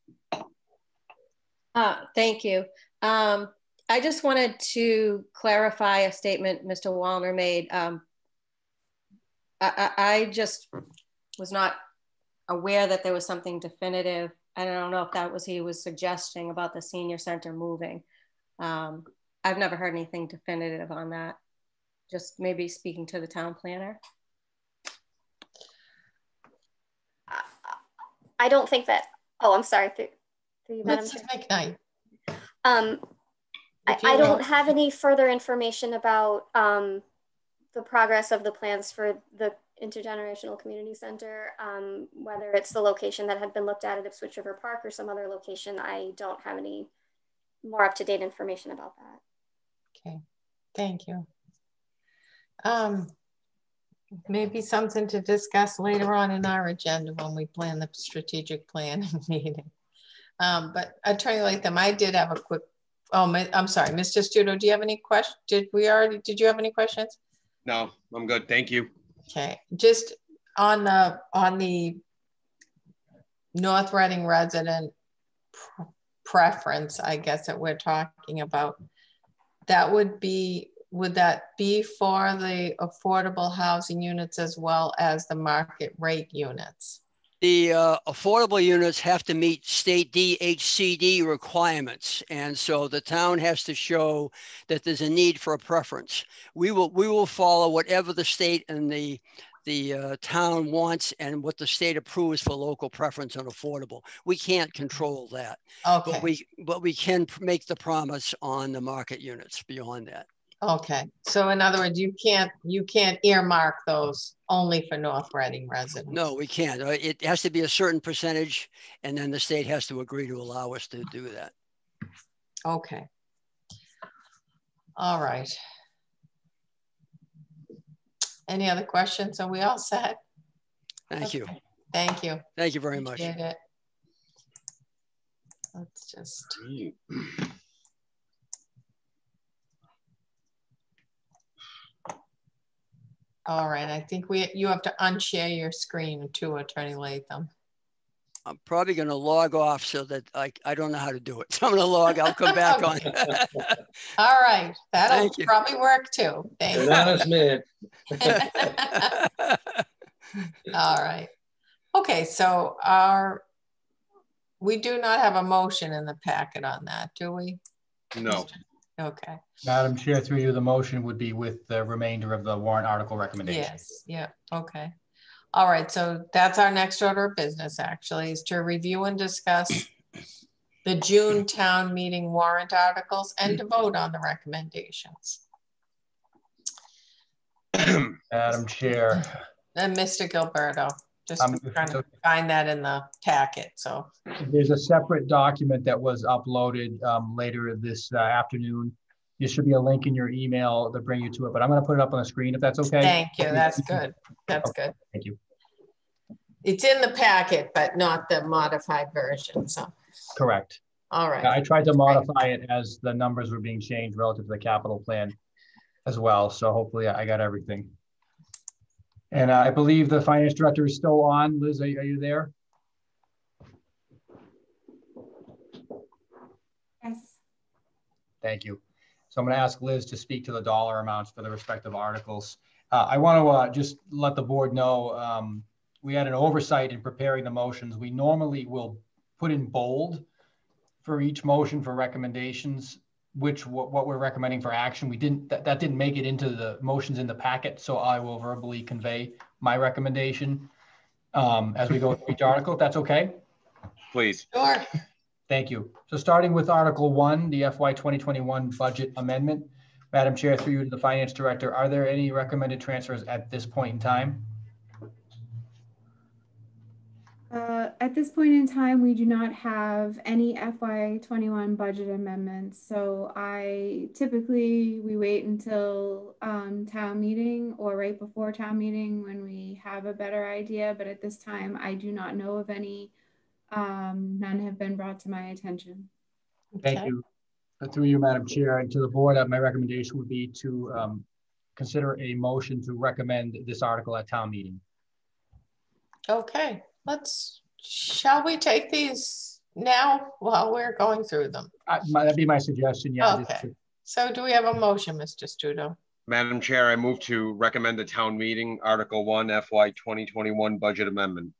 Uh, thank you. Um, I just wanted to clarify a statement Mr. Wallner made. Um, I, I, just was not aware that there was something definitive. I don't know if that was he was suggesting about the senior center moving. Um, I've never heard anything definitive on that. Just maybe speaking to the town planner. I don't think that, oh, I'm sorry. Through, you, Madam Mrs. Chair. McKnight? Um, I, I don't have any further information about um, the progress of the plans for the intergenerational community center. Um, whether it's the location that had been looked at at Ipswich River Park or some other location, I don't have any more up to date information about that. Okay, thank you. Um, maybe something to discuss later on in our agenda when we plan the strategic planning (laughs) meeting. Um, but Attorney Latham, I did have a quick, oh, my- I'm sorry, Mr. Stuto, do you have any questions? Did we already, did you have any questions? No, I'm good. Thank you. Okay, just on the, on the North Reading resident pr- preference, I guess that we're talking about, that would be, would that be for the affordable housing units as well as the market rate units? The uh, affordable units have to meet state DHCD requirements. And so the town has to show that there's a need for a preference. We will, we will follow whatever the state and the, the uh, town wants and what the state approves for local preference and affordable. We can't control that. Okay. But we, but we can make the promise on the market units beyond that. Okay, so in other words, you can't, you can't earmark those only for North Reading residents? No, we can't. Uh, It has to be a certain percentage and then the state has to agree to allow us to do that. Okay. All right. Any other questions? Are we all set? Thank you. Thank you. Thank you very much. Appreciate it. Let's just. All right, I think we, you have to unshare your screen to Attorney Latham. I'm probably going to log off so that I, I don't know how to do it. (laughs) So I'm going to log, I'll come back on. (laughs) All right, that'll Thank you. probably work too. Thank An you. honest man. (laughs) All right. Okay, so our, we do not have a motion in the packet on that, do we? No. Okay, Madam Chair, through you, the motion would be with the remainder of the warrant article recommendation. yes, yeah, okay. All right, so that's our next order of business actually, is to review and discuss the June town meeting warrant articles and to vote on the recommendations. Madam Chair, And Mr. Gilleberto, just Um, trying to find that in the packet, so. there's a separate document that was uploaded um, later this uh, afternoon. There should be a link in your email to bring you to it, but I'm going to put it up on the screen if that's okay. Thank you, that's good, that's good. Thank you. It's in the packet, but not the modified version, so, Correct. all right. I tried to modify it as the numbers were being changed relative to the capital plan as well. So hopefully I got everything. And uh, I believe the finance director is still on. Liz, are are you there? Yes. Thank you. So I'm going to ask Liz to speak to the dollar amounts for the respective articles. Uh, I want to uh, just let the board know um, we had an oversight in preparing the motions. We normally will put in bold for each motion for recommendations, which what, what we're recommending for action. We didn't that, that didn't make it into the motions in the packet, so I will verbally convey my recommendation um, as we go through each article. If that's okay. Please. Sure. Thank you. So starting with Article One, the FY 2021 budget amendment. Madam Chair, through you to the Finance Director, are there any recommended transfers at this point in time? Uh, at this point in time, we do not have any FY twenty-one budget amendments. So I typically, we wait until um, town meeting or right before town meeting when we have a better idea. But at this time, I do not know of any. Um, none have been brought to my attention. Thank you. Uh, Through you, Madam Chair, and to the board, uh, my recommendation would be to um, consider a motion to recommend this article at town meeting. Okay, let's, shall we take these now while we're going through them? Uh, my- That'd be my suggestion, yeah. Okay. to- So do we have a motion, Mr. Stuto? Madam Chair, I move to recommend the town meeting Article One FY 2021 budget amendment.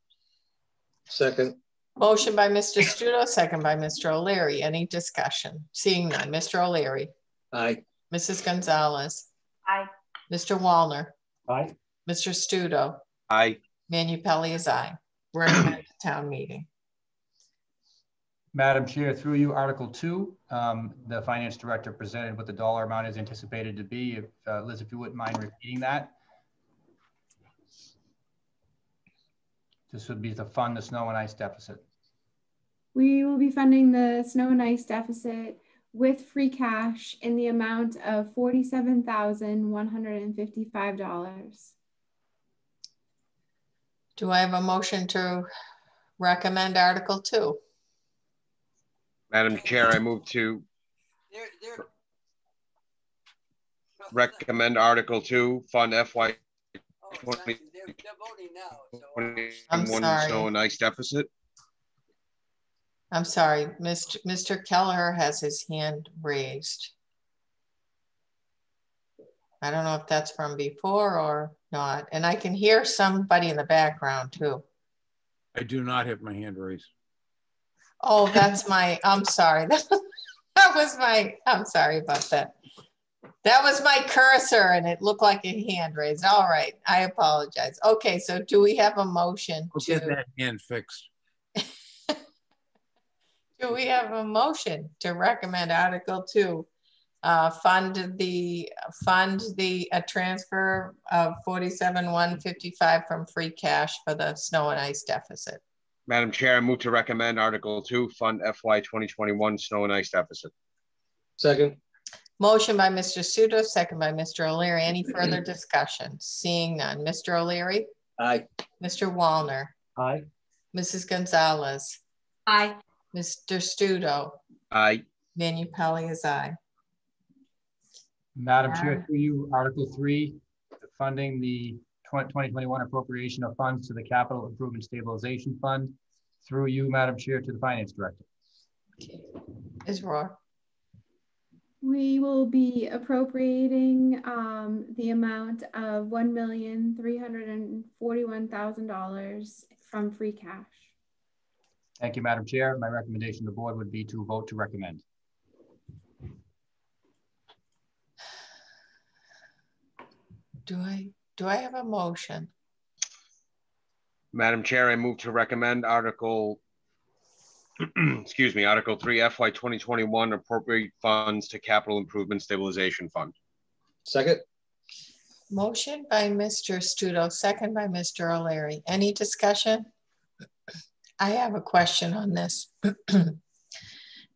Second, Motion by Mr. Stuto, second by Mr. O'Leary. Any discussion? Seeing none. Mr. O'Leary, aye. Mrs. Gonzalez, Aye. Mr. Wallner, Aye. Mr. Stuto, Aye. Manupelli is aye to (coughs) town meeting. Madam Chair, through you, Article 2, um, the finance director presented what the dollar amount is anticipated to be. If, uh, Liz, if you wouldn't mind repeating that. This would be to fund the snow and ice deficit. We will be funding the snow and ice deficit with free cash in the amount of $47,155. Do I have a motion to recommend Article Two? Madam Chair, I move to recommend Article Two, fund FY 2021 sorry. snow and ice deficit. I'm sorry, Mr. Mr. Kelleher has his hand raised. I don't know if that's from before or not, and I can hear somebody in the background too. I do not have my hand raised. Oh, that's my, I'm sorry. (laughs) That was my, I'm sorry about that. That was my cursor and it looked like a hand raised. All right, I apologize. Okay, so do we have a motion We'll get to, that hand fixed. (laughs) do we have a motion to recommend Article Two? Uh, fund the, fund the, a transfer of forty-seven, one fifty-five from free cash for the snow and ice deficit. Madam Chair, I move to recommend Article Two, Fund FY 2021 Snow and Ice Deficit. Second. Motion by Mr. Stuto, second by Mr. O'Leary. Any further (clears throat) discussion? Seeing none. Mr. O'Leary, Aye. Mr. Wallner, Aye. Mrs. Gonzalez, Aye. Mr. Stuto, Aye. Manupelli is aye. Madam Chair, through you, Article Three, funding the 20- 2021 appropriation of funds to the Capital Improvement Stabilization Fund. Through you, Madam Chair, to the Finance Director. Okay. Is Roar. We will be appropriating um, the amount of one million three hundred and forty-one thousand dollars from free cash. Thank you, Madam Chair. My recommendation to the board would be to vote to recommend. Do I, do I have a motion? Madam Chair, I move to recommend Article, (clears throat) excuse me, Article Three, FY 2021 appropriate funds to Capital Improvement Stabilization Fund. Second. Motion by Mr. Stuto, second by Mr. O'Leary. Any discussion? I have a question on this. (clears throat)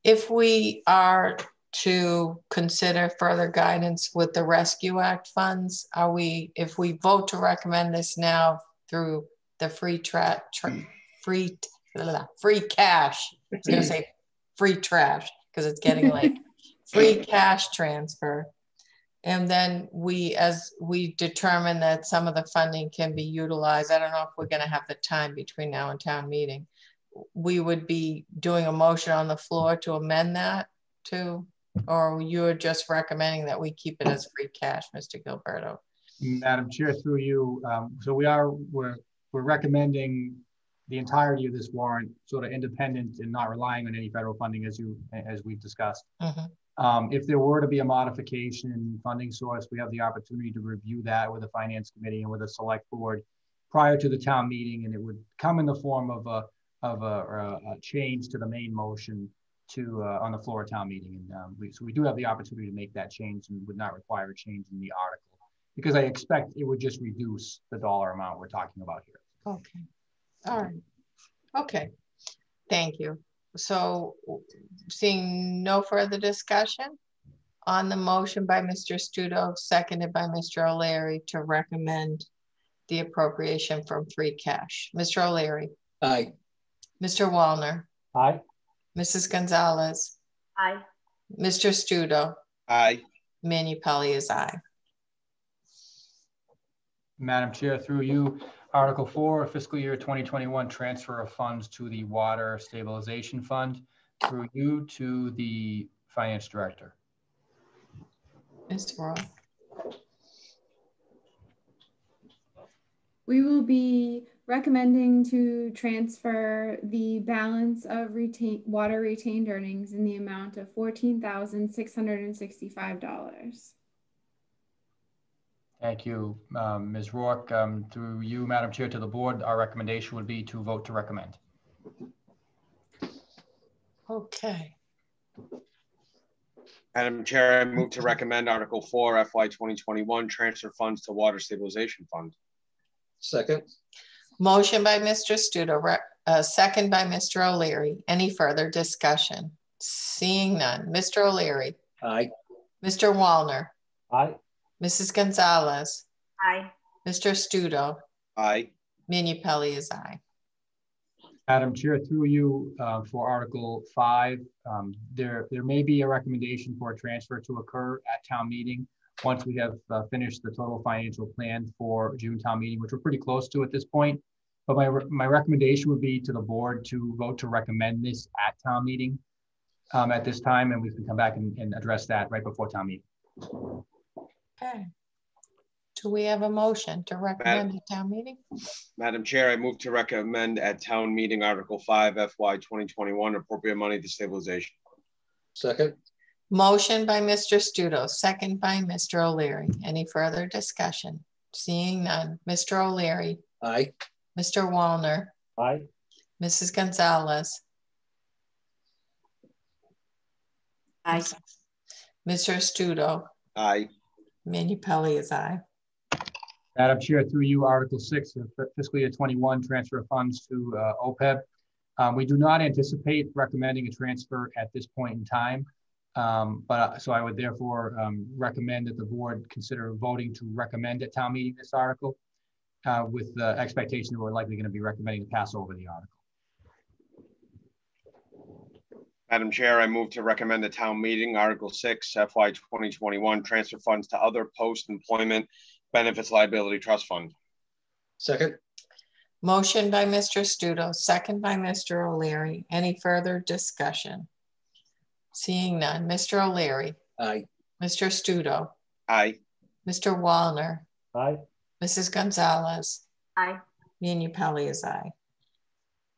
If we are to consider further guidance with the Rescue Act funds, are we, if we vote to recommend this now through the free tra, tra free, blah, free cash, I was gonna say free trash, because it's getting (laughs) late, free cash transfer. And then we, as we determine that some of the funding can be utilized, I don't know if we're gonna have the time between now and town meeting. We would be doing a motion on the floor to amend that to, or you're just recommending that we keep it as free cash, Mr. Gilleberto? Madam Chair, through you, um, so we are, we're, we're recommending the entirety of this warrant sort of independent and not relying on any federal funding as you, as we've discussed. Mhm. Um, if there were to be a modification in funding source, we have the opportunity to review that with the finance committee and with the select board prior to the town meeting, and it would come in the form of a, of a, a, a change to the main motion to, uh, on the floor of town meeting. And, um, we, so we do have the opportunity to make that change and would not require a change in the article. Because I expect it would just reduce the dollar amount we're talking about here. Okay, all right, okay, thank you. So seeing no further discussion on the motion by Mr. Stuto, seconded by Mr. O'Leary to recommend the appropriation from free cash. Mr. O'Leary, Aye. Mr. Wallner, Aye. Mrs. Gonzalez, Aye. Mr. Stuto, Aye. Manupelli is aye. Madam Chair, through you, Article Four, fiscal year 2021 transfer of funds to the Water Stabilization Fund. Through you to the Finance Director. Ms. Roy, We will be recommending to transfer the balance of retain, water retained earnings in the amount of fourteen thousand six hundred and sixty-five dollars. Thank you, um, Ms. Rourke. Um, Through you, Madam Chair, to the board, our recommendation would be to vote to recommend. okay, Madam Chair, I move to recommend Article Four, FY 2021 transfer funds to Water Stabilization Fund. Second. Motion by Mr. Stuto, uh, second by Mr. O'Leary. Any further discussion? Seeing none. Mr. O'Leary, Aye. Mr. Wallner, Aye. Mrs. Gonzalez, Aye. Mr. Stuto, Aye. Manupelli is aye. Madam Chair, through you, uh, for Article Five, um, there, there may be a recommendation for a transfer to occur at town meeting once we have uh, finished the total financial plan for June town meeting, which we're pretty close to at this point. But my, my recommendation would be to the board to vote to recommend this at town meeting um, at this time, and we can come back and, and address that right before town meeting. Okay. Do we have a motion to recommend a town meeting? Madam Chair, I move to recommend at town meeting Article Five, FY 2021 appropriate money to stabilization. Second. Motion by Mr. Stuto, second by Mr. O'Leary. Any further discussion? Seeing none. Mr. O'Leary, Aye. Mr. Wallner, Aye. Mrs. Gonzalez, Aye. Mr. Stuto, Aye. Manupelli is aye. Madam Chair, through you, Article 6, uh, fiscal year 21, transfer of funds to uh, OPEB. Um, We do not anticipate recommending a transfer at this point in time. Um, But, uh, so I would therefore um, recommend that the board consider voting to recommend at town meeting this article uh, with the expectation that we're likely going to be recommending to pass over the article. Madam Chair, I move to recommend the town meeting, Article 6, FY 2021, transfer funds to other post-employment benefits liability trust fund. Second. Motion by Mr. Stuto, second by Mr. O'Leary. Any further discussion? Seeing none. Mr. O'Leary, Aye. Mr. Stuto, Aye. Mr. Wallner, Aye. Mrs. Gonzalez, Aye. Manupelli is aye.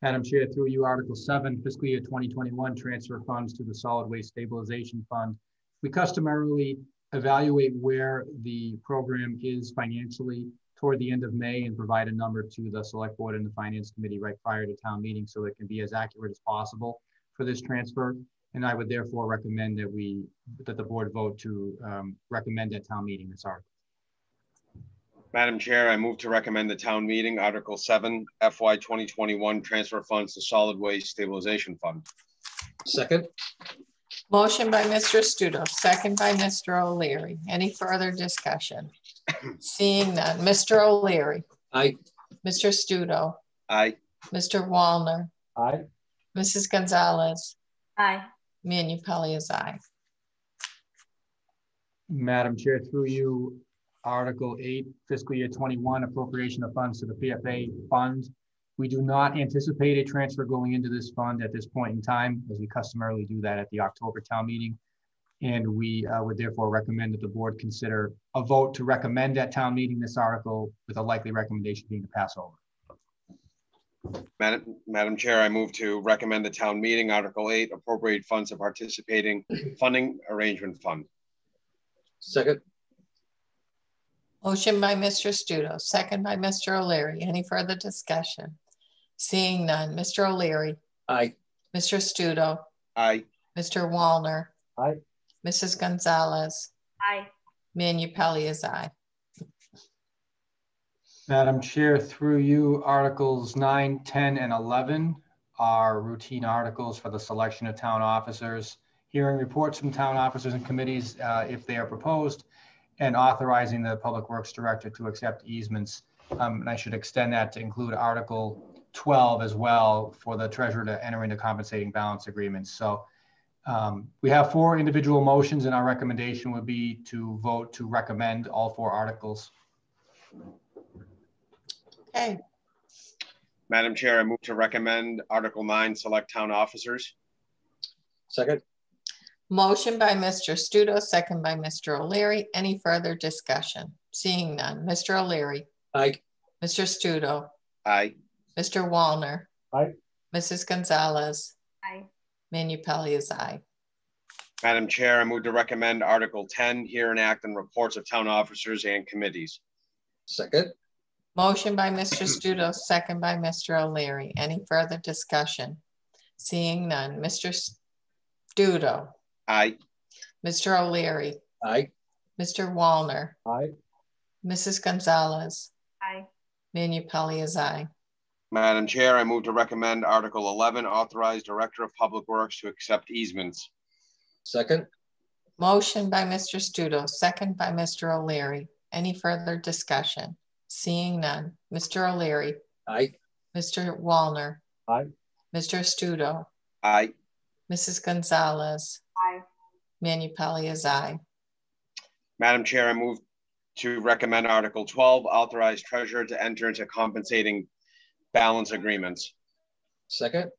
Madam Chair, through you, Article 7, fiscal year 2021, transfer funds to the Solid Waste Stabilization Fund. We customarily evaluate where the program is financially toward the end of May and provide a number to the Select Board and the Finance Committee right prior to town meeting so it can be as accurate as possible for this transfer. And I would therefore recommend that we, that the board vote to um, recommend at town meeting this article. Madam Chair, I move to recommend the town meeting, Article 7, FY 2021, transfer funds to solid waste stabilization fund. Second. Motion by Mr. Stuto, second by Mr. O'Leary. Any further discussion? Seeing none. Mr. O'Leary, Aye. Mr. Stuto, Aye. Mr. Wallner, Aye. Mrs. Gonzalez, Aye. Manupelli is aye. Madam Chair, through you, Article 8, fiscal year 21, appropriation of funds to the PFA fund. We do not anticipate a transfer going into this fund at this point in time, as we customarily do that at the October town meeting. And we uh, would therefore recommend that the board consider a vote to recommend at town meeting this article with a likely recommendation being to pass over. Madam, Madam Chair, I move to recommend the town meeting, Article 8, appropriate funds to participating funding arrangement fund. Second. Motion by Mr. Stuto, second by Mr. O'Leary. Any further discussion? Seeing none. Mr. O'Leary, Aye. Mr. Stuto, Aye. Mr. Wallner, Aye. Mrs. Gonzalez, Aye. Manupelli is aye. Madam Chair, through you, Articles 9, 10, and 11 are routine articles for the selection of town officers, hearing reports from town officers and committees uh, if they are proposed, and authorizing the Public Works Director to accept easements. Um, And I should extend that to include Article 12 as well for the treasurer to enter into compensating balance agreements. So um, we have four individual motions, and our recommendation would be to vote to recommend all four articles. Okay, Madam Chair, I move to recommend Article 9, select town officers. Second. Motion by Mr. Stuto, second by Mr. O'Leary. Any further discussion? Seeing none. Mr. O'Leary, Aye. Mr. Stuto, Aye. Mr. Wallner, Aye. Mrs. Gonzalez, Aye. Manupelli is aye. Madam Chair, I move to recommend Article 10, hear and act on reports of town officers and committees. Second. Motion by Mr. Stuto, second by Mr. O'Leary. Any further discussion? Seeing none. Mr. Stuto, Aye. Mr. O'Leary, Aye. Mr. Wallner, Aye. Mrs. Gonzalez, Aye. Manupelli is aye. Madam Chair, I move to recommend Article 11, authorize Director of Public Works to accept easements. Second. Motion by Mr. Stuto, second by Mr. O'Leary. Any further discussion? Seeing none. Mr. O'Leary, Aye. Mr. Wallner, Aye. Mr. Stuto, Aye. Mrs. Gonzalez, Aye. Manupelli is aye. Madam Chair, I move to recommend Article 12, authorize treasurer to enter into compensating balance agreements. Second.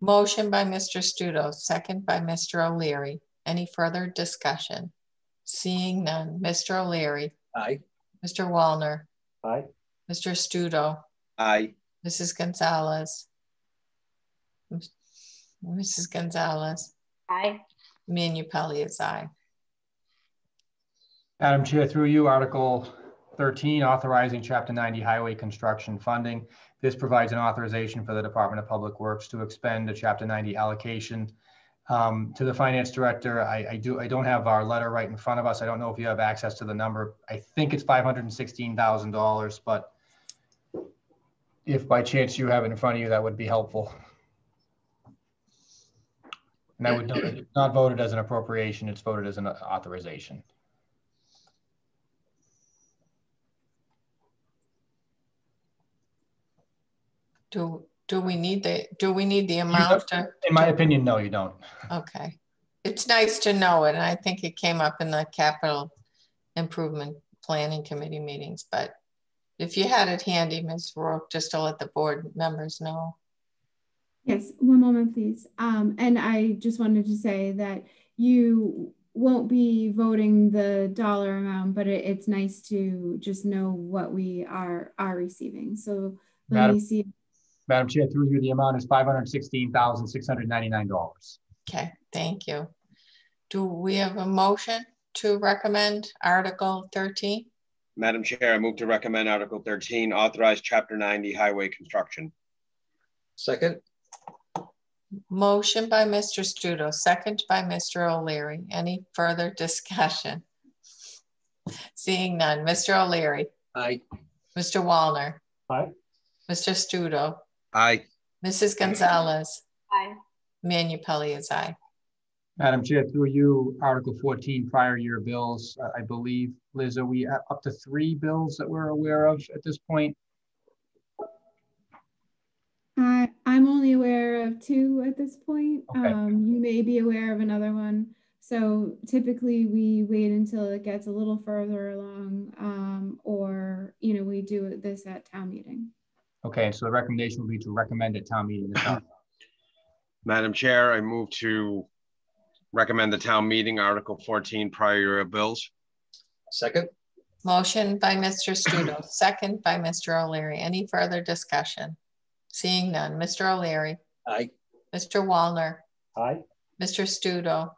Motion by Mr. Stuto, second by Mr. O'Leary. Any further discussion? Seeing none. Mr. O'Leary, Aye. Mr. Wallner, Aye. Mr. Stuto, Aye. Mrs. Gonzalez, Mrs. Gonzalez, Aye. Manupelli is aye. Madam Chair, through you, Article 13, authorizing Chapter 90 highway construction funding. This provides an authorization for the Department of Public Works to expend a Chapter 90 allocation. Um, to the finance director, I, I, do. I don't have our letter right in front of us. I don't know if you have access to the number. I think it's five hundred and sixteen thousand dollars, but if by chance you have it in front of you, that would be helpful. And I would note that it's not voted as an appropriation; it's voted as an authorization. Do, do we need the, do we need the amount to? In my opinion, no, you don't. Okay. It's nice to know it, and I think it came up in the capital improvement planning committee meetings, but if you had it handy, Ms. Rourke, just to let the board members know. Yes, one moment, please. Um, and I just wanted to say that you won't be voting the dollar amount, but it, it's nice to just know what we are are receiving. So let Madam, me see. Madam Chair, through you, the amount is five hundred sixteen thousand six hundred ninety nine dollars. Okay, thank you. Do we have a motion to recommend Article 13? Madam Chair, I move to recommend Article 13, authorize Chapter 90 highway construction. Second. Motion by Mr. Stuto, second by Mr. O'Leary. Any further discussion? Seeing none. Mr. O'Leary. Aye. Mr. Wallner. Aye. Mr. Stuto. Aye. Mrs. Gonzalez. Aye. Manupelli is aye. Madam Chair, through you, Article 14, prior year bills, I believe, Liz, are we at up to three bills that we're aware of at this point? I, I'm only aware of two at this point. Okay. Um, you may be aware of another one. So typically we wait until it gets a little further along um, or, you know, we do this at town meeting. Okay, so the recommendation would be to recommend at town meeting. the town- (coughs) Madam Chair, I move to recommend the town meeting Article 14 prior year bills. Second. Motion by Mr. Stuto, second by Mr. O'Leary. Any further discussion? Seeing none. Mr. O'Leary. Aye. Mr. Wallner. Aye. Mr. Stuto.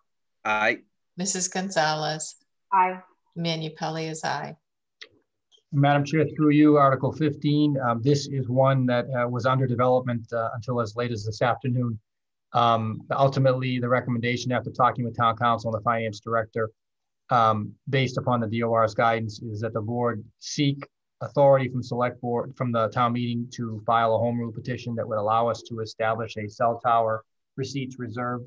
Aye. Mrs. Gonzalez. Aye. Manupelli is aye. Madam Chair, through you, Article 15, um, this is one that uh, was under development uh, until as late as this afternoon. Um, ultimately, the recommendation after talking with town counsel and the finance director, um, based upon the DOR's guidance, is that the board seek authority from select board, from the town meeting to file a home rule petition that would allow us to establish a cell tower receipts reserve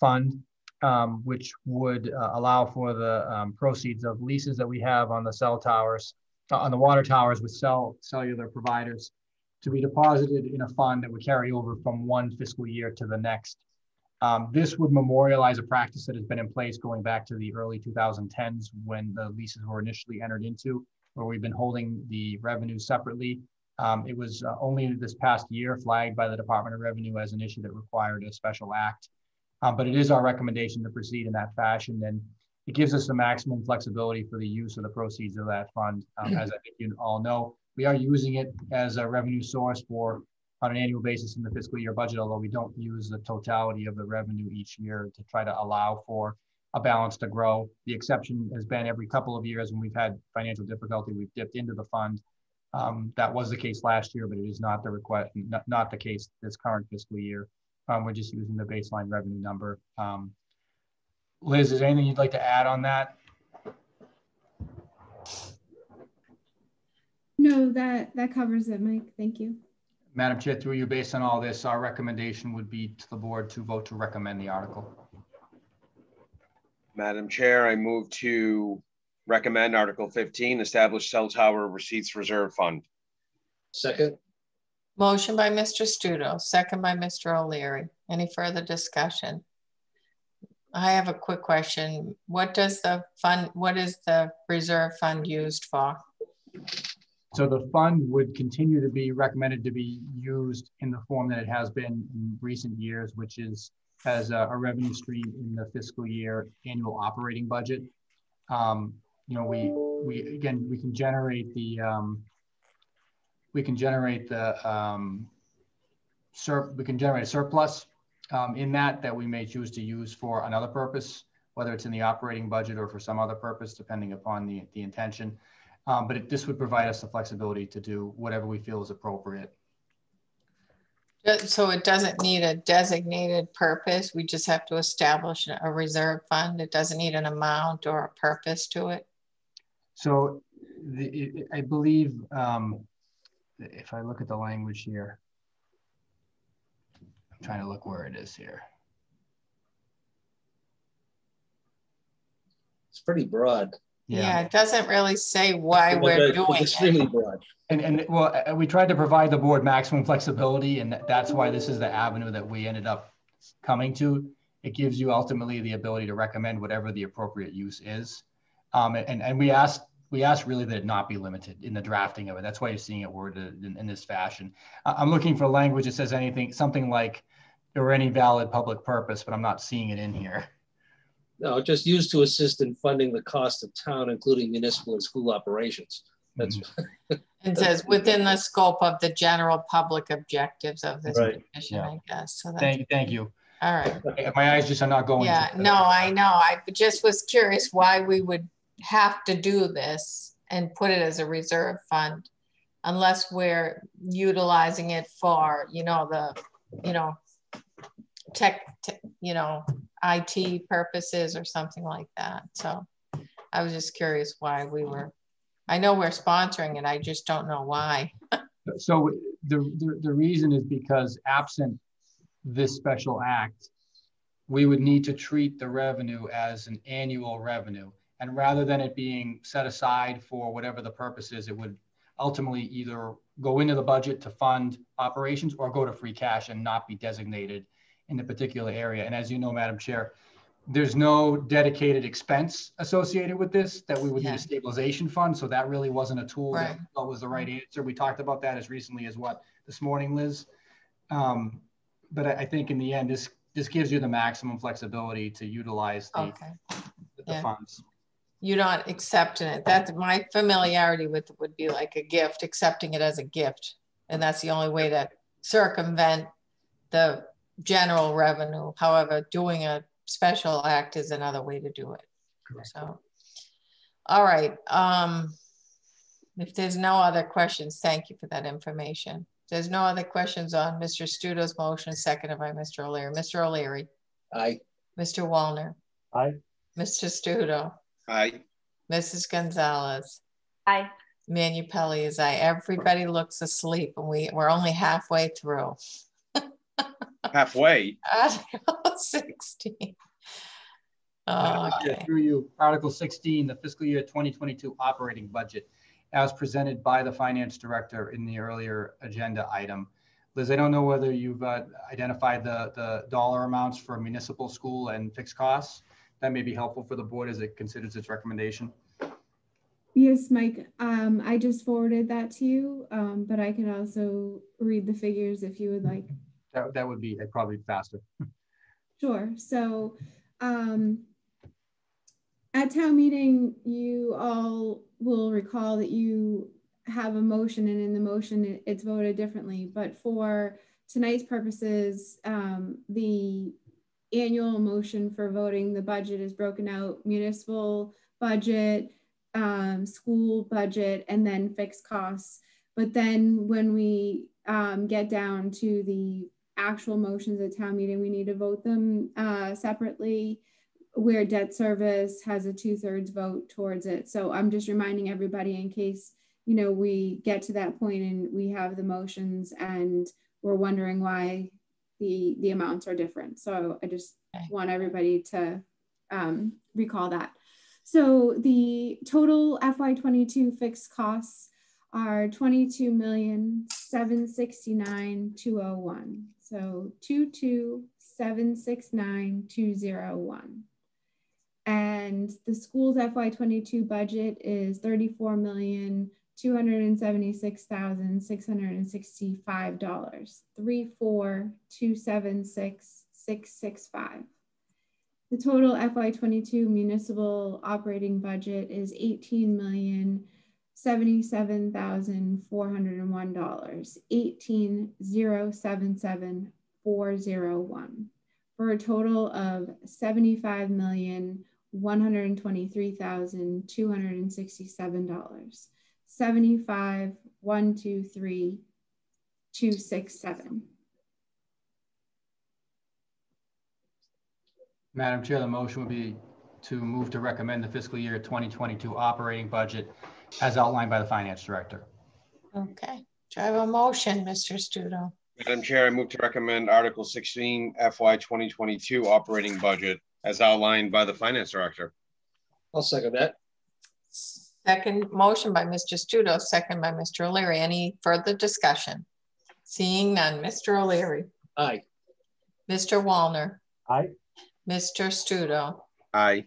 fund, um, which would uh, allow for the um, proceeds of leases that we have on the cell towers, uh, on the water towers with cell cellular providers to be deposited in a fund that would carry over from one fiscal year to the next. Um, this would memorialize a practice that has been in place going back to the early 2010s when the leases were initially entered into, where we've been holding the revenue separately. Um, it was uh, only this past year flagged by the Department of Revenue as an issue that required a special act. Um, but it is our recommendation to proceed in that fashion. And it gives us the maximum flexibility for the use of the proceeds of that fund. Um, as I think you all know, we are using it as a revenue source for on an annual basis in the fiscal year budget, although we don't use the totality of the revenue each year to try to allow for a balance to grow. The exception has been every couple of years when we've had financial difficulty, we've dipped into the fund. Um, that was the case last year, but it is not the request, not, not the case this current fiscal year. Um, we're just using the baseline revenue number. Um, Liz, is there anything you'd like to add on that? No, that that covers it, Mike. Thank you. Madam Chair, through you, based on all this, our recommendation would be to the board to vote to recommend the article. Madam Chair, I move to recommend Article 15, establish cell tower receipts reserve fund. Second. Motion by Mr. Stuto, second by Mr. O'Leary. Any further discussion? I have a quick question. What does the fund, what is the reserve fund used for? So the fund would continue to be recommended to be used in the form that it has been in recent years, which is as a, a revenue stream in the fiscal year annual operating budget. Um, you know, we we again we can generate the um, we can generate the um, sur we can generate a surplus um, in that that we may choose to use for another purpose, whether it's in the operating budget or for some other purpose, depending upon the, the intention. Um, but it, this would provide us the flexibility to do whatever we feel is appropriate. So it doesn't need a designated purpose. We just have to establish a reserve fund. It doesn't need an amount or a purpose to it. So the, I believe um, if I look at the language here, I'm trying to look where it is here. It's pretty broad. Yeah. yeah, it doesn't really say why we're doing extremely it. broad. And, and well, uh, we tried to provide the board maximum flexibility, and that's why this is the avenue that we ended up coming to. It gives you ultimately the ability to recommend whatever the appropriate use is. Um, and, and we asked we asked really that it not be limited in the drafting of it. That's why you're seeing it worded in, in this fashion. I'm looking for language that says anything, something like, or any valid public purpose, but I'm not seeing it in here. No, just used to assist in funding the cost of town, including municipal and school operations. That's. Mm-hmm. (laughs) it says within the scope of the general public objectives of this right. petition, yeah. I guess. So thank you. Thank you. All right. My eyes just are not going. Yeah, no, I know. I just was curious why we would have to do this and put it as a reserve fund unless we're utilizing it for, you know, the, you know, tech, te you know, IT purposes or something like that. So I was just curious why we were, I know we're sponsoring it. I just don't know why. so the, the, the reason is because absent this special act, we would need to treat the revenue as an annual revenue. And rather than it being set aside for whatever the purpose is, it would ultimately either go into the budget to fund operations or go to free cash and not be designated in the particular area. And as you know, Madam Chair, there's no dedicated expense associated with this that we would yeah. need a stabilization fund. So that really wasn't a tool right. that was the right answer. We talked about that as recently as what this morning, Liz. Um, but I, I, think in the end, this this gives you the maximum flexibility to utilize the, okay. the, the yeah. funds you're not accepting it. That's my familiarity with it would be like a gift, accepting it as a gift. And that's the only way to circumvent the general revenue. However, doing a special act is another way to do it. Correct. So, all right. Um, if there's no other questions, thank you for that information. If there's no other questions on Mr. Stuto's motion, seconded by Mr. O'Leary. Mr. O'Leary. Aye. Mr. Wallner. Aye. Mr. Stuto. Aye. Mrs. Gonzalez. Aye. Manupelli is aye. Everybody looks asleep and we, we're only halfway through. Halfway? Article (laughs) 16. Oh, okay. Through you, Article 16, the fiscal year 2022 operating budget as presented by the finance director in the earlier agenda item. Liz, I don't know whether you've uh, identified the, the dollar amounts for municipal school and fixed costs that may be helpful for the board as it considers its recommendation. Yes, Mike, um, I just forwarded that to you, um, but I can also read the figures if you would like. That, that would be probably faster. (laughs) sure. So um, at town meeting, you all will recall that you have a motion and in the motion it's voted differently, but for tonight's purposes, um, the annual motion for voting, the budget is broken out municipal budget, um, school budget, and then fixed costs. But then when we um, get down to the actual motions at town meeting, we need to vote them uh, separately where debt service has a two thirds vote towards it. So I'm just reminding everybody in case, you know, we get to that point and we have the motions and we're wondering why the the amounts are different. So I just okay. want everybody to um, recall that. So the total FY22 fixed costs are 22,769,201. So 22,769,201. And the school's FY22 budget is 34 million $276,665. 34276 The total FY22 municipal operating budget is $18,077,401. 18,077,401. for a total of seventy-five million, one hundred and twenty-three thousand, two hundred and sixty-seven dollars. Seventy-five, one, two, three, two, six, seven. Madam Chair, the motion would be to move to recommend the fiscal year 2022 operating budget as outlined by the finance director. Okay, do I have a motion, Mr. Stuto? Madam Chair, I move to recommend Article 16 FY 2022 operating budget as outlined by the finance director. I'll second that. Second motion by Mr. Stuto, second by Mr. O'Leary. Any further discussion? Seeing none, Mr. O'Leary. Aye. Mr. Wallner. Aye. Mr. Stuto. Aye.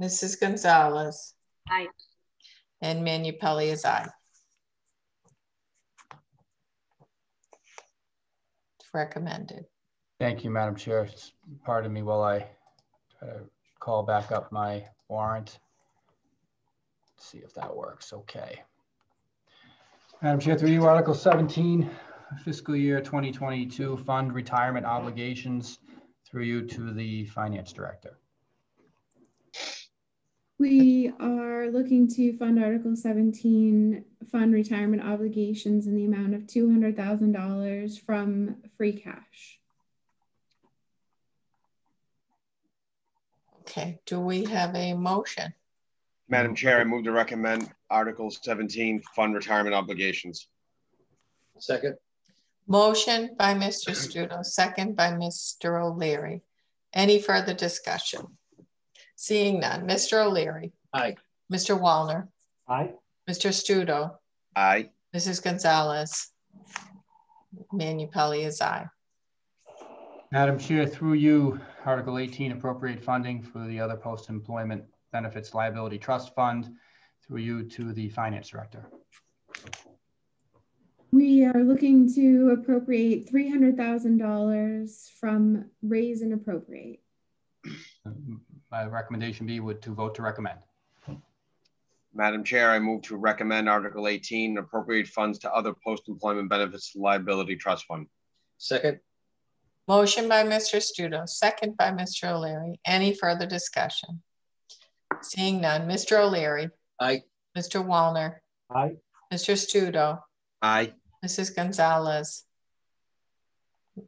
Mrs. Gonzalez. Aye. And Manupelli is aye. It's recommended. Thank you, Madam Chair. Pardon me while I try to call back up my warrant. Let's see if that works. Okay. Madam Chair, through you, Article 17, fiscal year 2022 fund retirement obligations through you to the finance director. We are looking to fund Article 17, fund retirement obligations in the amount of $200,000 from free cash. Okay, do we have a motion? Madam Chair, I move to recommend Article 17 fund retirement obligations. Second. Motion by Mr. Stuto, second by Mr. O'Leary. Any further discussion? Seeing none, Mr. O'Leary. Aye. Mr. Wallner. Aye. Mr. Stuto. Aye. Mrs. Gonzalez. Manupelli is aye. Madam Chair, through you, Article 18, appropriate funding for the other post-employment benefits liability trust fund through you to the finance director. We are looking to appropriate $300,000 from raise and appropriate. Um, My recommendation be would to vote to recommend. Madam Chair, I move to recommend Article 18 appropriate funds to other post-employment benefits liability trust fund. Second. Motion by Mr. Stuto, second by Mr. O'Leary. Any further discussion? Seeing none, Mr. O'Leary. Aye. Mr. Wallner. Aye. Mr. Stuto. Aye. Mrs. Gonzalez.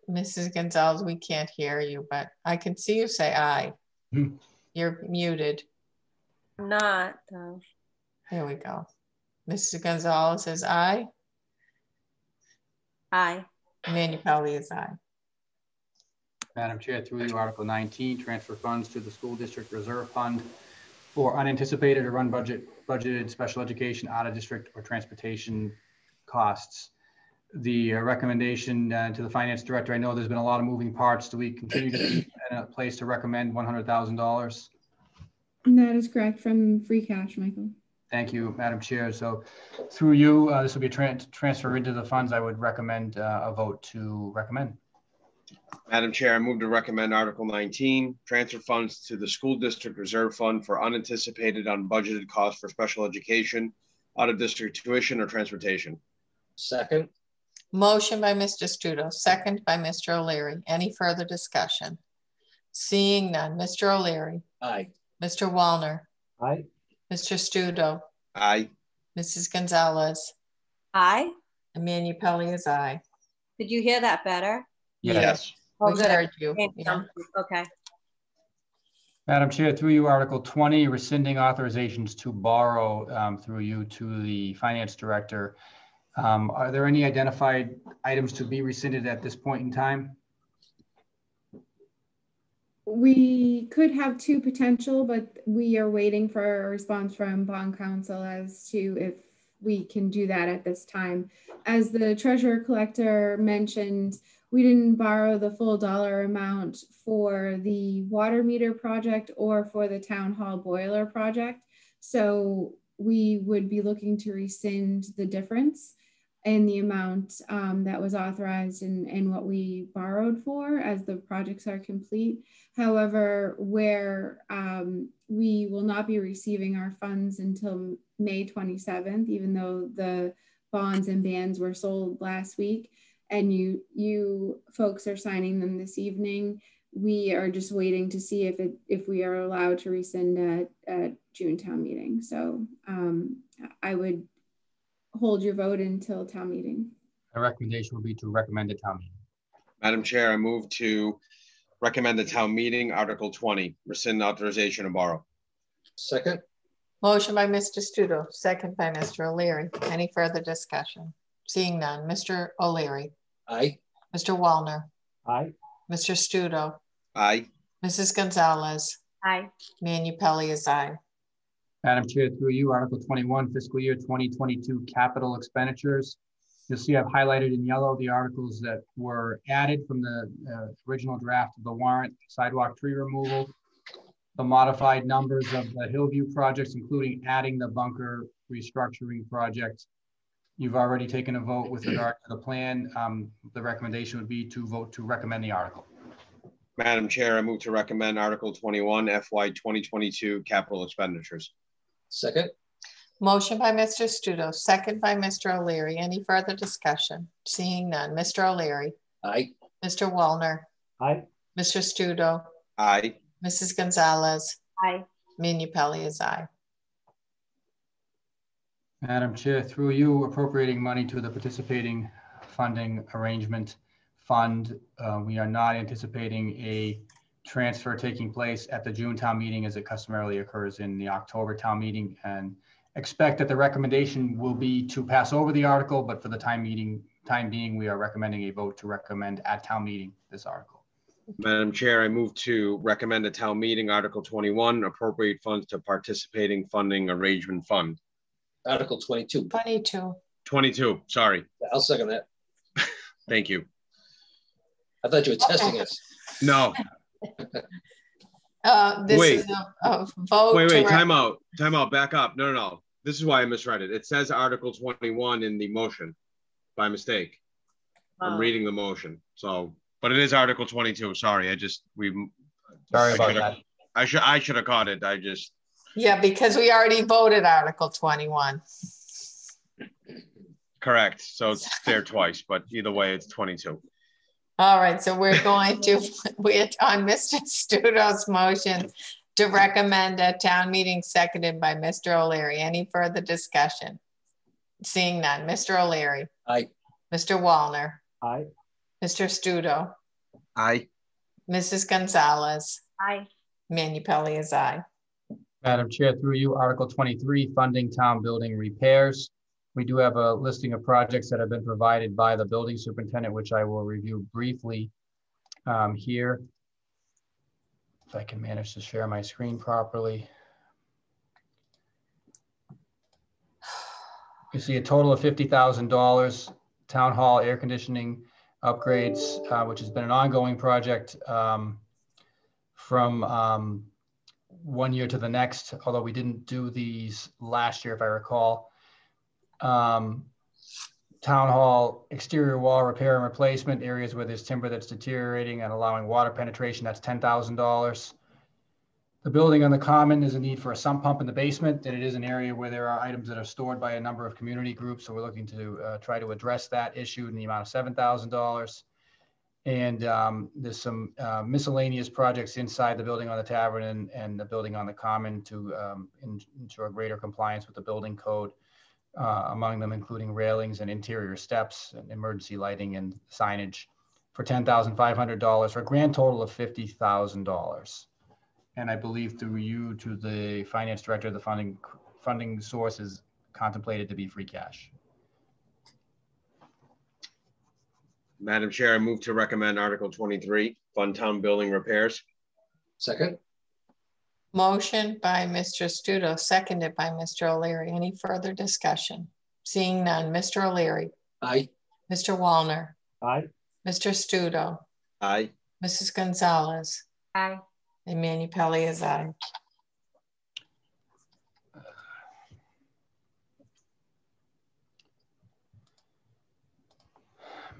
Mrs. Gonzalez, we can't hear you, but I can see you say aye. Hmm. You're muted. I'm not, though. Here we go. Mrs. Gonzalez says aye. Aye. Manupelli is aye. Madam Chair, through you, Article 19, transfer funds to the school district reserve fund for unanticipated or unbudget budgeted special education out of district or transportation costs. The uh, recommendation uh, to the finance director, I know there's been a lot of moving parts. Do we continue to be in a place to recommend $100,000? And that is correct from free cash, Michael. Thank you, Madam Chair. So through you, uh, this will be a tran- transfer into the funds. I would recommend uh, a vote to recommend. Madam Chair, I move to recommend Article 19, transfer funds to the school district reserve fund for unanticipated unbudgeted costs for special education, out of district tuition or transportation. Second. Motion by Mr. Stuto, second by Mr. O'Leary. Any further discussion? Seeing none, Mr. O'Leary, Aye. Mr. Wallner, Aye. Mr. Stuto, Aye. Mrs. Gonzalez, Aye. and Manupelli is aye. Did you hear that better? Yes. Oh, We good. heard you. Okay, Yeah. Okay. Madam Chair, through you, Article 20, rescinding authorizations to borrow um, through you to the finance director. Um, Are there any identified items to be rescinded at this point in time? We could have two potential, but we are waiting for a response from bond counsel as to if we can do that at this time. As the treasurer collector mentioned, we didn't borrow the full dollar amount for the water meter project or for the town hall boiler project. So we would be looking to rescind the difference in the amount um, that was authorized and, and what we borrowed for as the projects are complete. However, where um, we will not be receiving our funds until May 27th, even though the bonds and bans were sold last week, and you you folks are signing them this evening. we are just waiting to see if it if we are allowed to rescind at, at June town meeting. So um, I would hold your vote until town meeting. My recommendation would be to recommend a town meeting. Madam Chair, I move to recommend the town meeting, Article 20, rescind authorization to borrow. Second. Motion by Mr. Stuto, second by Mr. O'Leary. Any further discussion? Seeing none. Mr. O'Leary. Aye. Mr. Wallner. Aye. Mr. Stuto. Aye. Mrs. Gonzalez. Aye. Manupelli is aye. Madam Chair, through you, Article 21, fiscal year 2022 capital expenditures. You'll see I've highlighted in yellow the articles that were added from the uh, original draft of the warrant, sidewalk tree removal, the modified numbers of the Hillview projects, including adding the bunker restructuring project. You've already taken a vote with regard to the plan. Um, the recommendation would be to vote to recommend the article. Madam Chair, I move to recommend Article 21, FY 2022 capital expenditures. Second. Motion by Mr. Stuto, second by Mr. O'Leary. Any further discussion? Seeing none. Mr. O'Leary. Aye. Mr. Wallner. Aye. Mr. Stuto. Aye. Mrs. Gonzalez. Aye. Manupelli is aye. Madam Chair, through you appropriating money to the participating funding arrangement fund. Uh, we are not anticipating a transfer taking place at the June town meeting as it customarily occurs in the October town meeting and expect that the recommendation will be to pass over the article, but for the time meeting, time being, we are recommending a vote to recommend at town meeting this article. Madam Chair, I move to recommend a town meeting, Article 21, appropriate funds to participating funding arrangement fund. Article 22. 22. 22, sorry. I'll second that. (laughs) Thank you. I thought you were testing us. No, (laughs) Uh, this Wait. is a, a vote. wait, wait, time out, time out, back up. No, no, no. This is why I misread it. It says Article 21 in the motion by mistake. I'm Oh. reading the motion, so, but it is Article 22. Sorry, I just, we. Sorry I about should've- that. I should, I should have caught it. I just, Yeah, because we already voted Article 21. correct. So it's there twice, but either way, it's 22. All right, so we're (laughs) going to, we're on Mr. Stuto's motion to recommend a town meeting seconded by Mr. O'Leary. Any further discussion? Seeing none. Mr. O'Leary. Aye. Mr. Wallner. Aye. Mr. Stuto. Aye. Mrs. Gonzalez. Aye. Manupelli is aye. Madam Chair, through you, Article 23, funding town building repairs. We do have a listing of projects that have been provided by the building superintendent, which I will review briefly um, here. If I can manage to share my screen properly. You see a total of $50,000, town hall air conditioning upgrades, uh, which has been an ongoing project um, from um, one year to the next, although we didn't do these last year, if I recall. Um, Town hall exterior wall repair and replacement, areas where there's timber that's deteriorating and allowing water penetration, that's ten thousand dollars. The building on the common is a need for a sump pump in the basement, and it is an area where there are items that are stored by a number of community groups, so we're looking to uh, try to address that issue in the amount of seven thousand dollars. And um, there's some uh, miscellaneous projects inside the building on the tavern and, and the building on the common to um, en- ensure greater compliance with the building code. Uh, among them including railings and interior steps and emergency lighting and signage for ten thousand five hundred dollars for a grand total of fifty thousand dollars. And I believe through you to the finance director, the funding funding source is contemplated to be free cash. Madam Chair, I move to recommend Article 23, fund town building repairs. Second. Motion by Mr. Stuto, seconded by Mr. O'Leary. Any further discussion? Seeing none. Mr. O'Leary. Aye. Mr. Wallner. Aye. Mr. Stuto. Aye. Mrs. Gonzalez. Aye. And Manupelli is aye.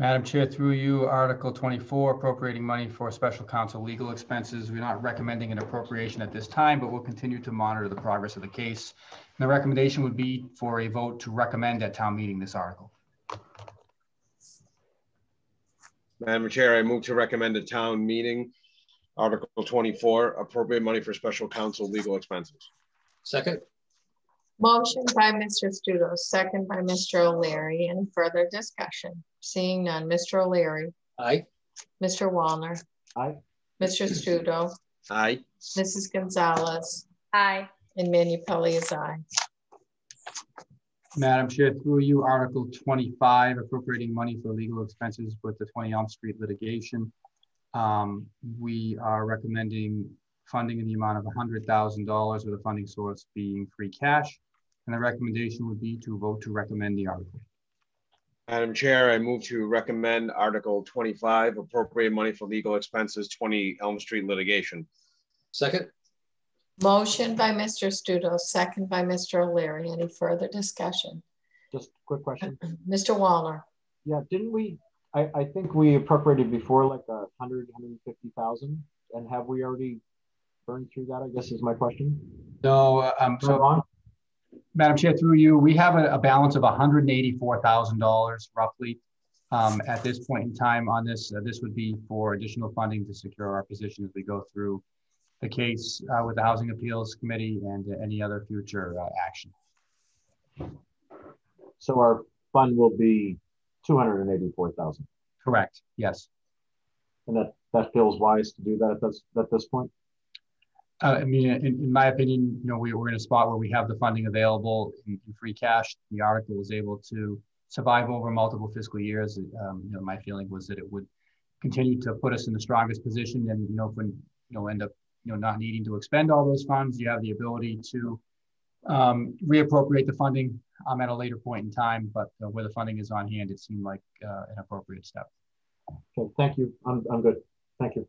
Madam Chair, through you, Article 24, appropriating money for special counsel legal expenses. We're not recommending an appropriation at this time, but we'll continue to monitor the progress of the case. And the recommendation would be for a vote to recommend at town meeting this article. Madam Chair, I move to recommend a town meeting Article 24, appropriate money for special counsel legal expenses. Second. Motion by Mr. Stuto, second by Mr. O'Leary. Any further discussion? Seeing none. Mr. O'Leary. Aye. Mr. Wallner. Aye. Mr. Stuto. Aye. Mrs. Gonzalez. Aye. And Manu Pelley is aye. Madam Chair, through you, Article 25, appropriating money for legal expenses with the 20 Elm Street litigation. Um, we are recommending funding in the amount of $100,000 with the funding source being free cash. And the recommendation would be to vote to recommend the article. Madam Chair, I move to recommend Article 25, appropriate money for legal expenses, 20 Elm Street litigation. Second. Motion by Mr. Stuto, second by Mr. O'Leary. Any further discussion? Just a quick question. (clears throat) Mr. Waller. Yeah, didn't we, I, I think we appropriated before like a hundred, hundred and fifty thousand, and have we already burned through that, I guess is my question? No, uh, um, so, wrong? Madam Chair, through you, we have a, a balance of $184,000 roughly um, at this point in time on this. Uh, this would be for additional funding to secure our position as we go through the case uh, with the Housing Appeals Committee and uh, any other future uh, action. So our fund will be 284,000. Correct, yes. And that, that feels wise to do that at this, at this point? Uh, I mean, in, in, my opinion, you know, we, we're in a spot where we have the funding available in, in free cash. The article was able to survive over multiple fiscal years. Um, you know, my feeling was that it would continue to put us in the strongest position. And you know, if we you know end up you know not needing to expend all those funds, you have the ability to um, reappropriate the funding um, at a later point in time. But uh, where the funding is on hand, it seemed like uh, an appropriate step. Okay, thank you. I'm, I'm good. Thank you.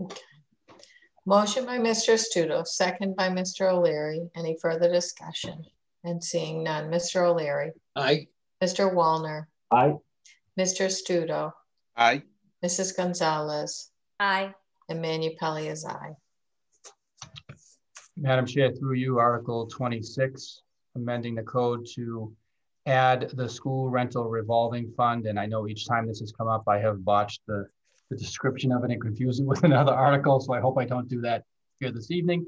Okay. Motion by Mr. Stuto, second by Mr. O'Leary. Any further discussion? And seeing none. Mr. O'Leary. Aye. Mr. Wallner. Aye. Mr. Stuto. Aye. Mrs. Gonzalez. Aye. And Manupelli is aye. Madam Chair, through you, Article 26, amending the code to add the school rental revolving fund. And I know each time this has come up, I have botched the the description of it and confuse it with (laughs) another article. So I hope I don't do that here this evening.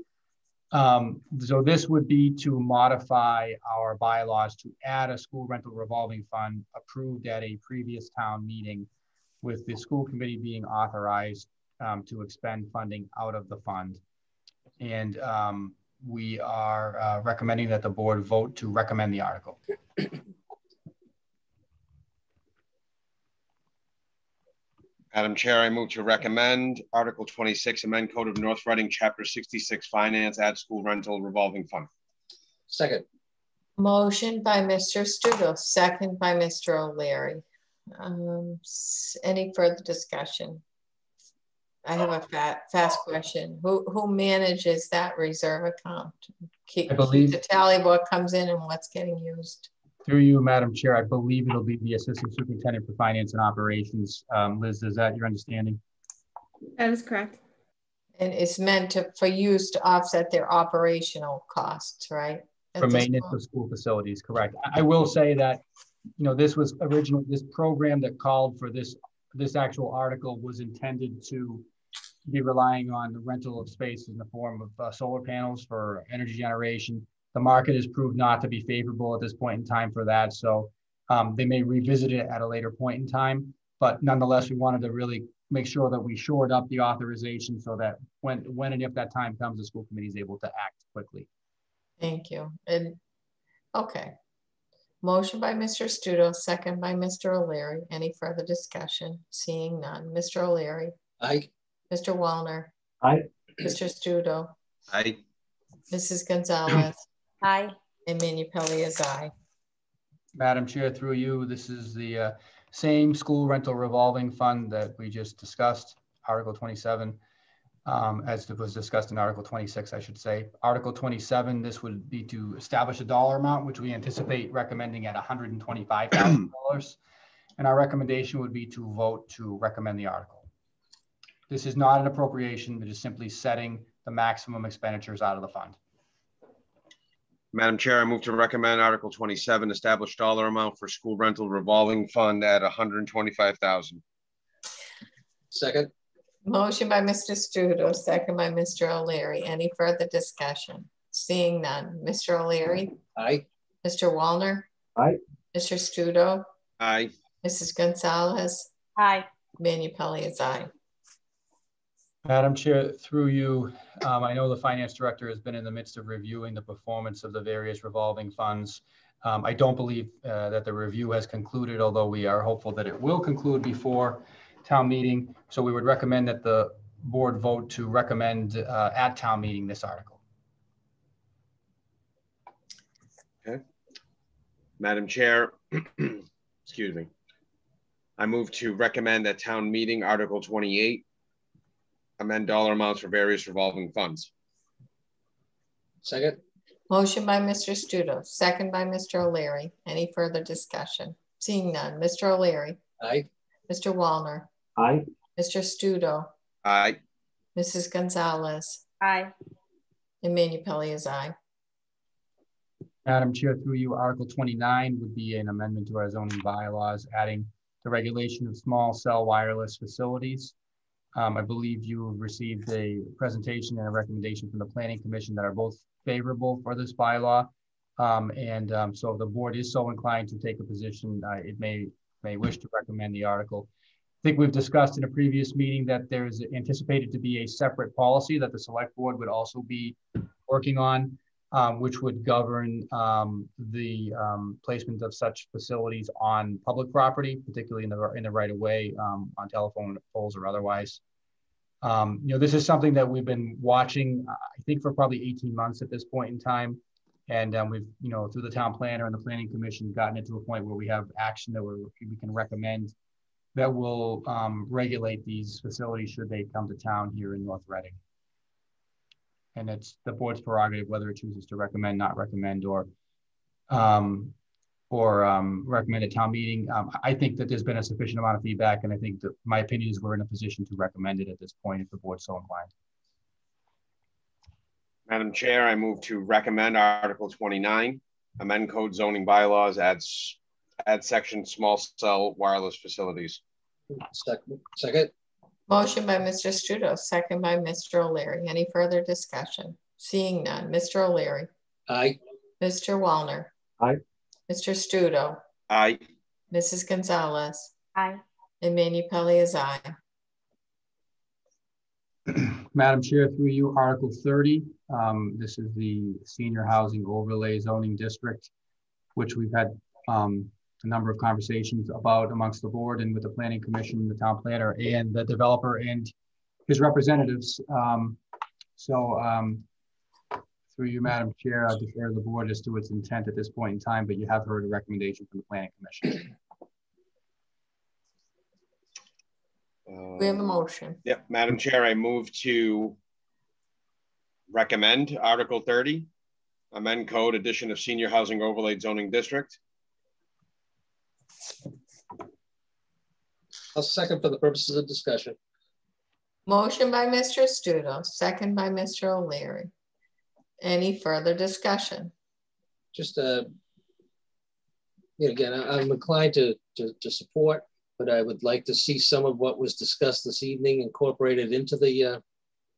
Um, so this would be to modify our bylaws to add a school rental revolving fund approved at a previous town meeting with the school committee being authorized um, to expend funding out of the fund. And um, we are uh, recommending that the board vote to recommend the article. Madam Chair, I move to recommend Article 26, amend Code of North Reading, Chapter 66, Finance, add school rental revolving fund. Second. Motion by Mr. Stuto, second by Mr. O'Leary. Um, any further discussion? I have a fat, fast question. Who who manages that reserve account? Keep, I believe the tally what comes in and what's getting used. Through you, Madam Chair, I believe it'll be the Assistant Superintendent for Finance and Operations. Um, Liz, is that your understanding? That is correct. And it's meant to for use to offset their operational costs, right? At for maintenance point. of school facilities, correct. I will say that, you know, this was original, this program that called for this, this actual article was intended to be relying on the rental of space in the form of uh, solar panels for energy generation the market has proved not to be favorable at this point in time for that. So um, they may revisit it at a later point in time. But nonetheless, we wanted to really make sure that we shored up the authorization so that when, when and if that time comes, the school committee is able to act quickly. Thank you. And okay. Motion by Mr. Stuto, second by Mr. O'Leary. Any further discussion? Seeing none. Mr. O'Leary. Aye. Mr. Wallner. Aye. Mr. Stuto. Aye. Mrs. Gonzalez. (clears throat) Aye. And Manupelli is aye. Madam Chair, through you, this is the uh, same school rental revolving fund that we just discussed, Article 27, um, as it was discussed in Article 26, I should say. Article 27, this would be to establish a dollar amount, which we anticipate recommending at $125,000. and our recommendation would be to vote to recommend the article. This is not an appropriation, it is simply setting the maximum expenditures out of the fund. Madam Chair, I move to recommend Article 27, establish dollar amount for school rental revolving fund at 125,000. Second. Motion by Mr. Stuto, second by Mr. O'Leary. Any further discussion? Seeing none. Mr. O'Leary, Aye. Mr. Wallner, Aye. Mr. Stuto, Aye. Mrs. Gonzalez, Aye. Manupelli is aye. Madam Chair, through you, um, I know the finance director has been in the midst of reviewing the performance of the various revolving funds. Um, I don't believe uh, that the review has concluded, although we are hopeful that it will conclude before town meeting. So we would recommend that the board vote to recommend uh, at town meeting this article. Okay. Madam Chair, (clears throat) excuse me. I move to recommend that town meeting Article 28, amend dollar amounts for various revolving funds. Second. Motion by Mr. Stuto, second by Mr. O'Leary. Any further discussion? Seeing none. Mr. O'Leary, Aye. Mr. Wallner, Aye. Mr. Stuto, Aye. Mrs. Gonzalez, Aye. and Manupelli is aye. Madam Chair, through you, Article 29 would be an amendment to our zoning bylaws, adding the regulation of small cell wireless facilities. Um, I believe you received a presentation and a recommendation from the Planning Commission that are both favorable for this bylaw. Um, and um, so the board is so inclined to take a position, uh, it may, may wish to recommend the article. I think we've discussed in a previous meeting that there is anticipated to be a separate policy that the select board would also be working on um, which would govern um, the um, placement of such facilities on public property, particularly in the in the right of way, um, on telephone poles or otherwise. Um, you know, this is something that we've been watching, I think, for probably 18 months at this point in time, and um, we've, you know, through the town planner and the planning commission, gotten it to a point where we have action that we can recommend that will regulate these facilities should they come to town here in North Reading and it's the board's prerogative whether it chooses to recommend, not recommend, or um, or um, recommend a town meeting. Um, I think that there's been a sufficient amount of feedback, and I think that my opinion is we're in a position to recommend it at this point if the board's so inclined. Madam Chair, I move to recommend Article 29, amend code zoning bylaws, adds add section small cell wireless facilities. Second. Second. Motion by Mr. Stuto, second by Mr. O'Leary. Any further discussion? Seeing none. Mr. O'Leary. Aye. Mr. Wallner. Aye. Mr. Stuto. Aye. Mrs. Gonzalez. Aye. And Manupelli is aye. Madam Chair, through you, Article 30. Um, this is the Senior Housing Overlay Zoning District, which we've had um, a number of conversations about amongst the board and with the planning commission, the town planner and the developer and his representatives. Um, so um, through you, Madam Chair, I defer to the board as to its intent at this point in time, but you have heard a recommendation from the planning commission. we have a motion. Yep, Madam Chair, I move to recommend Article 30, amend code addition of senior housing overlay zoning district. I'll second for the purposes of discussion. Motion by Mr. Stuto, second by Mr. O'Leary. Any further discussion? Just, uh, again, I, am inclined to, to, to, support, but I would like to see some of what was discussed this evening incorporated into the, uh,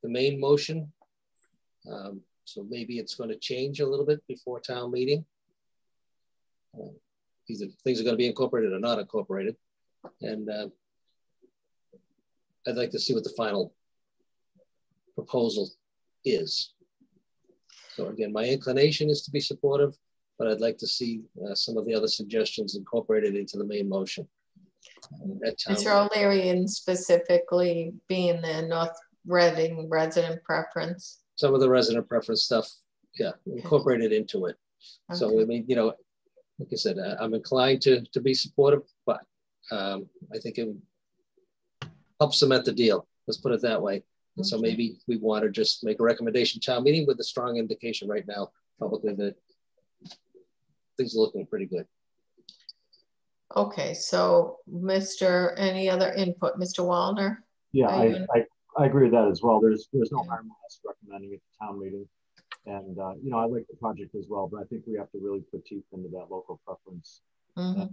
the main motion. Um, so maybe it's going to change a little bit before town meeting. Uh, either things are going to be incorporated or not incorporated. And uh, I'd like to see what the final proposal is. So again, my inclination is to be supportive, but I'd like to see uh, some of the other suggestions incorporated into the main motion. Mr. O'Leary, and specifically being the North Reading resident preference. Some of the resident preference stuff, yeah, incorporated into it. Okay. So I mean, you know, like I said, uh, I'm inclined to, to be supportive, but um, I think it helps cement the deal. Let's put it that way. And so maybe we want to just make a recommendation town meeting with a strong indication right now publicly that things are looking pretty good. Okay, so Mr. Any other input, Mr. Wallner? Yeah, I, I, I, agree with that as well. There's there's no harm in us recommending it to town meeting. And, uh, you know, I like the project as well, but I think we have to really put teeth into that local preference. Mm-hmm. Uh,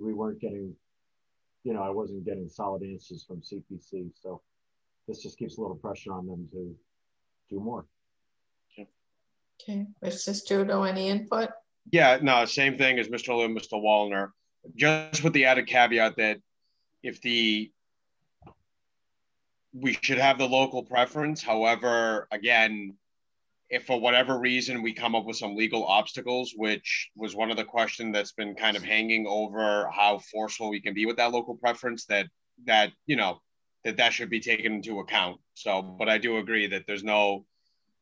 we weren't getting, you know, I wasn't getting solid answers from CPC. So this just keeps a little pressure on them to do more. Okay, Mr. Stuto, any input? Yeah, no, same thing as Mr. Lou, Mr. Wallner. Just with the added caveat that if the we should have the local preference. However, again, if for whatever reason we come up with some legal obstacles, which was one of the questions that's been kind of hanging over how forceful we can be with that local preference, that that you know that that should be taken into account. So, but I do agree that there's no.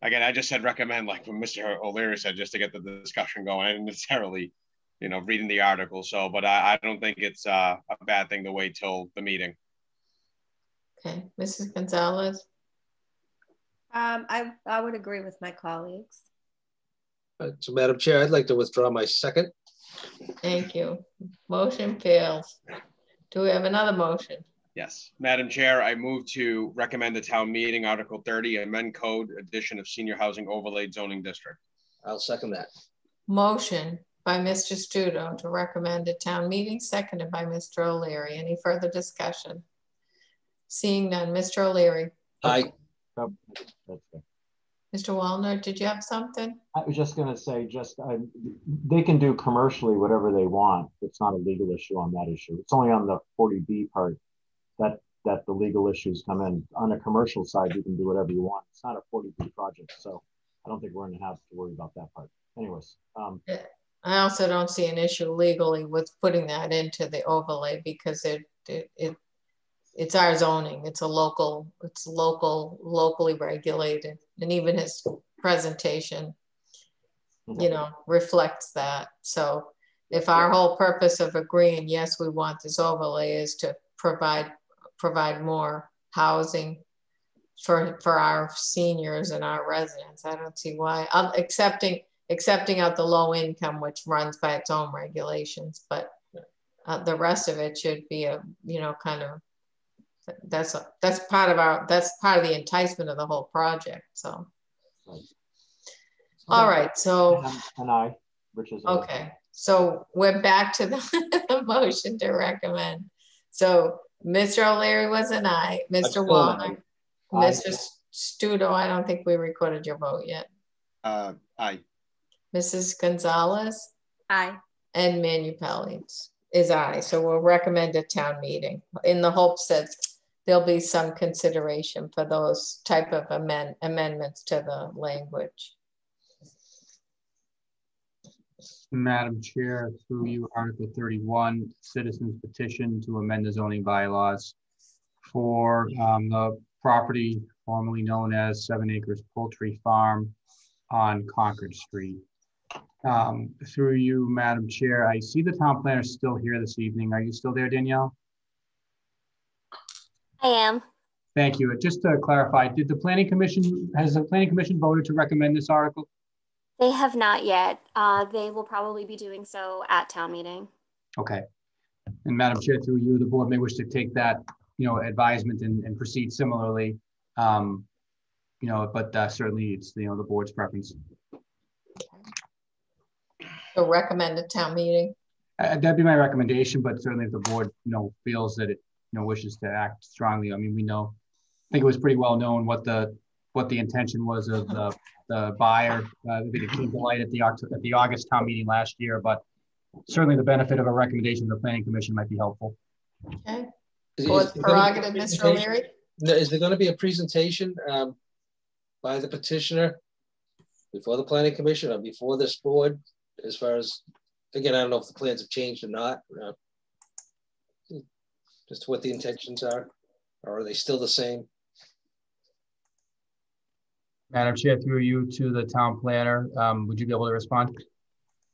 Again, I just said recommend, like what Mr. O'Leary said, just to get the discussion going. I didn't (laughs) necessarily, you know, reading the article. So, but I, I don't think it's uh, a bad thing to wait till the meeting. Okay, Mrs. Gonzalez. Um, I, I would agree with my colleagues. So Madam Chair, I'd like to withdraw my second. Thank you. Motion fails. Do we have another motion? Yes, Madam Chair, I move to recommend the town meeting Article 30, amend code addition of senior housing overlay zoning district. I'll second that. Motion by Mr. Stuto to recommend a town meeting, seconded by Mr. O'Leary. Any further discussion? Seeing none, Mr. O'Leary. Aye. Mr. Wallner, did you have something? I was just going to say, just they can do commercially whatever they want. It's not a legal issue on that issue. It's only on the 40B part that that the legal issues come in. On a commercial side, you can do whatever you want. It's not a 40B project, so I don't think we're going to have to worry about that part. Anyways, um, I also don't see an issue legally with putting that into the overlay because it it, it it's our zoning. It's a local, it's local, locally regulated. And even his presentation, you know, reflects that. So if our whole purpose of agreeing, yes, we want this overlay is to provide provide more housing for for our seniors and our residents. I don't see why I'm accepting accepting out the low income, which runs by its own regulations, but uh, the rest of it should be a you know kind of that's that's part of our that's part of the enticement of the whole project. So, right. all right. So and I, which is okay. So we're back to the, (laughs) the motion to recommend. So Mr. O'Leary was an aye. Mr. Wallner, Mr. Stuto. I don't think we recorded your vote yet. Uh, aye. Mrs. Gonzalez. Aye. And Manupelli is aye. So we'll recommend a town meeting in the hopes that there'll be some consideration for those type of amend amendments to the language. Madam Chair, through you, Article 31, citizens petition to amend the zoning bylaws for um, the property formerly known as Seven Acres Poultry Farm on Concord Street. Um, through you, Madam Chair, I see the town planner is still here this evening. Are you still there, Danielle? I am. Thank you. Just to clarify, did the planning commission, has the planning commission voted to recommend this article? They have not yet. Uh, they will probably be doing so at town meeting. Okay. And Madam Chair, through you, the board may wish to take that, you know, advisement and, and proceed similarly. Um, you know, but uh, certainly it's, you know, the board's preference. So recommend a town meeting? Uh, that'd be my recommendation, but certainly if the board, you know, feels that it you know wishes to act strongly. I mean, we know, I think it was pretty well known what the what the intention was of the the buyer. Uh, it came to light at the at the August town meeting last year, but certainly the benefit of a recommendation of the planning commission might be helpful. Okay. Board prerogative, Mr. O'Leary. Is there going to be a presentation um, by the petitioner before the planning commission or before this board? As far as again, I don't know if the plans have changed or not. Uh, just what the intentions are? Or are they still the same? Madam Chair, through you to the town planner, um, would you be able to respond?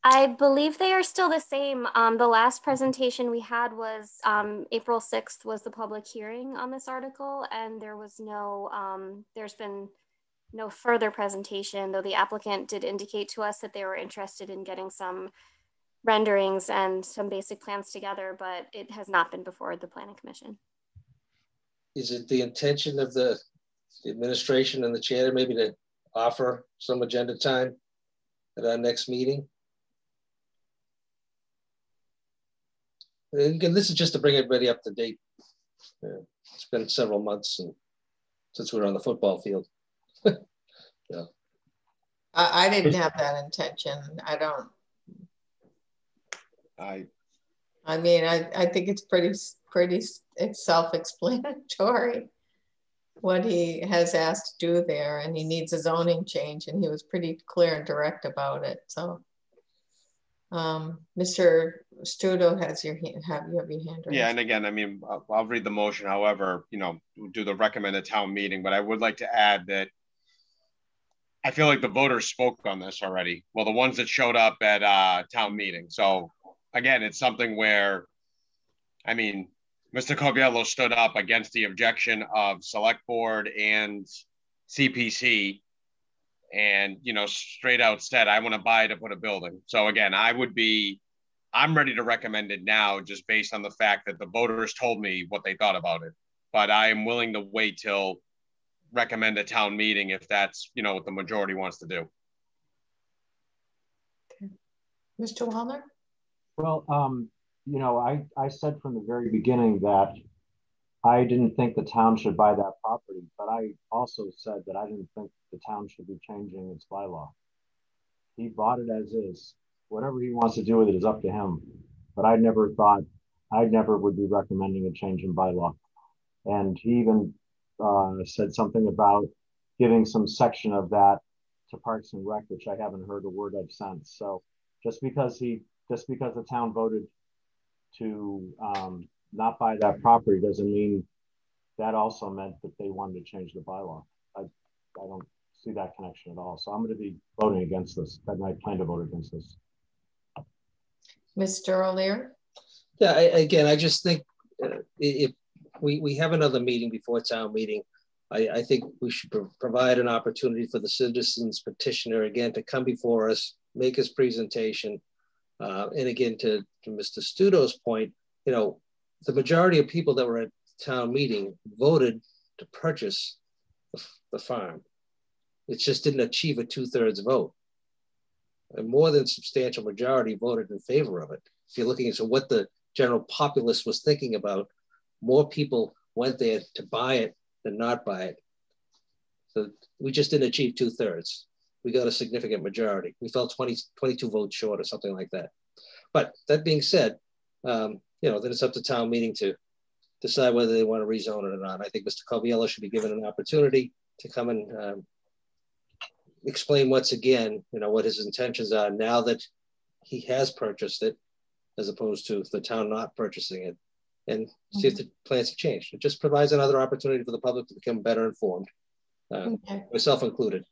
I believe they are still the same. Um, the last presentation we had was um, April 6th was the public hearing on this article and there was no, um, there's been no further presentation, though the applicant did indicate to us that they were interested in getting some renderings and some basic plans together, but it has not been before the Planning Commission. Is it the intention of the, the administration and the chair maybe to offer some agenda time at our next meeting? And again, this is just to bring everybody up to date. Yeah, it's been several months and since we're on the football field. (laughs) yeah. I, I didn't have that intention. I don't. I. I mean, I, I think it's pretty pretty it's self-explanatory (laughs) what he has asked to do there, and he needs a zoning change, and he was pretty clear and direct about it. So, um, Mr. Stuto has your hand, have you have your hand raised. Yeah, and again, I mean, I'll, I'll read the motion. However, you know, do the recommended town meeting, but I would like to add that I feel like the voters spoke on this already. Well, the ones that showed up at uh, town meeting. So again, it's something where, I mean, Mr. Coviello stood up against the objection of select board and CPC and, you know, straight out said, I want to buy to put a building. So again, I would be, I'm ready to recommend it now just based on the fact that the voters told me what they thought about it. But I am willing to wait till recommend a town meeting if that's, you know, what the majority wants to do. Okay. Mr. Wallner? Well, um, you know, I, I said from the very beginning that I didn't think the town should buy that property, but I also said that I didn't think the town should be changing its bylaw. He bought it as is. Whatever he wants to do with it is up to him. But I never thought, I never would be recommending a change in bylaw. And he even uh, said something about giving some section of that to Parks and Rec, which I haven't heard a word of since. So just because he, just because the town voted to um, not buy that property doesn't mean that also meant that they wanted to change the bylaw. I, I don't see that connection at all. So I'm going to be voting against this. I plan to vote against this. Mr. O'Leary? Yeah, I, again, I just think uh, if we, we have another meeting before town meeting, I, I think we should pro provide an opportunity for the citizens petitioner again to come before us, make his presentation, uh, and again, to, to Mr. Stuto's point, you know, the majority of people that were at town meeting voted to purchase the, the farm. It just didn't achieve a two thirds vote. A more than substantial majority voted in favor of it. If you're looking into what the general populace was thinking about, more people went there to buy it than not buy it. So we just didn't achieve two thirds we got a significant majority. We fell 20, 22 votes short or something like that. But that being said, um, you know, then it's up to town meeting to decide whether they want to rezone it or not. I think Mr. Coviello should be given an opportunity to come and um, explain once again, you know, what his intentions are now that he has purchased it, as opposed to the town not purchasing it, and see if the plans have changed. It just provides another opportunity for the public to become better informed, uh, okay. myself included.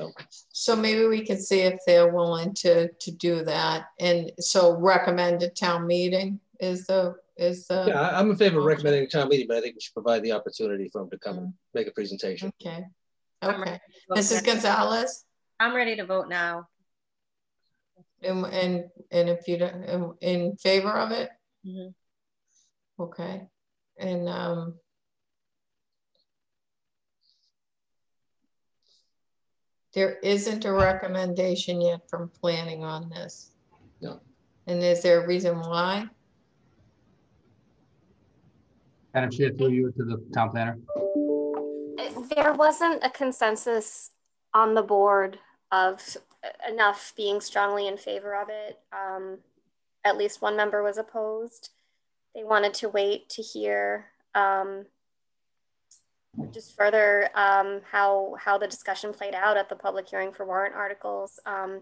So, so maybe we can see if they're willing to to do that. And so recommend a town meeting is the is the yeah, I'm in favor of recommending a town meeting, but I think we should provide the opportunity for them to come mm. and make a presentation. Okay. Okay. Mrs. Gonzalez? I'm ready to vote now. And and, and if you don't in, in favor of it? Mm -hmm. Okay. And um There isn't a recommendation yet from planning on this. No. And is there a reason why? Madam Chair, through you to the town planner. There wasn't a consensus on the board of enough being strongly in favor of it. Um, at least one member was opposed. They wanted to wait to hear um, just further um, how how the discussion played out at the public hearing for warrant articles. Um,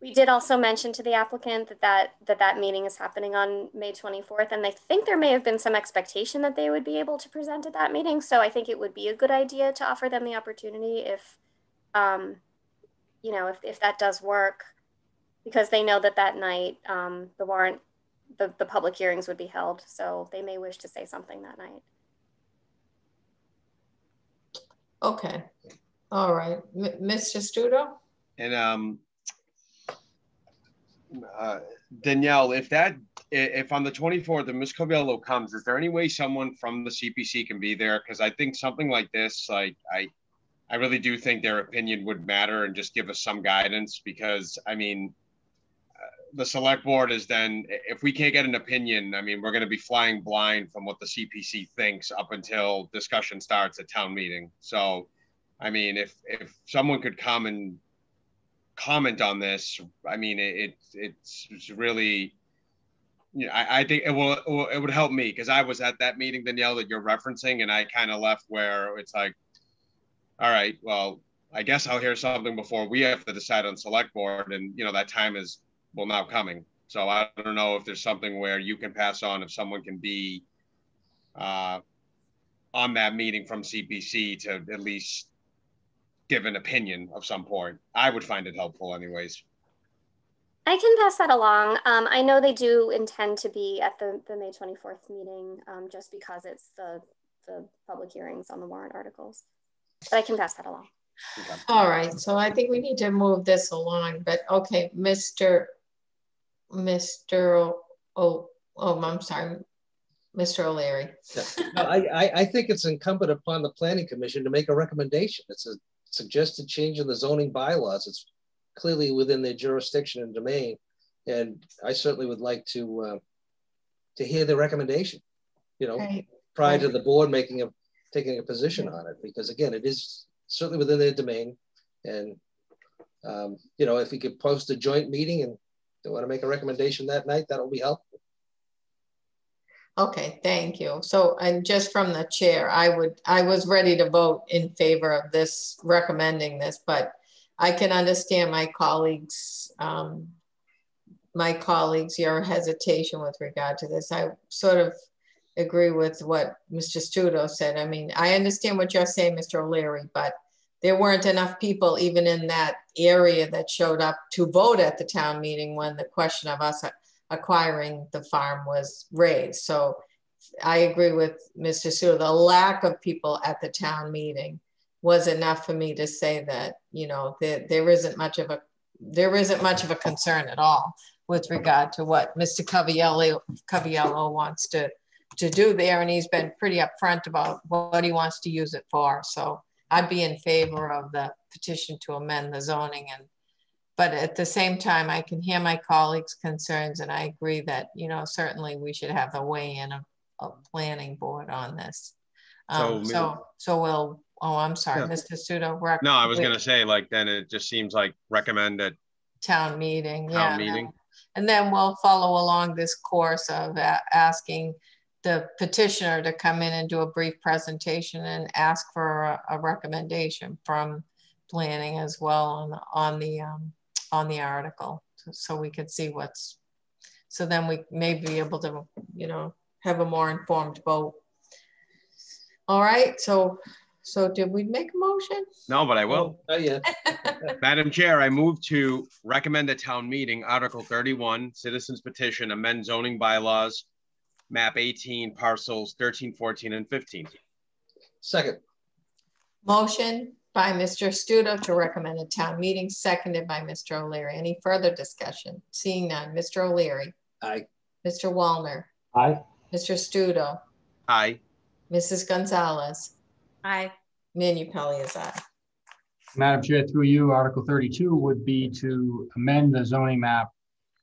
we did also mention to the applicant that that, that that meeting is happening on May 24th, and I think there may have been some expectation that they would be able to present at that meeting. So I think it would be a good idea to offer them the opportunity if, um, you know, if, if that does work, because they know that that night um, the warrant, the, the public hearings would be held. So they may wish to say something that night. Okay. All right. M Mr. Stuto? And um, uh, Danielle, if that, if on the 24th, if Ms. Coviello comes, is there any way someone from the CPC can be there? Because I think something like this, like I, I really do think their opinion would matter and just give us some guidance because I mean, the select board is then, if we can't get an opinion, I mean, we're gonna be flying blind from what the CPC thinks up until discussion starts at town meeting. So, I mean, if, if someone could come and comment on this, I mean, it, it it's really, you know, I, I think it will- it would help me, because I was at that meeting, Danielle, that you're referencing, and I kind of left where it's like, all right, well, I guess I'll hear something before we have to decide on select board, and, you know, that time is, well, now coming. So I don't know if there's something where you can pass on, if someone can be uh, on that meeting from CPC to at least give an opinion of some point. I would find it helpful anyways. I can pass that along. Um, I know they do intend to be at the, the May 24th meeting um, just because it's the, the public hearings on the warrant articles. But I can pass that along. All right, so I think we need to move this along, but okay, Mr. Mr. Oh, oh, I'm sorry, Mr. O'Leary. No, I, I, think it's incumbent upon the planning commission to make a recommendation. It's a suggested change in the zoning bylaws. It's clearly within their jurisdiction and domain. And I certainly would like to, uh, to hear the recommendation, you know, Right. prior to the board making a, taking a position on it, because again, it is certainly within their domain. And, um, you know, if we could post a joint meeting and they want to make a recommendation that night, that'll be helpful. Okay, thank you. So, and just from the chair, I would, I was ready to vote in favor of this, recommending this, but I can understand my colleagues, um, my colleagues, your hesitation with regard to this. I sort of agree with what Mr. Stuto said. I mean, I understand what you're saying, Mr. O'Leary, but there weren't enough people even in that area that showed up to vote at the town meeting when the question of us acquiring the farm was raised. So I agree with Mr. Stuto. The lack of people at the town meeting was enough for me to say that, you know, there, there isn't much of a there isn't much of a concern at all with regard to what Mr. Caviello, Caviello wants to, to do there. And he's been pretty upfront about what he wants to use it for. So I'd be in favor of the petition to amend the zoning and but at the same time, I can hear my colleagues' concerns and I agree that, you know, certainly we should have the weigh-in of, of planning board on this. Um, So so, so we'll, oh, I'm sorry, Yeah. Mr. Stuto. No, I was gonna say, like, then it just seems like recommended Town meeting, yeah. town and then- meeting. And then we'll follow along this course of a- asking the petitioner to come in and do a brief presentation and ask for a, a recommendation from planning as well on, the- on the, um, on the article. so- So we could see what's, so then we may be able to, you know, have a more informed vote. All right, so, so did we make a motion? No, but I will. Oh, yeah. (laughs) (laughs) Madam Chair, I move to recommend a town meeting Article thirty-one, citizens petition amend zoning bylaws, map eighteen parcels 13, 14, and fifteen. Second. Motion by Mr. Stuto to recommend a town meeting, seconded by Mr. O'Leary. Any further discussion? Seeing none. Mr. O'Leary. Aye. Mr. Wallner. Aye. Mr. Stuto. Aye. Mrs. Gonzalez. Aye. Manupelli is aye. Madam Chair, through you, Article 32 would be to amend the zoning map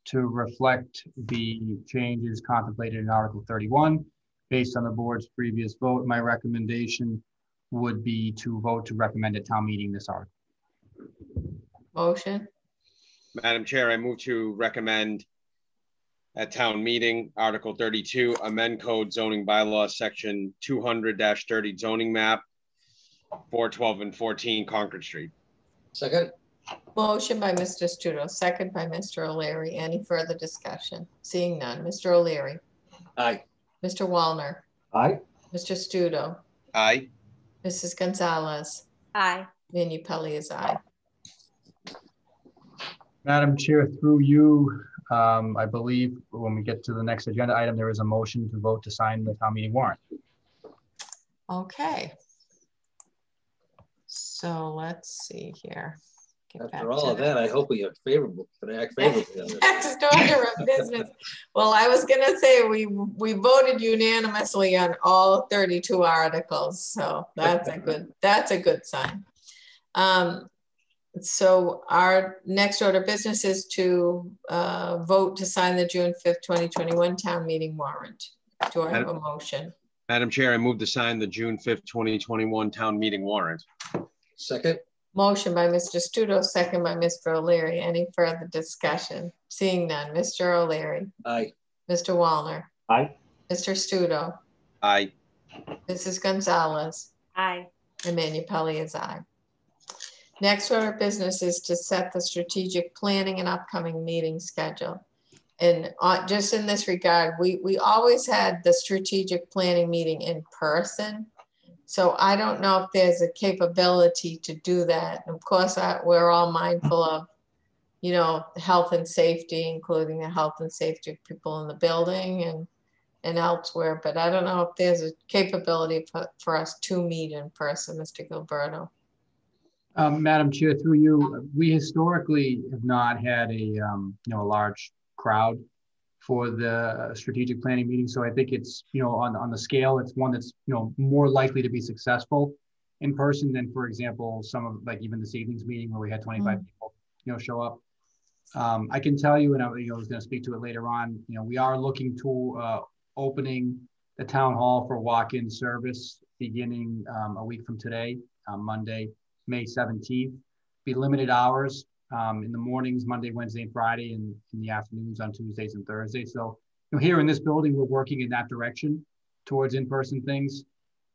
to reflect the changes contemplated in Article 31. Based on the board's previous vote, my recommendation would be to vote to recommend at town meeting this article. Motion. Madam Chair, I move to recommend at town meeting, Article thirty-two, amend code zoning bylaw section 200-30 zoning map, four twelve and fourteen Concord Street. Second. Motion by Mr. Stuto, second by Mr. O'Leary. Any further discussion? Seeing none. Mr. O'Leary. Aye. Mr. Wallner. Aye. Mr. Stuto. Aye. Mrs. Gonzalez. Aye. Manupelli is aye. Madam Chair, through you, um, I believe when we get to the next agenda item, there is a motion to vote to sign the town meeting warrant. Okay. So let's see here. Get back After all of that, I hope we are favorable, can act favorably on this. (laughs) Next order of business. Well, I was gonna say, we, we voted unanimously on all 32 articles, so that's a good, (laughs) that's a good sign. Um, so our next order of business is to uh, vote to sign the June 5th, 2021 town meeting warrant. Do I have a motion? Madam Chair, I move to sign the June 5th, 2021 town meeting warrant. Second. Motion by Mr. Stuto, second by Mr. O'Leary. Any further discussion? Seeing none. Mr. O'Leary. Aye. Mr. Wallner. Aye. Mr. Stuto. Aye. Mrs. Gonzalez. Aye. And Manupelli is aye. Next order of business is to set the strategic planning and upcoming meeting schedule. And uh, just in this regard, we, we always had the strategic planning meeting in person. So I don't know if there's a capability to do that. Of course, I, we're all mindful of, you know, health and safety, including the health and safety of people in the building and and elsewhere. But I don't know if there's a capability for, for us to meet in person, Mr. Gilleberto. Um, Madam Chair, through you, we historically have not had a, um, you know, a large crowd for the strategic planning meeting. So I think it's, you know, on, on the scale, it's one that's, you know, more likely to be successful in person than, for example, some of like even this evening's meeting where we had 25 mm. people, you know, show up. Um, I can tell you, and I, you know, I was going to speak to it later on, you know, we are looking to uh, opening the town hall for walk-in service beginning um, a week from today, um, Monday, May 17th. Be limited hours um, in the mornings, Monday, Wednesday, and Friday, and in the afternoons on Tuesdays and Thursdays. So you know, here in this building, we're working in that direction towards in-person things.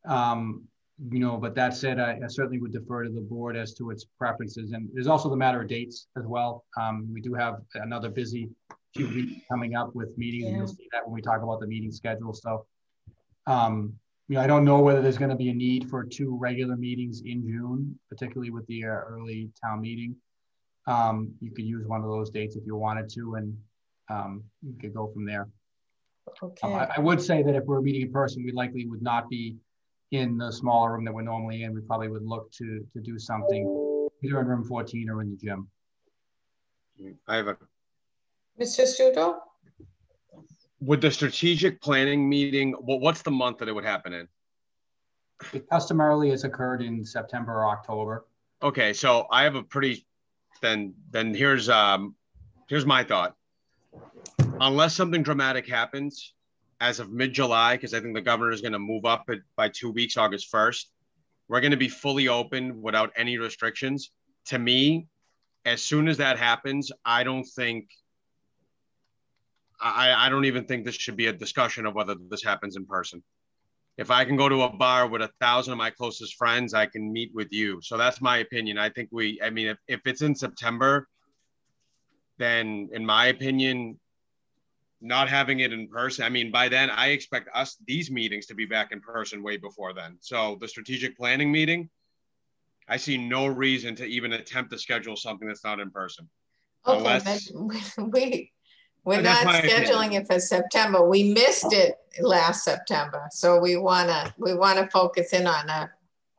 Um, you know, but that said, I, I, certainly would defer to the board as to its preferences. And there's also the matter of dates as well. Um, we do have another busy few weeks coming up with meetings, yeah. and you'll see that when we talk about the meeting schedule. So, um, you know, I don't know whether there's going to be a need for two regular meetings in June, particularly with the uh, early town meeting. Um, you could use one of those dates if you wanted to, and um, you could go from there. Okay. Um, I, I, would say that if we're meeting in person, we likely would not be in the smaller room that we're normally in. We probably would look to to do something either in room 14 or in the gym. I have a Mr. Stuto? With the strategic planning meeting, well, what's the month that it would happen in? It customarily has occurred in September or October. Okay, so I have a pretty then then here's um here's my thought. Unless something dramatic happens as of mid-July, because I think the governor is going to move up it by two weeks, August 1st, we're going to be fully open without any restrictions. To me, as soon as that happens, I don't think I, I don't even think this should be a discussion of whether this happens in person. If I can go to a bar with a thousand of my closest friends, I can meet with you. So that's my opinion. I think we, I mean, if, if it's in September, then in my opinion, not having it in person, I mean, by then I expect us, these meetings to be back in person way before then. So the strategic planning meeting, I see no reason to even attempt to schedule something that's not in person. Okay, Unless, (laughs) we, we're not scheduling it for September. We missed it last September, so we wanna we wanna focus in on that.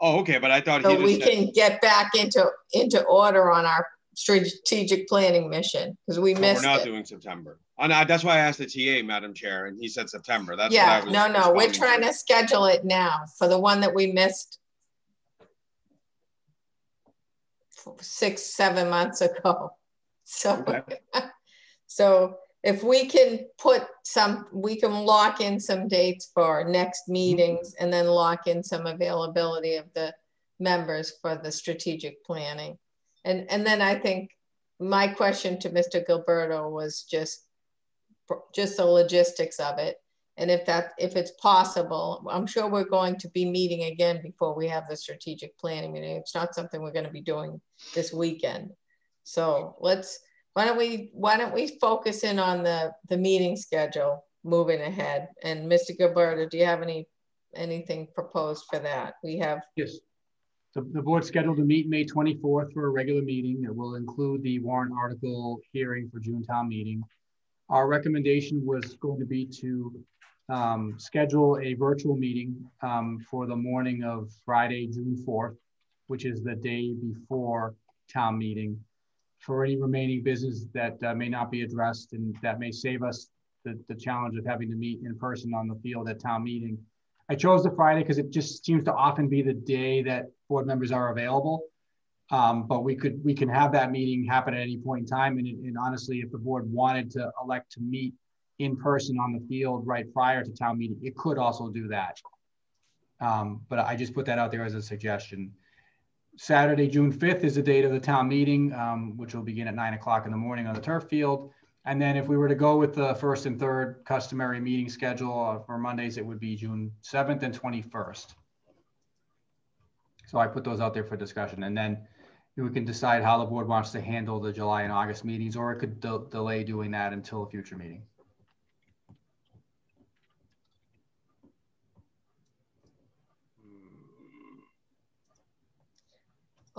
Oh, okay, but I thought so we said... can get back into into order on our strategic planning mission because we missed. Oh, we're not it. doing September. Oh, no, that's why I asked the TA, Madam Chair, and he said September. That's what I was. yeah. no, no, we're trying to. to schedule it now for the one that we missed six, seven months ago. (laughs) So, okay. (laughs) so if we can put some, we can lock in some dates for our next mm-hmm. meetings and then lock in some availability of the members for the strategic planning. And, and then I think my question to Mr. Gilleberto was just, just the logistics of it. And if that, if it's possible, I'm sure we're going to be meeting again before we have the strategic planning meeting. It's not something we're going to be doing this weekend. So let's, why don't we why don't we focus in on the the meeting schedule moving ahead? And Mr. Gilleberto, do you have any anything proposed for that? We have yes. So the board scheduled to meet May 24th for a regular meeting. It will include the warrant article hearing for June town meeting. Our recommendation was going to be to um, schedule a virtual meeting um, for the morning of Friday, June 4th, which is the day before town meeting for any remaining business that uh, may not be addressed and that may save us the, the challenge of having to meet in person on the field at town meeting. I chose the Friday because it just seems to often be the day that board members are available. Um, but we could, we can have that meeting happen at any point in time. And, and honestly, if the board wanted to elect to meet in person on the field right prior to town meeting, it could also do that. Um, but I just put that out there as a suggestion. Saturday, June 5th is the date of the town meeting, um, which will begin at nine o'clock in the morning on the turf field. And then if we were to go with the first and third customary meeting schedule uh, for Mondays, it would be June 7th and 21st. So I put those out there for discussion. And then we can decide how the board wants to handle the July and August meetings, or it could de delay doing that until a future meeting.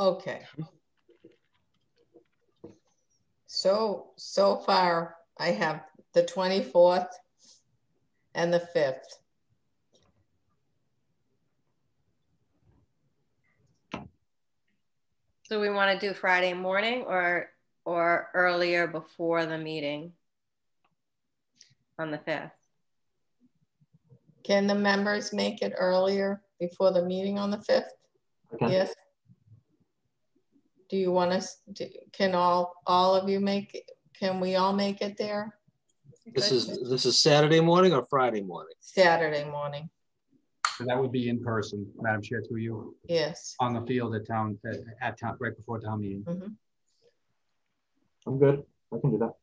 Okay. So, so far, I have the 24th and the 5th. So we want to do Friday morning or or earlier before the meeting on the 5th? Can the members make it earlier before the meeting on the 5th? Okay. Yes. Do you want us, to, can all, all of you make, it? can we all make it there? This is this is Saturday morning or Friday morning? Saturday morning, So that would be in person, Madam Chair, through you, yes. on the field at town, at, at town, right before town meeting. Mhm. I'm good. I can do that.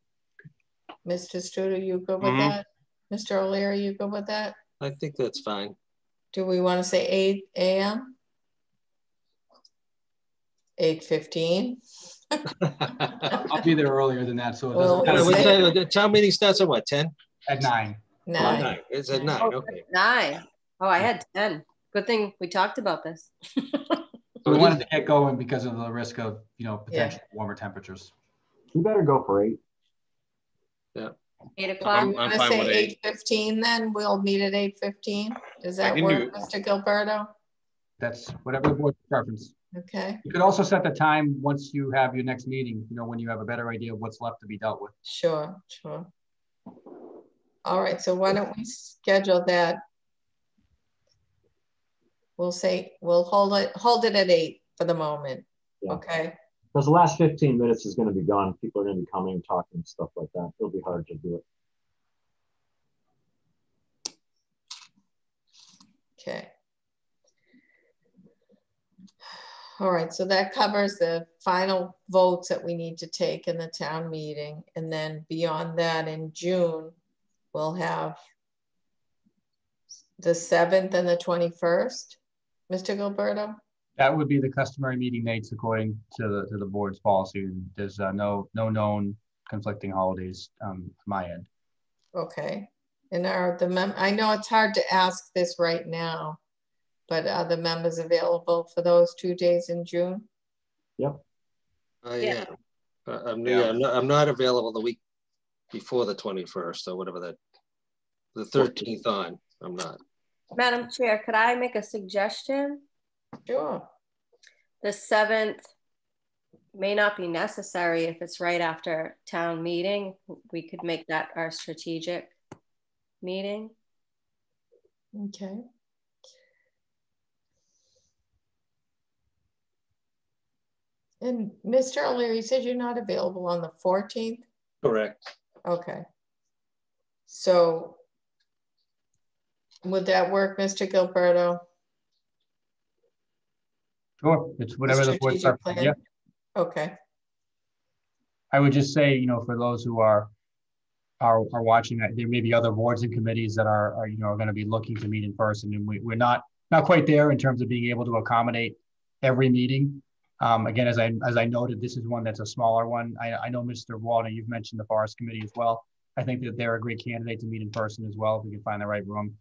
Mr. Stuto, you good with Mhm. that? Mr. O'Leary, you good with that? I think that's fine. Do we want to say eight AM? Eight fifteen? (laughs) I'll be there earlier than that, so it Well, doesn't. What say- time- the town meeting starts at what, 10? At nine. Oh, nine. It's at nine, oh, okay. Nine. Oh, I had 10. Good thing we talked about this. (laughs) So we wanted to get going because of the risk of, you know, potential warmer temperatures. You better go for eight. Yeah. Eight Do o'clock. you want to fine say with eight. eight fifteen then? We'll meet at eight fifteen? Does I that can work, do- Mr. Gilleberto? That's whatever the board's preference. Okay, You could also set the time once you have your next meeting, you know, when you have a better idea of what's left to be dealt with. sure, sure. All right, so why don't we schedule that? We'll say, we'll hold it, hold it at eight for the moment, Yeah. okay? Because the last 15 minutes is going to be gone. People are going to be coming, talking, stuff like that. It'll be hard to do it. Okay. All right, so that covers the final votes that we need to take in the town meeting. And then beyond that, in June, we'll have the 7th and the 21st, Mr. Gilleberto? That would be the customary meeting dates according to the, to the board's policy. There's uh, no, no known conflicting holidays um, from my end. Okay. And are the mem, I know it's hard to ask this right now, but are the members available for those two days in June? I Yeah. am. Uh, I'm, Yeah. yeah, I'm not, I'm not available the week before the 21st or whatever that, the 13th on, I'm not. Madam Chair, could I make a suggestion? Sure. The 7th may not be necessary if it's right after town meeting. We could make that our strategic meeting. Okay. And Mr. O'Leary, you said you're not available on the 14th? Correct. Okay. So would that work, Mr. Gilleberto? Sure, it's whatever the board's strategic preference. plan? Yeah, Okay, I would just say, you know, for those who are are, are watching, that there may be other boards and committees that are, are you know, are going to be looking to meet in person, and we, we're not not quite there in terms of being able to accommodate every meeting. Um, again, as I as I noted, this is one that's a smaller one. I, I know Mr. Wallner, you've mentioned the Forest Committee as well. I think that they're a great candidate to meet in person as well if we can find the right room,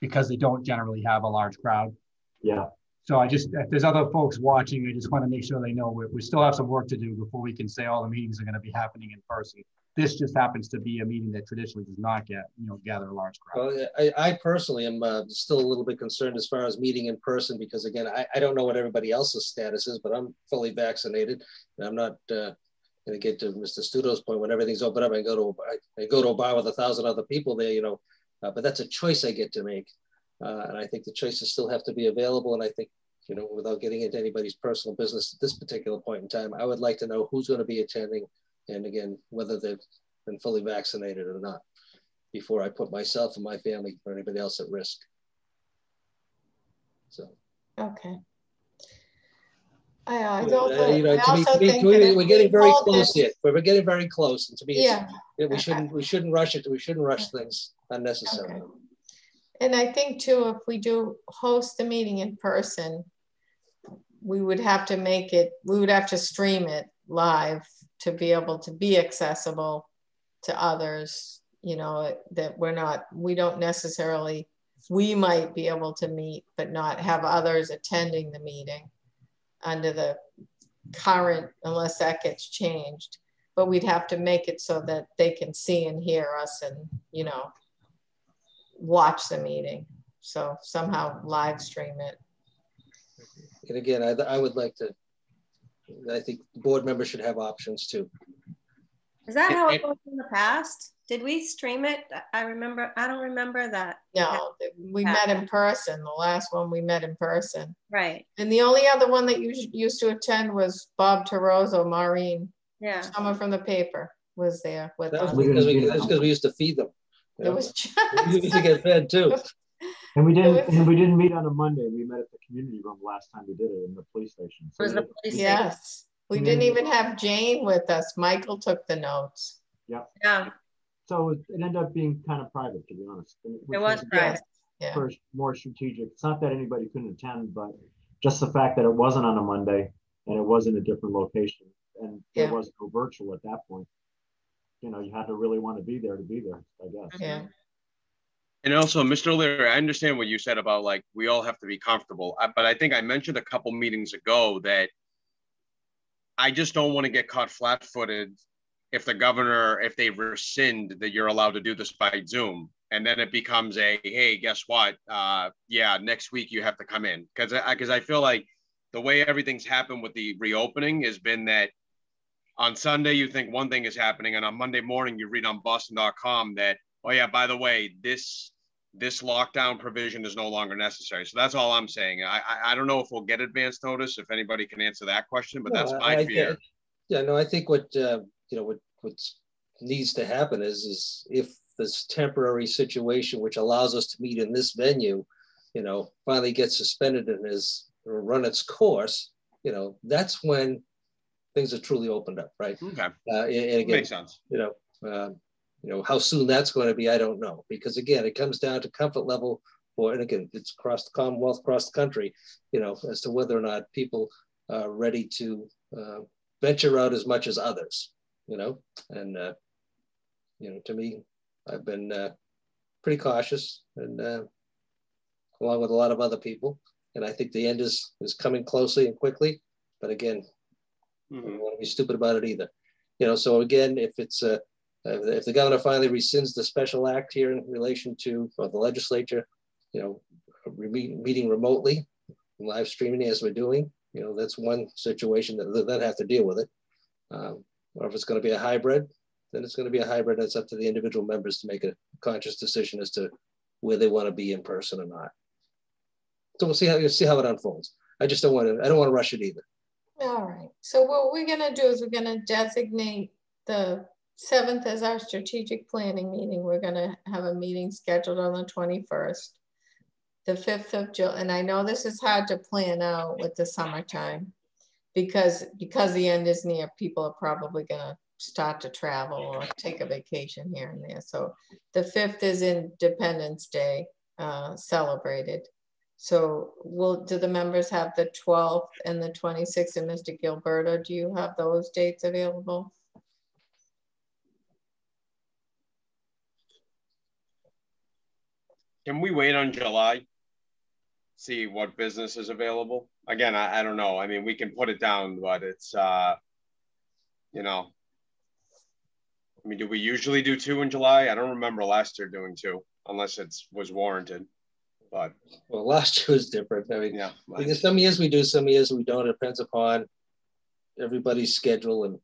because they don't generally have a large crowd. Yeah. So I just, if there's other folks watching, I just want to make sure they know we, we still have some work to do before we can say all the meetings are going to be happening in person. This just happens to be a meeting that traditionally does not get, you know, gather a large crowd. Well, I, I personally am uh, still a little bit concerned as far as meeting in person because again, I, I don't know what everybody else's status is, but I'm fully vaccinated. And I'm not uh, going to get to Mr. Stuto's point when everything's open up. I go to I go to a bar with a thousand other people there, you know, uh, but that's a choice I get to make. Uh, and I think the choices still have to be available. And I think you know, without getting into anybody's personal business at this particular point in time, I would like to know who's going to be attending and again, whether they've been fully vaccinated or not before I put myself and my family or anybody else at risk. So. Okay. I, I Uh, also, you know, to me, also me, think to me, we're getting very close here. We're getting very close, and to me, Yeah. we shouldn't we shouldn't rush it. We shouldn't rush things unnecessarily. And I think too, if we do host the meeting in person, we would have to make it, we would have to stream it live to be able to be accessible to others, you know, that we're not, we don't necessarily, we might be able to meet, but not have others attending the meeting under the current, unless that gets changed. But we'd have to make it so that they can see and hear us and, you know, watch the meeting. So somehow live stream it. And again, I, I would like to. I think board members should have options too. Is that how it was in the past? Did we stream it? I remember, I don't remember that. No, we met in person. The last one we met in person. Right. And the only other one that you used to attend was Bob Terrozo, Maureen. Yeah. Someone from the paper was there with That us. because we, that's because we used to feed them. It know? was just, (laughs) We used to get fed too. And we didn't, was- and we didn't meet on a Monday. We met at the community room last time we did it in the police station. So Was the had- police yes. We didn't even have Jane with us. Michael took the notes. Yeah. Yeah. So it it ended up being kind of private, to be honest. It was is private. Yeah. For more strategic. It's not that anybody couldn't attend, but just the fact that it wasn't on a Monday and it was in a different location and there Yeah. was no virtual at that point. You know, you had to really want to be there to be there, I guess. Yeah. And also, Mr. O'Leary, I understand what you said about like we all have to be comfortable, I- but I think I mentioned a couple meetings ago that I just don't want to get caught flat-footed if the governor, if they rescind that you're allowed to do this by Zoom, and then it becomes a hey, guess what? Uh, yeah, next week you have to come in because I because I feel like the way everything's happened with the reopening has been that on Sunday you think one thing is happening, and on Monday morning you read on Boston.com that oh yeah, by the way, this this lockdown provision is no longer necessary. So that's all I'm saying. I I, I don't know if we'll get advance notice. If anybody can answer that question, but No, that's my I fear. Yeah, no, I think what uh, you know what what needs to happen is is if this temporary situation, which allows us to meet in this venue, you know, finally gets suspended and is or run its course, you know, that's when things are truly opened up, right? Okay, Uh, and, and again, makes sense. you know, um, you know, how soon that's going to be, I don't know, because again, it comes down to comfort level for, and again, it's across the Commonwealth, across the country, you know, as to whether or not people are ready to uh, venture out as much as others, you know, and uh, you know, to me, I've been uh, pretty cautious, and uh, along with a lot of other people, and I think the end is is coming closely and quickly, but again, I don't want to be stupid about it either. You know, so again, if it's a, uh, if the governor finally rescinds the special act here in relation to the legislature, you know, meeting remotely, live streaming as we're doing, you know, that's one situation that they'll have to deal with it. Um, or if it's going to be a hybrid, then it's going to be a hybrid. It's up to the individual members to make a conscious decision as to where they want to be in person or not. So we'll see how you see how it unfolds. I just don't want to. I don't want to rush it either. All right. So what we're gonna do is we're gonna designate the seventh is our strategic planning meeting. We're gonna have a meeting scheduled on the twenty-first. The fifth of July, and I know this is hard to plan out with the summertime because, because the end is near, people are probably gonna start to travel or take a vacation here and there. So the fifth is Independence Day uh, celebrated. So will, do the members have the 12th and the 26th? And Mr. Gilleberto, do you have those dates available? Can we wait on July? See what business is available? Again, I, I don't know. I mean, we can put it down, but it's, uh, you know, I mean, do we usually do two in July? I don't remember last year doing two unless it was warranted, but. Well, last year was different. I mean, yeah, because some years we do, some years we don't. It depends upon everybody's schedule and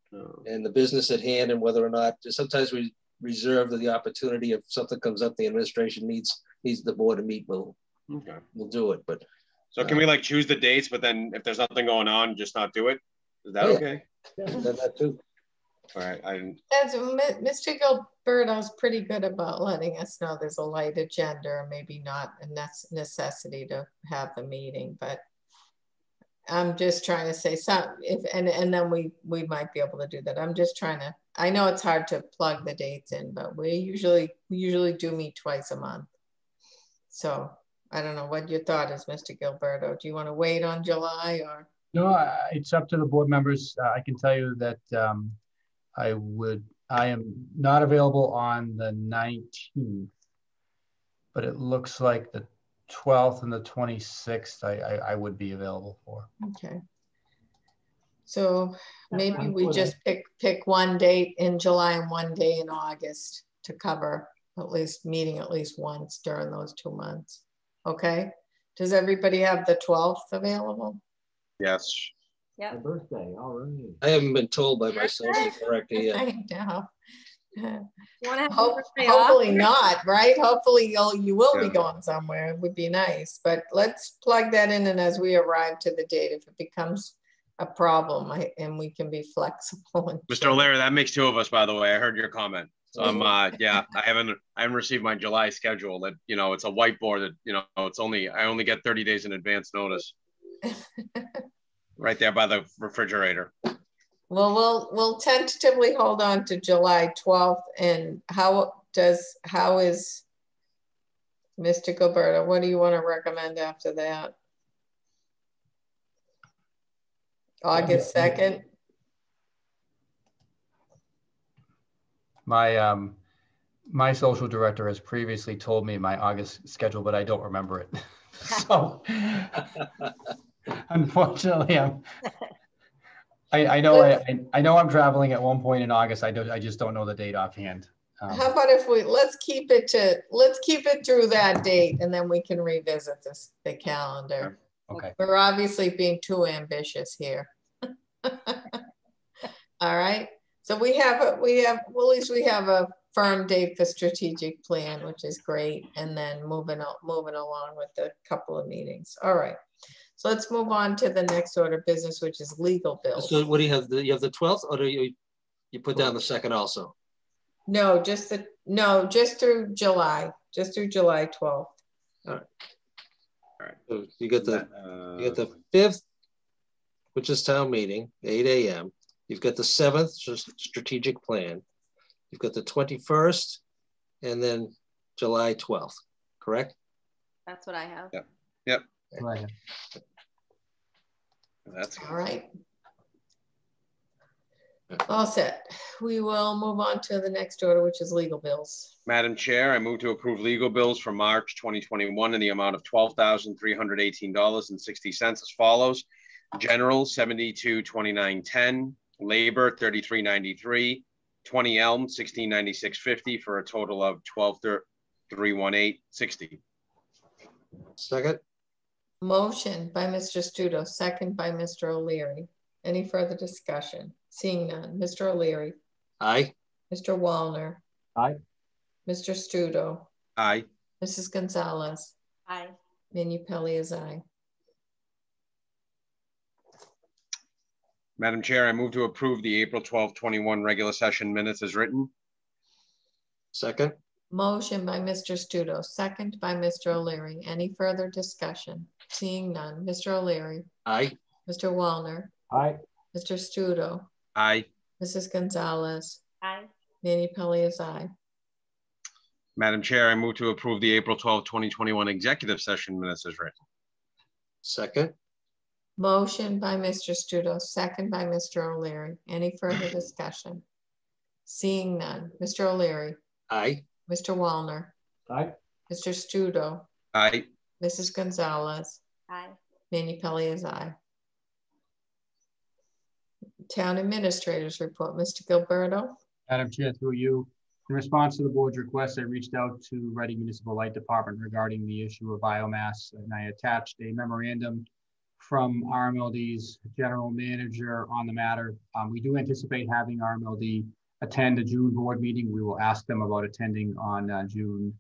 and the business at hand and whether or not. Sometimes we reserve the opportunity if something comes up, the administration needs needs the board to meet. We'll Okay. we'll do it. But So can we like choose the dates, but then if there's nothing going on, just not do it? Is that Oh, yeah. okay? Yeah, done that too. All right, I didn't, As Mi- Mr. Gilleberto's pretty good about letting us know there's a light agenda, or maybe not a nec- necessity to have the meeting, but I'm just trying to say some, if, and, and then we, we might be able to do that. I'm just trying to, I know it's hard to plug the dates in, but we usually, we usually do meet twice a month. So I don't know what your thought is, Mr. Gilleberto. Do you want to wait on July or? No, I- it's up to the board members. Uh, I can tell you that um, I would, I am not available on the 19th, but it looks like the 12th and the 26th I, I, I would be available for. Okay. So maybe we just pick, pick one date in July and one day in August to cover at least meeting at least once during those two months. Okay? Does everybody have the 12th available? yes. Yeah. birthday, all right. I haven't been told by my social director yet. I know. Want to have Hope- a birthday off? Hopefully not, right? Hopefully you'll, you will be going somewhere. It would be nice, but let's plug that in and as we arrive to the date, if it becomes a problem, I, and we can be flexible. Mr. O'Leary, that makes two of us, by the way. I heard your comment. So I'm, uh, yeah, I haven't, I haven't received my July schedule that, you know, it's a whiteboard that, you know, it's only, I only get 30 days in advance notice. (laughs) Right there by the refrigerator. Well, we'll, we'll tentatively hold on to July 12th and how does, how is Mr. Gilleberto, what do you want to recommend after that? August 2nd? My um, my social director has previously told me my August schedule, but I don't remember it. (laughs) so (laughs) unfortunately, I'm. I, I know I, I- know I'm traveling at one point in August. I don't I just don't know the date offhand. Um, How about if we, let's keep it to, let's keep it through that date and then we can revisit this, the calendar. okay. We're obviously being too ambitious here. (laughs) All right, so we have, a we have, well, at least we have a firm date for strategic plan, which is great. And then moving, al- moving along with the couple of meetings. All right. So let's move on to the next order of business, which is legal bills. So what do you have? The, you have the 12th or do you, you put down the second also? No, just the, no, just through July, just through July 12th. All right. All right. So you got the, Uh, you got the 5th, which is town meeting, 8 a.m. You've got the 7th, strategic plan. You've got the 21st and then July 12th, correct? That's what I have. Yep. Yep. Right. That's All right. All set. We will move on to the next order, which is legal bills. Madam Chair, I move to approve legal bills for March 2021 in the amount of $12,318.60 as follows. General 722910, labor 3393, 20 Elm 169650 for a total of 1231860. Second, Motion by Mr. Stuto, second by Mr. O'Leary. Any further discussion? Seeing none. Mr. O'Leary, aye. Mr. Wallner, Aye. Mr. Stuto, Aye. Mrs. Gonzalez, Aye. Manupelli is aye. Madam Chair, I move to approve the April 12, 21 regular session minutes as written. Second, Motion by Mr. Stuto, second by Mr. O'Leary. Any further discussion? Seeing none. Mr. O'Leary, aye. Mr. Wallner, Aye. Mr. Stuto, Aye. Mrs. Gonzalez, Aye. Manupelli is aye. Madam Chair, I move to approve the April 12, 2021 executive session minutes as written. Second, Motion by Mr. Stuto, second by Mr. O'Leary. Any further (clears throat) discussion? Seeing none. Mr. O'Leary, aye. Mr. Wallner, Aye. Mr. Stuto, Aye. Mrs. Gonzalez, Aye. Manupelli is aye. Town Administrators Report, Mr. Gilleberto. Madam Chair, through you, in response to the board's request, I reached out to Reading Municipal Light Department regarding the issue of biomass, and I attached a memorandum from RMLD's general manager on the matter. Um, we do anticipate having RMLD attend a June board meeting. We will ask them about attending on uh, June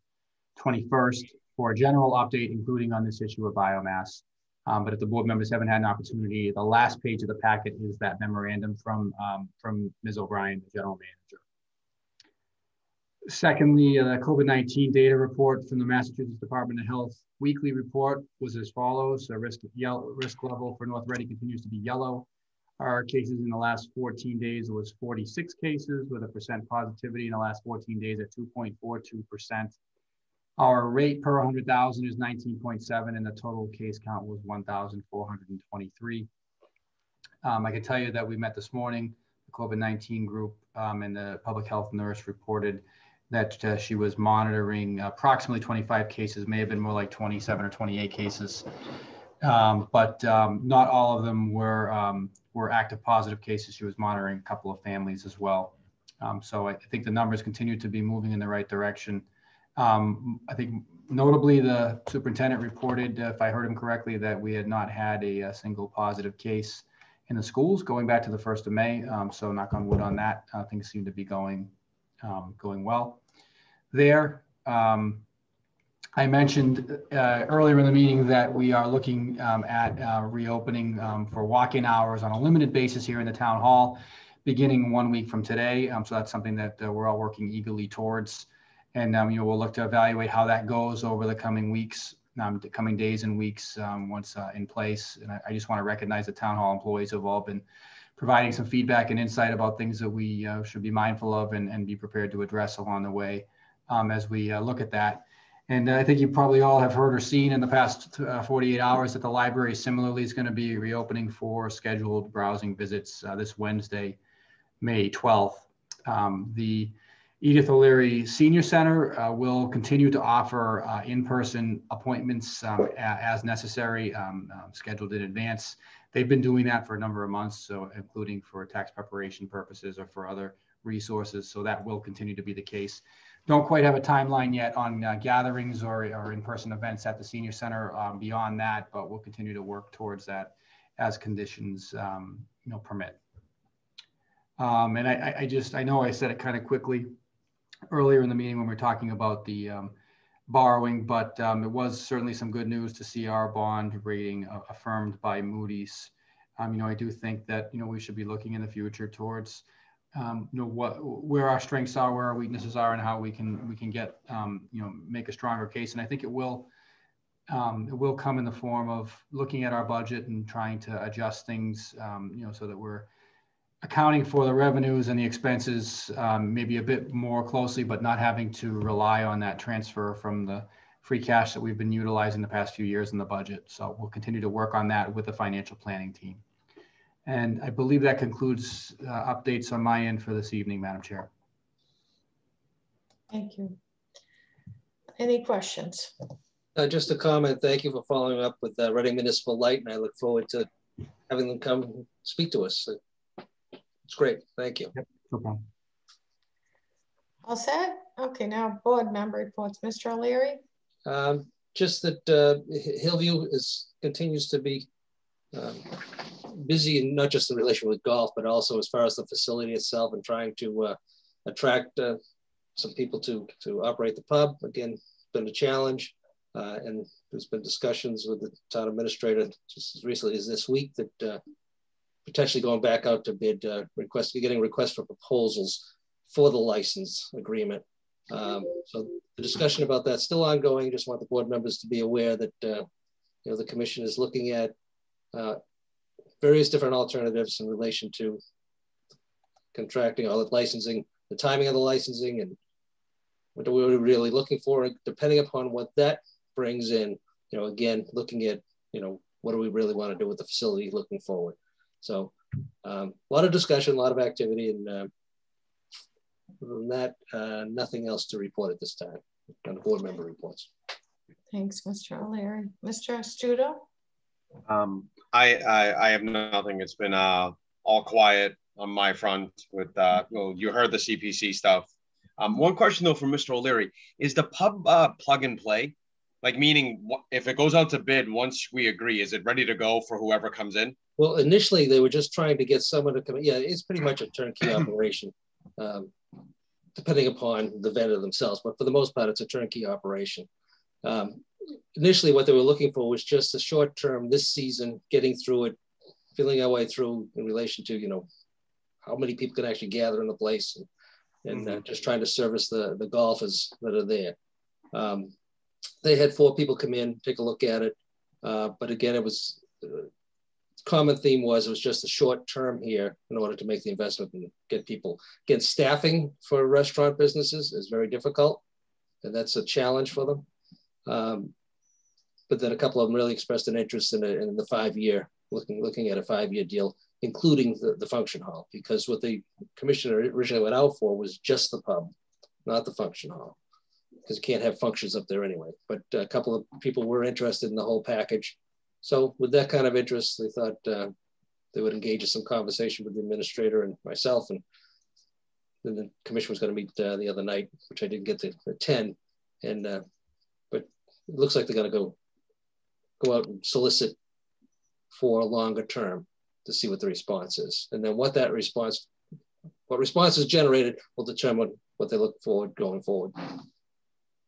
21st for a general update, including on this issue of biomass. Um, but if the board members haven't had an opportunity, the last page of the packet is that memorandum from, um, from Ms. O'Brien, the general manager. Secondly, the COVID-19 data report from the Massachusetts Department of Health weekly report was as follows. The risk, yellow, risk level for North Reading continues to be yellow. Our cases in the last 14 days was 46 cases with a percent positivity in the last 14 days at 2.42%. Our rate per 100,000 is 19.7 and the total case count was 1,423. Um, I can tell you that we met this morning, the COVID-19 group um, and the public health nurse reported that uh, she was monitoring approximately 25 cases, may have been more like 27 or 28 cases. Um, but um, not all of them were um, were active positive cases. She was monitoring a couple of families as well. Um, so I think the numbers continue to be moving in the right direction. Um, I think notably the superintendent reported, uh, if I heard him correctly, that we had not had a, a, single positive case in the schools going back to the 1st of May. Um, so knock on wood on that, uh, things seem to be going um, going well there. Um, I mentioned uh, earlier in the meeting that we are looking um, at uh, reopening um, for walk-in hours on a limited basis here in the town hall, beginning one week from today. Um, so that's something that uh, we're all working eagerly towards. And um, you know, we'll look to evaluate how that goes over the coming weeks, the coming days and weeks once uh, in place. And I, I just want to recognize the town hall employees who have all been providing some feedback and insight about things that we uh, should be mindful of and, and be prepared to address along the way as we uh, look at that. And I think you probably all have heard or seen in the past uh, 48 hours that the library similarly is going to be reopening for scheduled browsing visits uh, this Wednesday, May 12th. Um, the Edith O'Leary Senior Center uh, will continue to offer uh, in-person appointments um, as necessary, um, um, scheduled in advance. They've been doing that for a number of months, so including for tax preparation purposes or for other resources. So that will continue to be the case don't quite have a timeline yet on uh, gatherings or, or in-person events at the senior center um, beyond that, but we'll continue to work towards that as conditions um, you know permit. Um, and I, I, just I know I said it kind of quickly earlier in the meeting when we are talking about the um, borrowing, but um, it was certainly some good news to see our bond rating uh, affirmed by Moody's. Um, you know, I do think that you know we should be looking in the future towards um, you know what where our strengths are, where our weaknesses are, and how we can we can get um, you know make a stronger case. And I think it will um, it will come in the form of looking at our budget and trying to adjust things, um, you know, so that we're accounting for the revenues and the expenses um, maybe a bit more closely, but not having to rely on that transfer from the free cash that we've been utilizing the past few years in the budget. So we'll continue to work on that with the financial planning team. And I believe that concludes uh, updates on my end for this evening, Madam Chair. Thank you. Any questions? Uh, just a comment. Thank you for following up with uh, Reading Municipal Light, and I look forward to having them come speak to us. It's great. Thank you. Yep, no problem. All set? Okay, now board member reports. Mr. O'Leary? Um, just that uh, Hillview is continues to be um, busy in not just in relation with golf, but also as far as the facility itself and trying to uh, attract uh, some people to to operate the pub. Again, been a challenge, uh, and there's been discussions with the town administrator just as recently as this week that uh, potentially going back out to bid, uh, getting requests for proposals for the license agreement. Um, so the discussion about that still ongoing. Just want the board members to be aware that uh, you know the commission is looking at uh, various different alternatives in relation to contracting or the licensing, the timing of the licensing and what are we really looking for, depending upon what that brings in, you know, again, looking at, you know, what do we really want to do with the facility looking forward. So um, a lot of discussion, a lot of activity, and uh, other than that, uh, nothing else to report at this time on the board member reports. Thanks, Mr. O'Leary. Mr. Astuto? Um, I, I, I have nothing. It's been uh, all quiet on my front. With uh, well, you heard the CPC stuff. Um, one question though from Mr. O'Leary is the pub uh, plug and play, like meaning if it goes out to bid once we agree, is it ready to go for whoever comes in? Well, initially they were just trying to get someone to come. Yeah, it's pretty much a turnkey (clears throat) operation, um, depending upon the vendor themselves. But for the most part, it's a turnkey operation. Um, initially what they were looking for was just a short term this season, getting through it, feeling our way through in relation to, you know, how many people can actually gather in the place and, and mm -hmm. uh, just trying to service the, the golfers that are there. Um, they had four people come in, take a look at it. Uh, but again, it was, uh, common theme was it was just a short term here in order to make the investment and get people. Again, staffing for restaurant businesses is very difficult, and that's a challenge for them. Um, but then a couple of them really expressed an interest in, a, in the five year, looking looking at a five year deal, including the, the function hall, because what the commissioner originally went out for was just the pub, not the function hall, because you can't have functions up there anyway. But a couple of people were interested in the whole package. So with that kind of interest, they thought uh, they would engage in some conversation with the administrator and myself. And then the commission was going to meet uh, the other night, which I didn't get to attend. And uh, but it looks like they're going to go go out and solicit for a longer term to see what the response is. And then what that response, what response is generated will determine what they look forward going forward.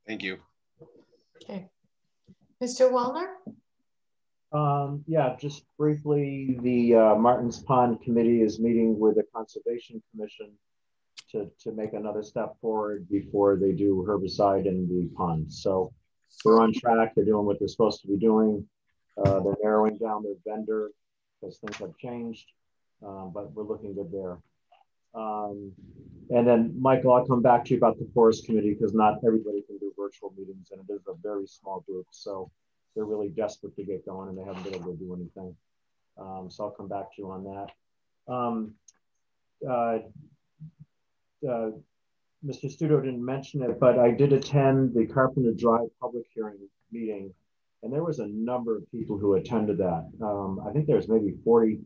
Thank you. Okay. Mr. Wallner? Um, yeah, just briefly, the uh, Martins Pond Committee is meeting with the Conservation Commission to, to make another step forward before they do herbicide in the pond. So we're on track. They're doing what they're supposed to be doing. Uh, they're narrowing down their vendor because things have changed, uh, but we're looking good there. Um, and then, Michael, I'll come back to you about the Forest Committee because not everybody can do virtual meetings, and it is a very small group. So they're really desperate to get going and they haven't been able to do anything. Um, so I'll come back to you on that. Um, uh, uh, Mr. Stuto didn't mention it, but I did attend the Carpenter Drive public hearing meeting, and there was a number of people who attended that. Um, I think there was maybe 40,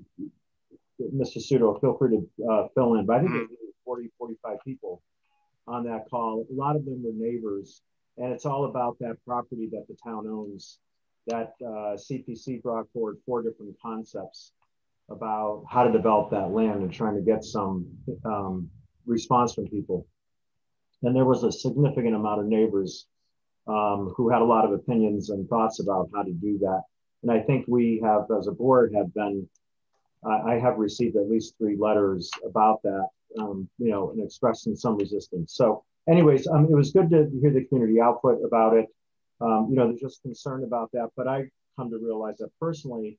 Mr. Stuto, feel free to uh, fill in, but I think there was 40, 45 people on that call. A lot of them were neighbors, and it's all about that property that the town owns that uh, CPC brought forward four different concepts about how to develop that land and trying to get some um, response from people. And there was a significant amount of neighbors um, who had a lot of opinions and thoughts about how to do that. And I think we have, as a board, have been, uh, I have received at least three letters about that, um, you know, and expressing some resistance. So anyways, um, it was good to hear the community output about it um, you know, there's just concern about that. But I come to realize that personally,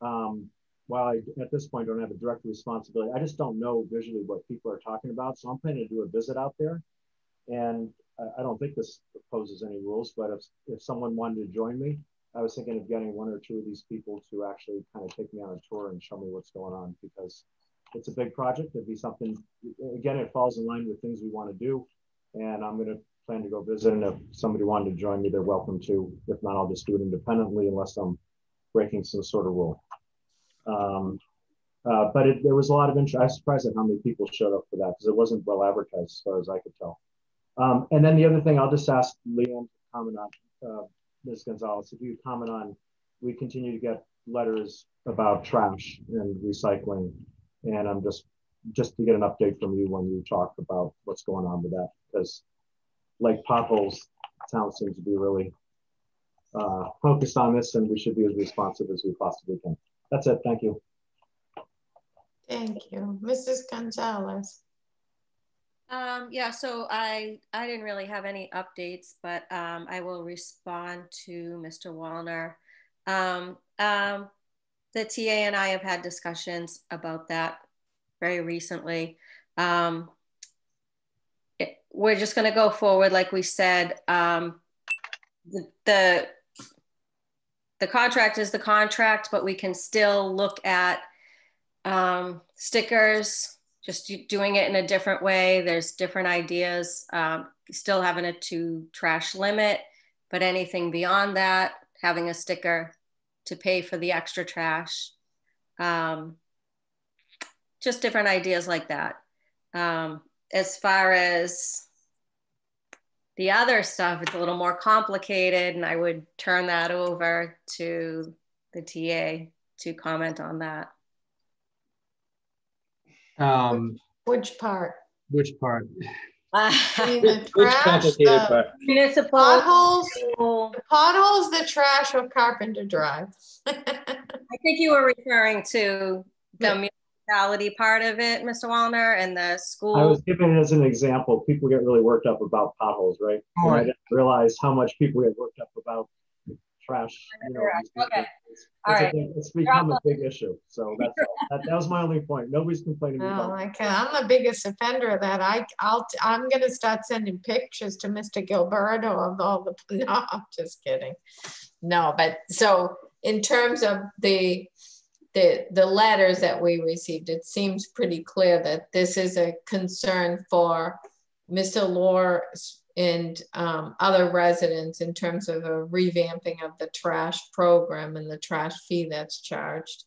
um, while I at this point don't have a direct responsibility, I just don't know visually what people are talking about. So I'm planning to do a visit out there. And I, I don't think this poses any rules, but if, if someone wanted to join me, I was thinking of getting one or two of these people to actually kind of take me on a tour and show me what's going on because it's a big project. It'd be something, again, it falls in line with things we want to do. And I'm going to plan to go visit. And if somebody wanted to join me, they're welcome to. If not, I'll just do it independently unless I'm breaking some sort of rule. Um, uh, but it, there was a lot of interest. I was surprised at how many people showed up for that because it wasn't well advertised as far as I could tell. Um, and then the other thing, I'll just ask Leanne to comment on, uh, Ms. Gonzalez, if you comment on, we continue to get letters about trash and recycling. And I'm just, just to get an update from you when you talk about what's going on with that, because like potholes, town seems to be really uh, focused on this and we should be as responsive as we possibly can. That's it. Thank you. Thank you. Mrs. Gonzalez. Um, yeah, so I, I didn't really have any updates, but um, I will respond to Mr. Wallner. Um, um, the TA and I have had discussions about that very recently. Um, we're just going to go forward, like we said. Um, the, the the contract is the contract, but we can still look at um, stickers, just doing it in a different way. There's different ideas. Um, still having a two trash limit, but anything beyond that, having a sticker to pay for the extra trash. Um, just different ideas like that. As far as the other stuff, it's a little more complicated, and I would turn that over to the TA to comment on that. Um, which part? Which part? (laughs) the Which trash, complicated the part? Municipal. potholes, the potholes, the trash of Carpenter Drive. (laughs) I think you were referring to the municipality part of it, Mr. Wallner, and the school. I was giving it as an example. People get really worked up about potholes, right? Oh, And I right. didn't realize how much people get worked up about trash. You know, Trash, okay. It's, All it's a right. big- it's become a big issue. So (laughs) that's all. that, that was my only point. Nobody's complaining No, about. I can, I'm the biggest offender of that. I, I'll, I'm gonna start sending pictures to Mr. Gilleberto of all the, (laughs) no, I'm just kidding. No, but so in terms of the, the, the letters that we received, it seems pretty clear that this is a concern for Mr. Lore and um, other residents in terms of a revamping of the trash program and the trash fee that's charged.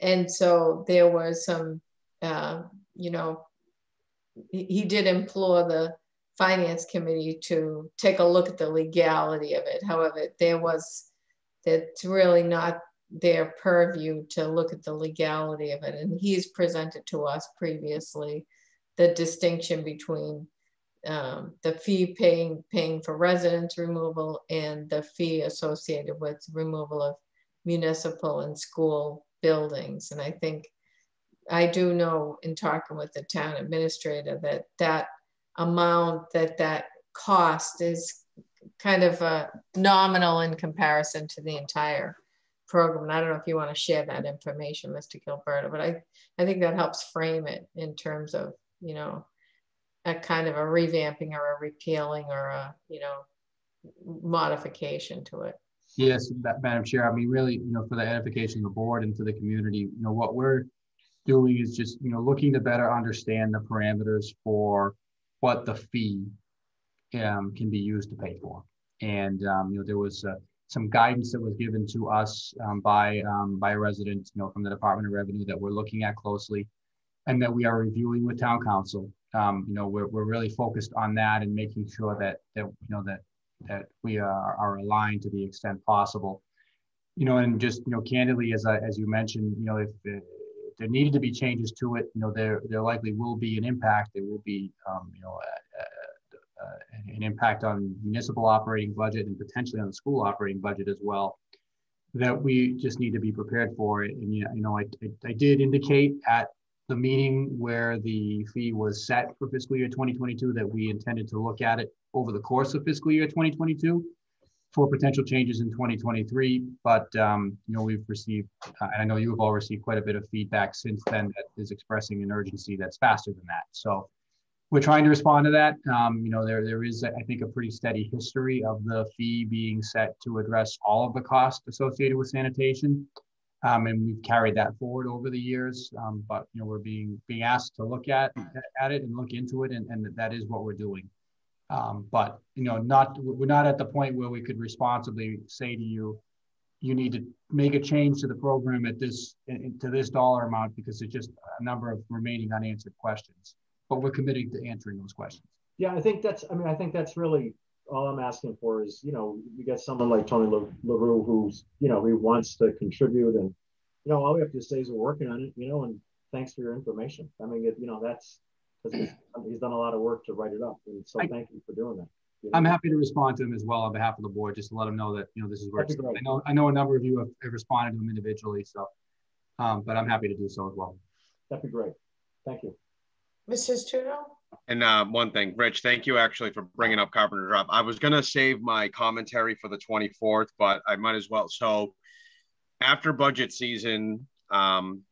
And so there was some, uh, you know, he, he did implore the finance committee to take a look at the legality of it. However, there was, that's really not their purview to look at the legality of it. And he's presented to us previously the distinction between um, the fee paying paying for residence removal and the fee associated with removal of municipal and school buildings. And I think I do know in talking with the town administrator that that amount that that cost is kind of uh, nominal in comparison to the entire program. And I don't know if you want to share that information, Mr. Gilleberto, but I, I think that helps frame it in terms of, you know, a kind of a revamping or a repealing or a, you know, modification to it. Yes, Madam Chair, I mean, really, you know, for the edification of the board and to the community, you know, what we're doing is just, you know, looking to better understand the parameters for what the fee um, can be used to pay for. And, um, you know, there was uh, some guidance that was given to us um, by, um, by a resident, you know, from the Department of Revenue that we're looking at closely and that we are reviewing with town counsel. Um, you know, we're, we're really focused on that and making sure that, that, you know, that that we are, are aligned to the extent possible. You know, and just, you know, candidly, as I, as you mentioned, you know, if, if there needed to be changes to it, you know, there, there likely will be an impact. There will be, um, you know, uh, an impact on municipal operating budget and potentially on the school operating budget as well that we just need to be prepared for it. And, you know, I, I did indicate at the meeting where the fee was set for fiscal year 2022 that we intended to look at it over the course of fiscal year 2022 for potential changes in 2023. But um, you know, we've received, uh, and I know you have all received quite a bit of feedback since then that is expressing an urgency that's faster than that. So we're trying to respond to that. Um, you know, there there is, I think, a pretty steady history of the fee being set to address all of the costs associated with sanitation. Um, and we've carried that forward over the years. Um, but you know, we're being being asked to look at at it and look into it, and, and that is what we're doing. Um, but you know, not we're not at the point where we could responsibly say to you, you need to make a change to the program at this to this dollar amount because it's just a number of remaining unanswered questions. But we're committed to answering those questions. Yeah, I think that's. I mean, I think that's really all I'm asking for is, you know, we got someone like Tony La- LaRue who's, you know, he wants to contribute and, you know, all we have to say is we're working on it, you know, and thanks for your information. I mean, it, you know, that's, because he's, he's done a lot of work to write it up. And so I- thank you for doing that. you know? I'm happy to respond to him as well on behalf of the board, just to let him know that, you know, this is where it's, That'd be I know, I know a number of you have, have responded to him individually, so, um, but I'm happy to do so as well. That'd be great. Thank you. Mrs. Trudeau? And uh, one thing, Rich, thank you actually for bringing up Carpenter Drive. I was gonna save my commentary for the 24th, but I might as well. So after budget season, um,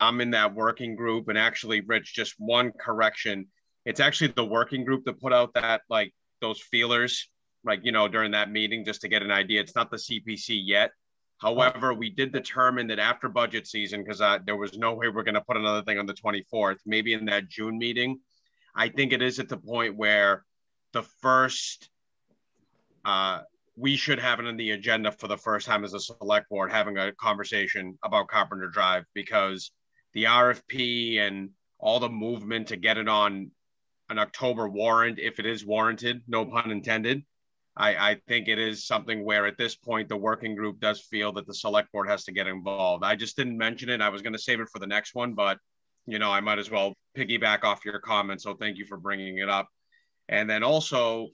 I'm in that working group, and actually, Rich, just one correction. It's actually the working group that put out that like those feelers, like you know, during that meeting, just to get an idea. It's not the CPC yet. However, we did determine that after budget season, because uh, there was no way we're going to put another thing on the 24th, maybe in that June meeting, I think it is at the point where the first, uh, we should have it on the agenda for the first time as a select board, having a conversation about Carpenter Drive because the RFP and all the movement to get it on an October warrant, if it is warranted, no pun intended. I, I think it is something where at this point the working group does feel that the select board has to get involved. I just didn't mention it. I was going to save it for the next one, but you know I might as well piggyback off your comment. So thank you for bringing it up. And then also,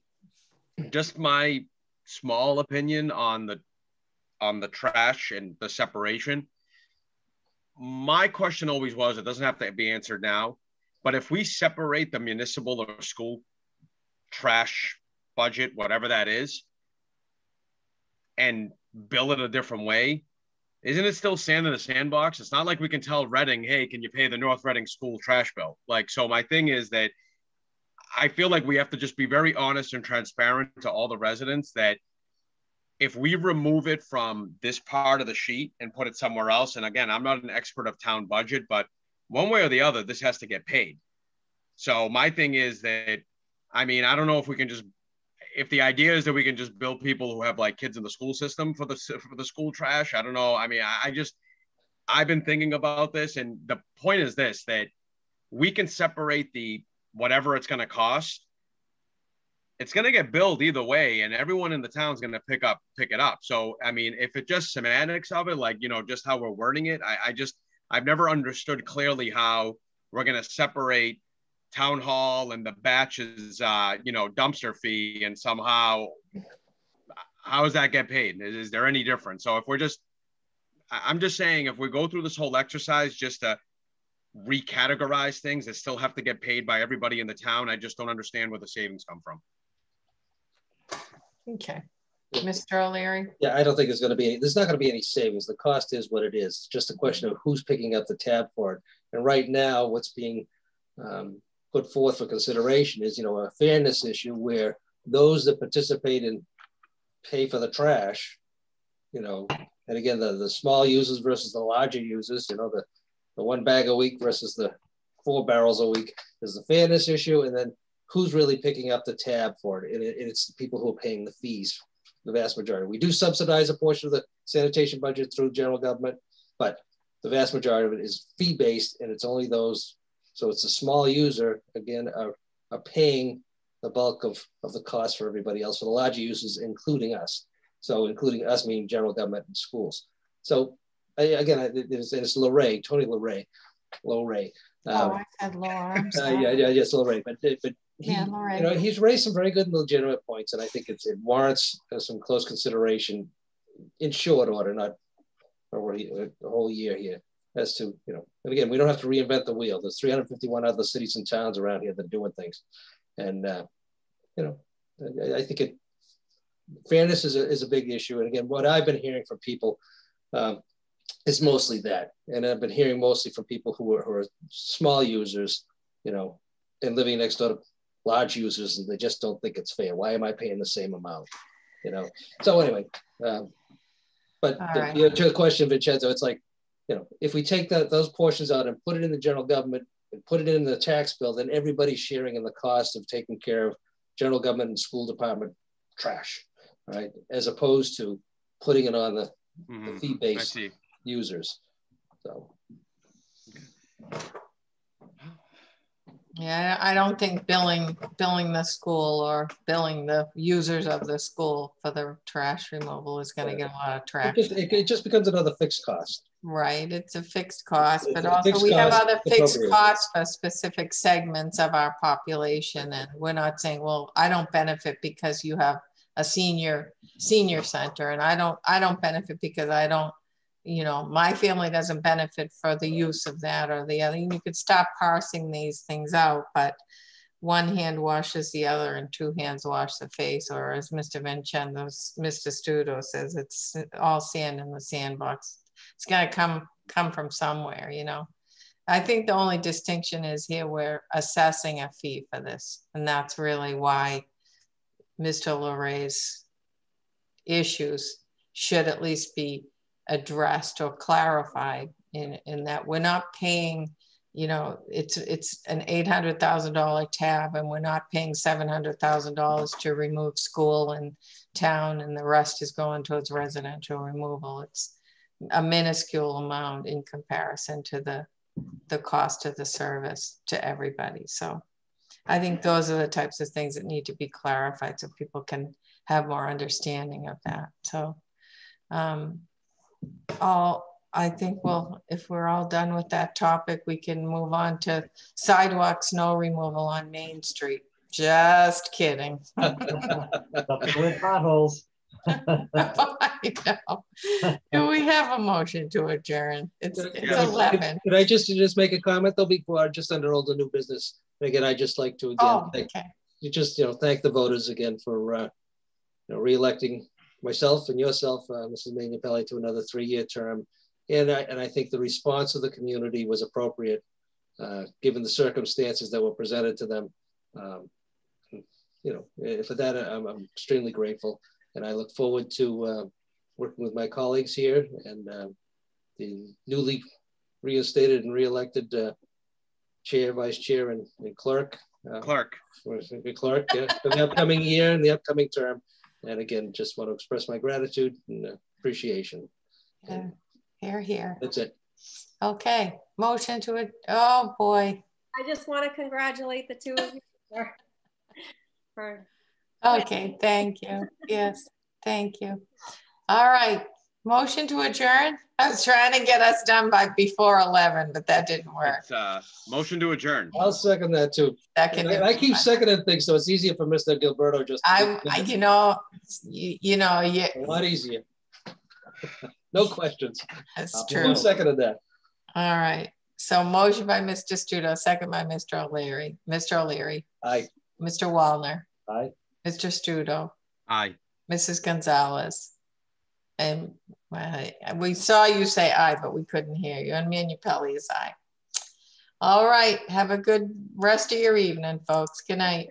just my small opinion on the on the trash and the separation. My question always was it doesn't have to be answered now, but if we separate the municipal or school trash budget, whatever that is, and bill it a different way, isn't it still sand in the sandbox? It's not like we can tell Reading, hey, can you pay the North Reading school trash bill? Like, so my thing is that I feel like we have to just be very honest and transparent to all the residents that if we remove it from this part of the sheet and put it somewhere else, and again, I'm not an expert of town budget, but one way or the other, this has to get paid. So my thing is that, I mean, I don't know if we can just, if the idea is that we can just build people who have like kids in the school system for the for the school trash. I don't know. I mean, I, I just, I've been thinking about this, and the point is this: that we can separate the whatever it's going to cost it's going to get billed either way and everyone in the town is going to pick up pick it up so i mean if it just semantics of it like you know just how we're wording it i, I just i've never understood clearly how we're going to separate town hall and the batches uh you know dumpster fee and somehow how does that get paid is, is there any difference so if we're just i'm just saying if we go through this whole exercise just to recategorize things that still have to get paid by everybody in the town. I just don't understand where the savings come from. Okay. Mr. O'Leary? Yeah, I don't think there's going to be any, there's not going to be any savings. The cost is what it is. It's just a question of who's picking up the tab for it. And right now, what's being um, put forth for consideration is, you know, a fairness issue where those that participate and pay for the trash, you know, and again, the, the small users versus the larger users, you know, the the one bag a week versus the four barrels a week is the fairness issue. And then who's really picking up the tab for it? And, it, it's the people who are paying the fees, the vast majority. We do subsidize a portion of the sanitation budget through general government, but the vast majority of it is fee based and it's only those. So it's a small user, again, are, are paying the bulk of, of the cost for everybody else for the larger users, including us. So including us meaning general government and schools. So I, again, it's, it's Lorray, Tony Lorray, Lorray. Um, oh, I said Laura. Uh, (laughs) yeah, yeah, yes, Lorray. But but he, yeah, Lorray. you know, he's raised some very good and legitimate points, and I think it's, it warrants uh, some close consideration in short order, not over a whole year here. As to you know, and again, we don't have to reinvent the wheel. There's 351 other cities and towns around here that are doing things, and uh, you know, I, I think it fairness is a, is a big issue. And again, what I've been hearing from people, um, it's mostly that. And I've been hearing mostly from people who are, who are small users, you know, and living next door to large users, and they just don't think it's fair. Why am I paying the same amount? You know. So anyway, um, but the, right. you know, to the question, Vincenzo, it's like, you know, if we take that those portions out and put it in the general government and put it in the tax bill, then everybody's sharing in the cost of taking care of general government and school department trash, right? As opposed to putting it on the, mm-hmm. the fee based users. So. Yeah, I don't think billing billing the school or billing the users of the school for the trash removal is going to get a lot of trash. It just, it, it just becomes another fixed cost. Right, it's a fixed cost, but also we have other fixed costs for specific segments of our population, and we're not saying, well, I don't benefit because you have a senior senior center, and I don't I don't benefit because I don't you know, my family doesn't benefit for the use of that or the other. And You could stop parsing these things out, but one hand washes the other and two hands wash the face. Or as Mr. Vincenzo, Mr. Stuto says, it's all sand in the sandbox. It's to come come from somewhere, you know. I think the only distinction is here we're assessing a fee for this. And that's really why Mr. Loray's issues should at least be addressed or clarified in, in that we're not paying, you know, it's it's an eight hundred thousand dollar tab, and we're not paying seven hundred thousand dollars to remove school and town, and the rest is going towards residential removal. It's a minuscule amount in comparison to the the cost of the service to everybody. So I think those are the types of things that need to be clarified so people can have more understanding of that. So um, all I think well, if we're all done with that topic, we can move on to sidewalk snow removal on Main Street. Just kidding. (laughs) with potholes. (laughs) I know. Do we have a motion to adjourn? It's, it's Could- 11. Could I just, just make a comment though before, just under all the new business? And Again, I just like to again, Oh, thank, okay. you just, you know, thank the voters again for, uh, you know, reelecting myself and yourself, uh, Mrs. Manupelli to another three-year term. And I, and I think the response of the community was appropriate, uh, given the circumstances that were presented to them. Um, you know, eh, for that, I'm, I'm extremely grateful. And I look forward to uh, working with my colleagues here and uh, the newly reinstated and reelected uh, chair, vice chair, and, and clerk. Uh, Clerk. for the clerk, yeah, for the upcoming year and the upcoming term. And again, just want to express my gratitude and uh, appreciation. Yeah. Here, here. That's it. Okay, motion to it. Oh, boy. I just want to congratulate the two of you for, for Okay, thank you. Yes, thank you. All right, motion to adjourn. I was trying to get us done by before 11, but that didn't work. It's uh, motion to adjourn. I'll second that too. Second. I, I keep seconding things, so it's easier for Mr. Gilleberto just. to- I, I- you know, you, you know, you, A lot easier. (laughs) No questions. That's I'll- true. Who of that? all right. So motion by Mr. Stuto, second by Mr. O'Leary. Mr. O'Leary, Aye. Mr. Wallner, Aye. Mr. Stuto, Aye. Mrs. Gonzalez. And we saw you say aye, but we couldn't hear you. And Manupelli is aye. All right. Have a good rest of your evening, folks. Good night.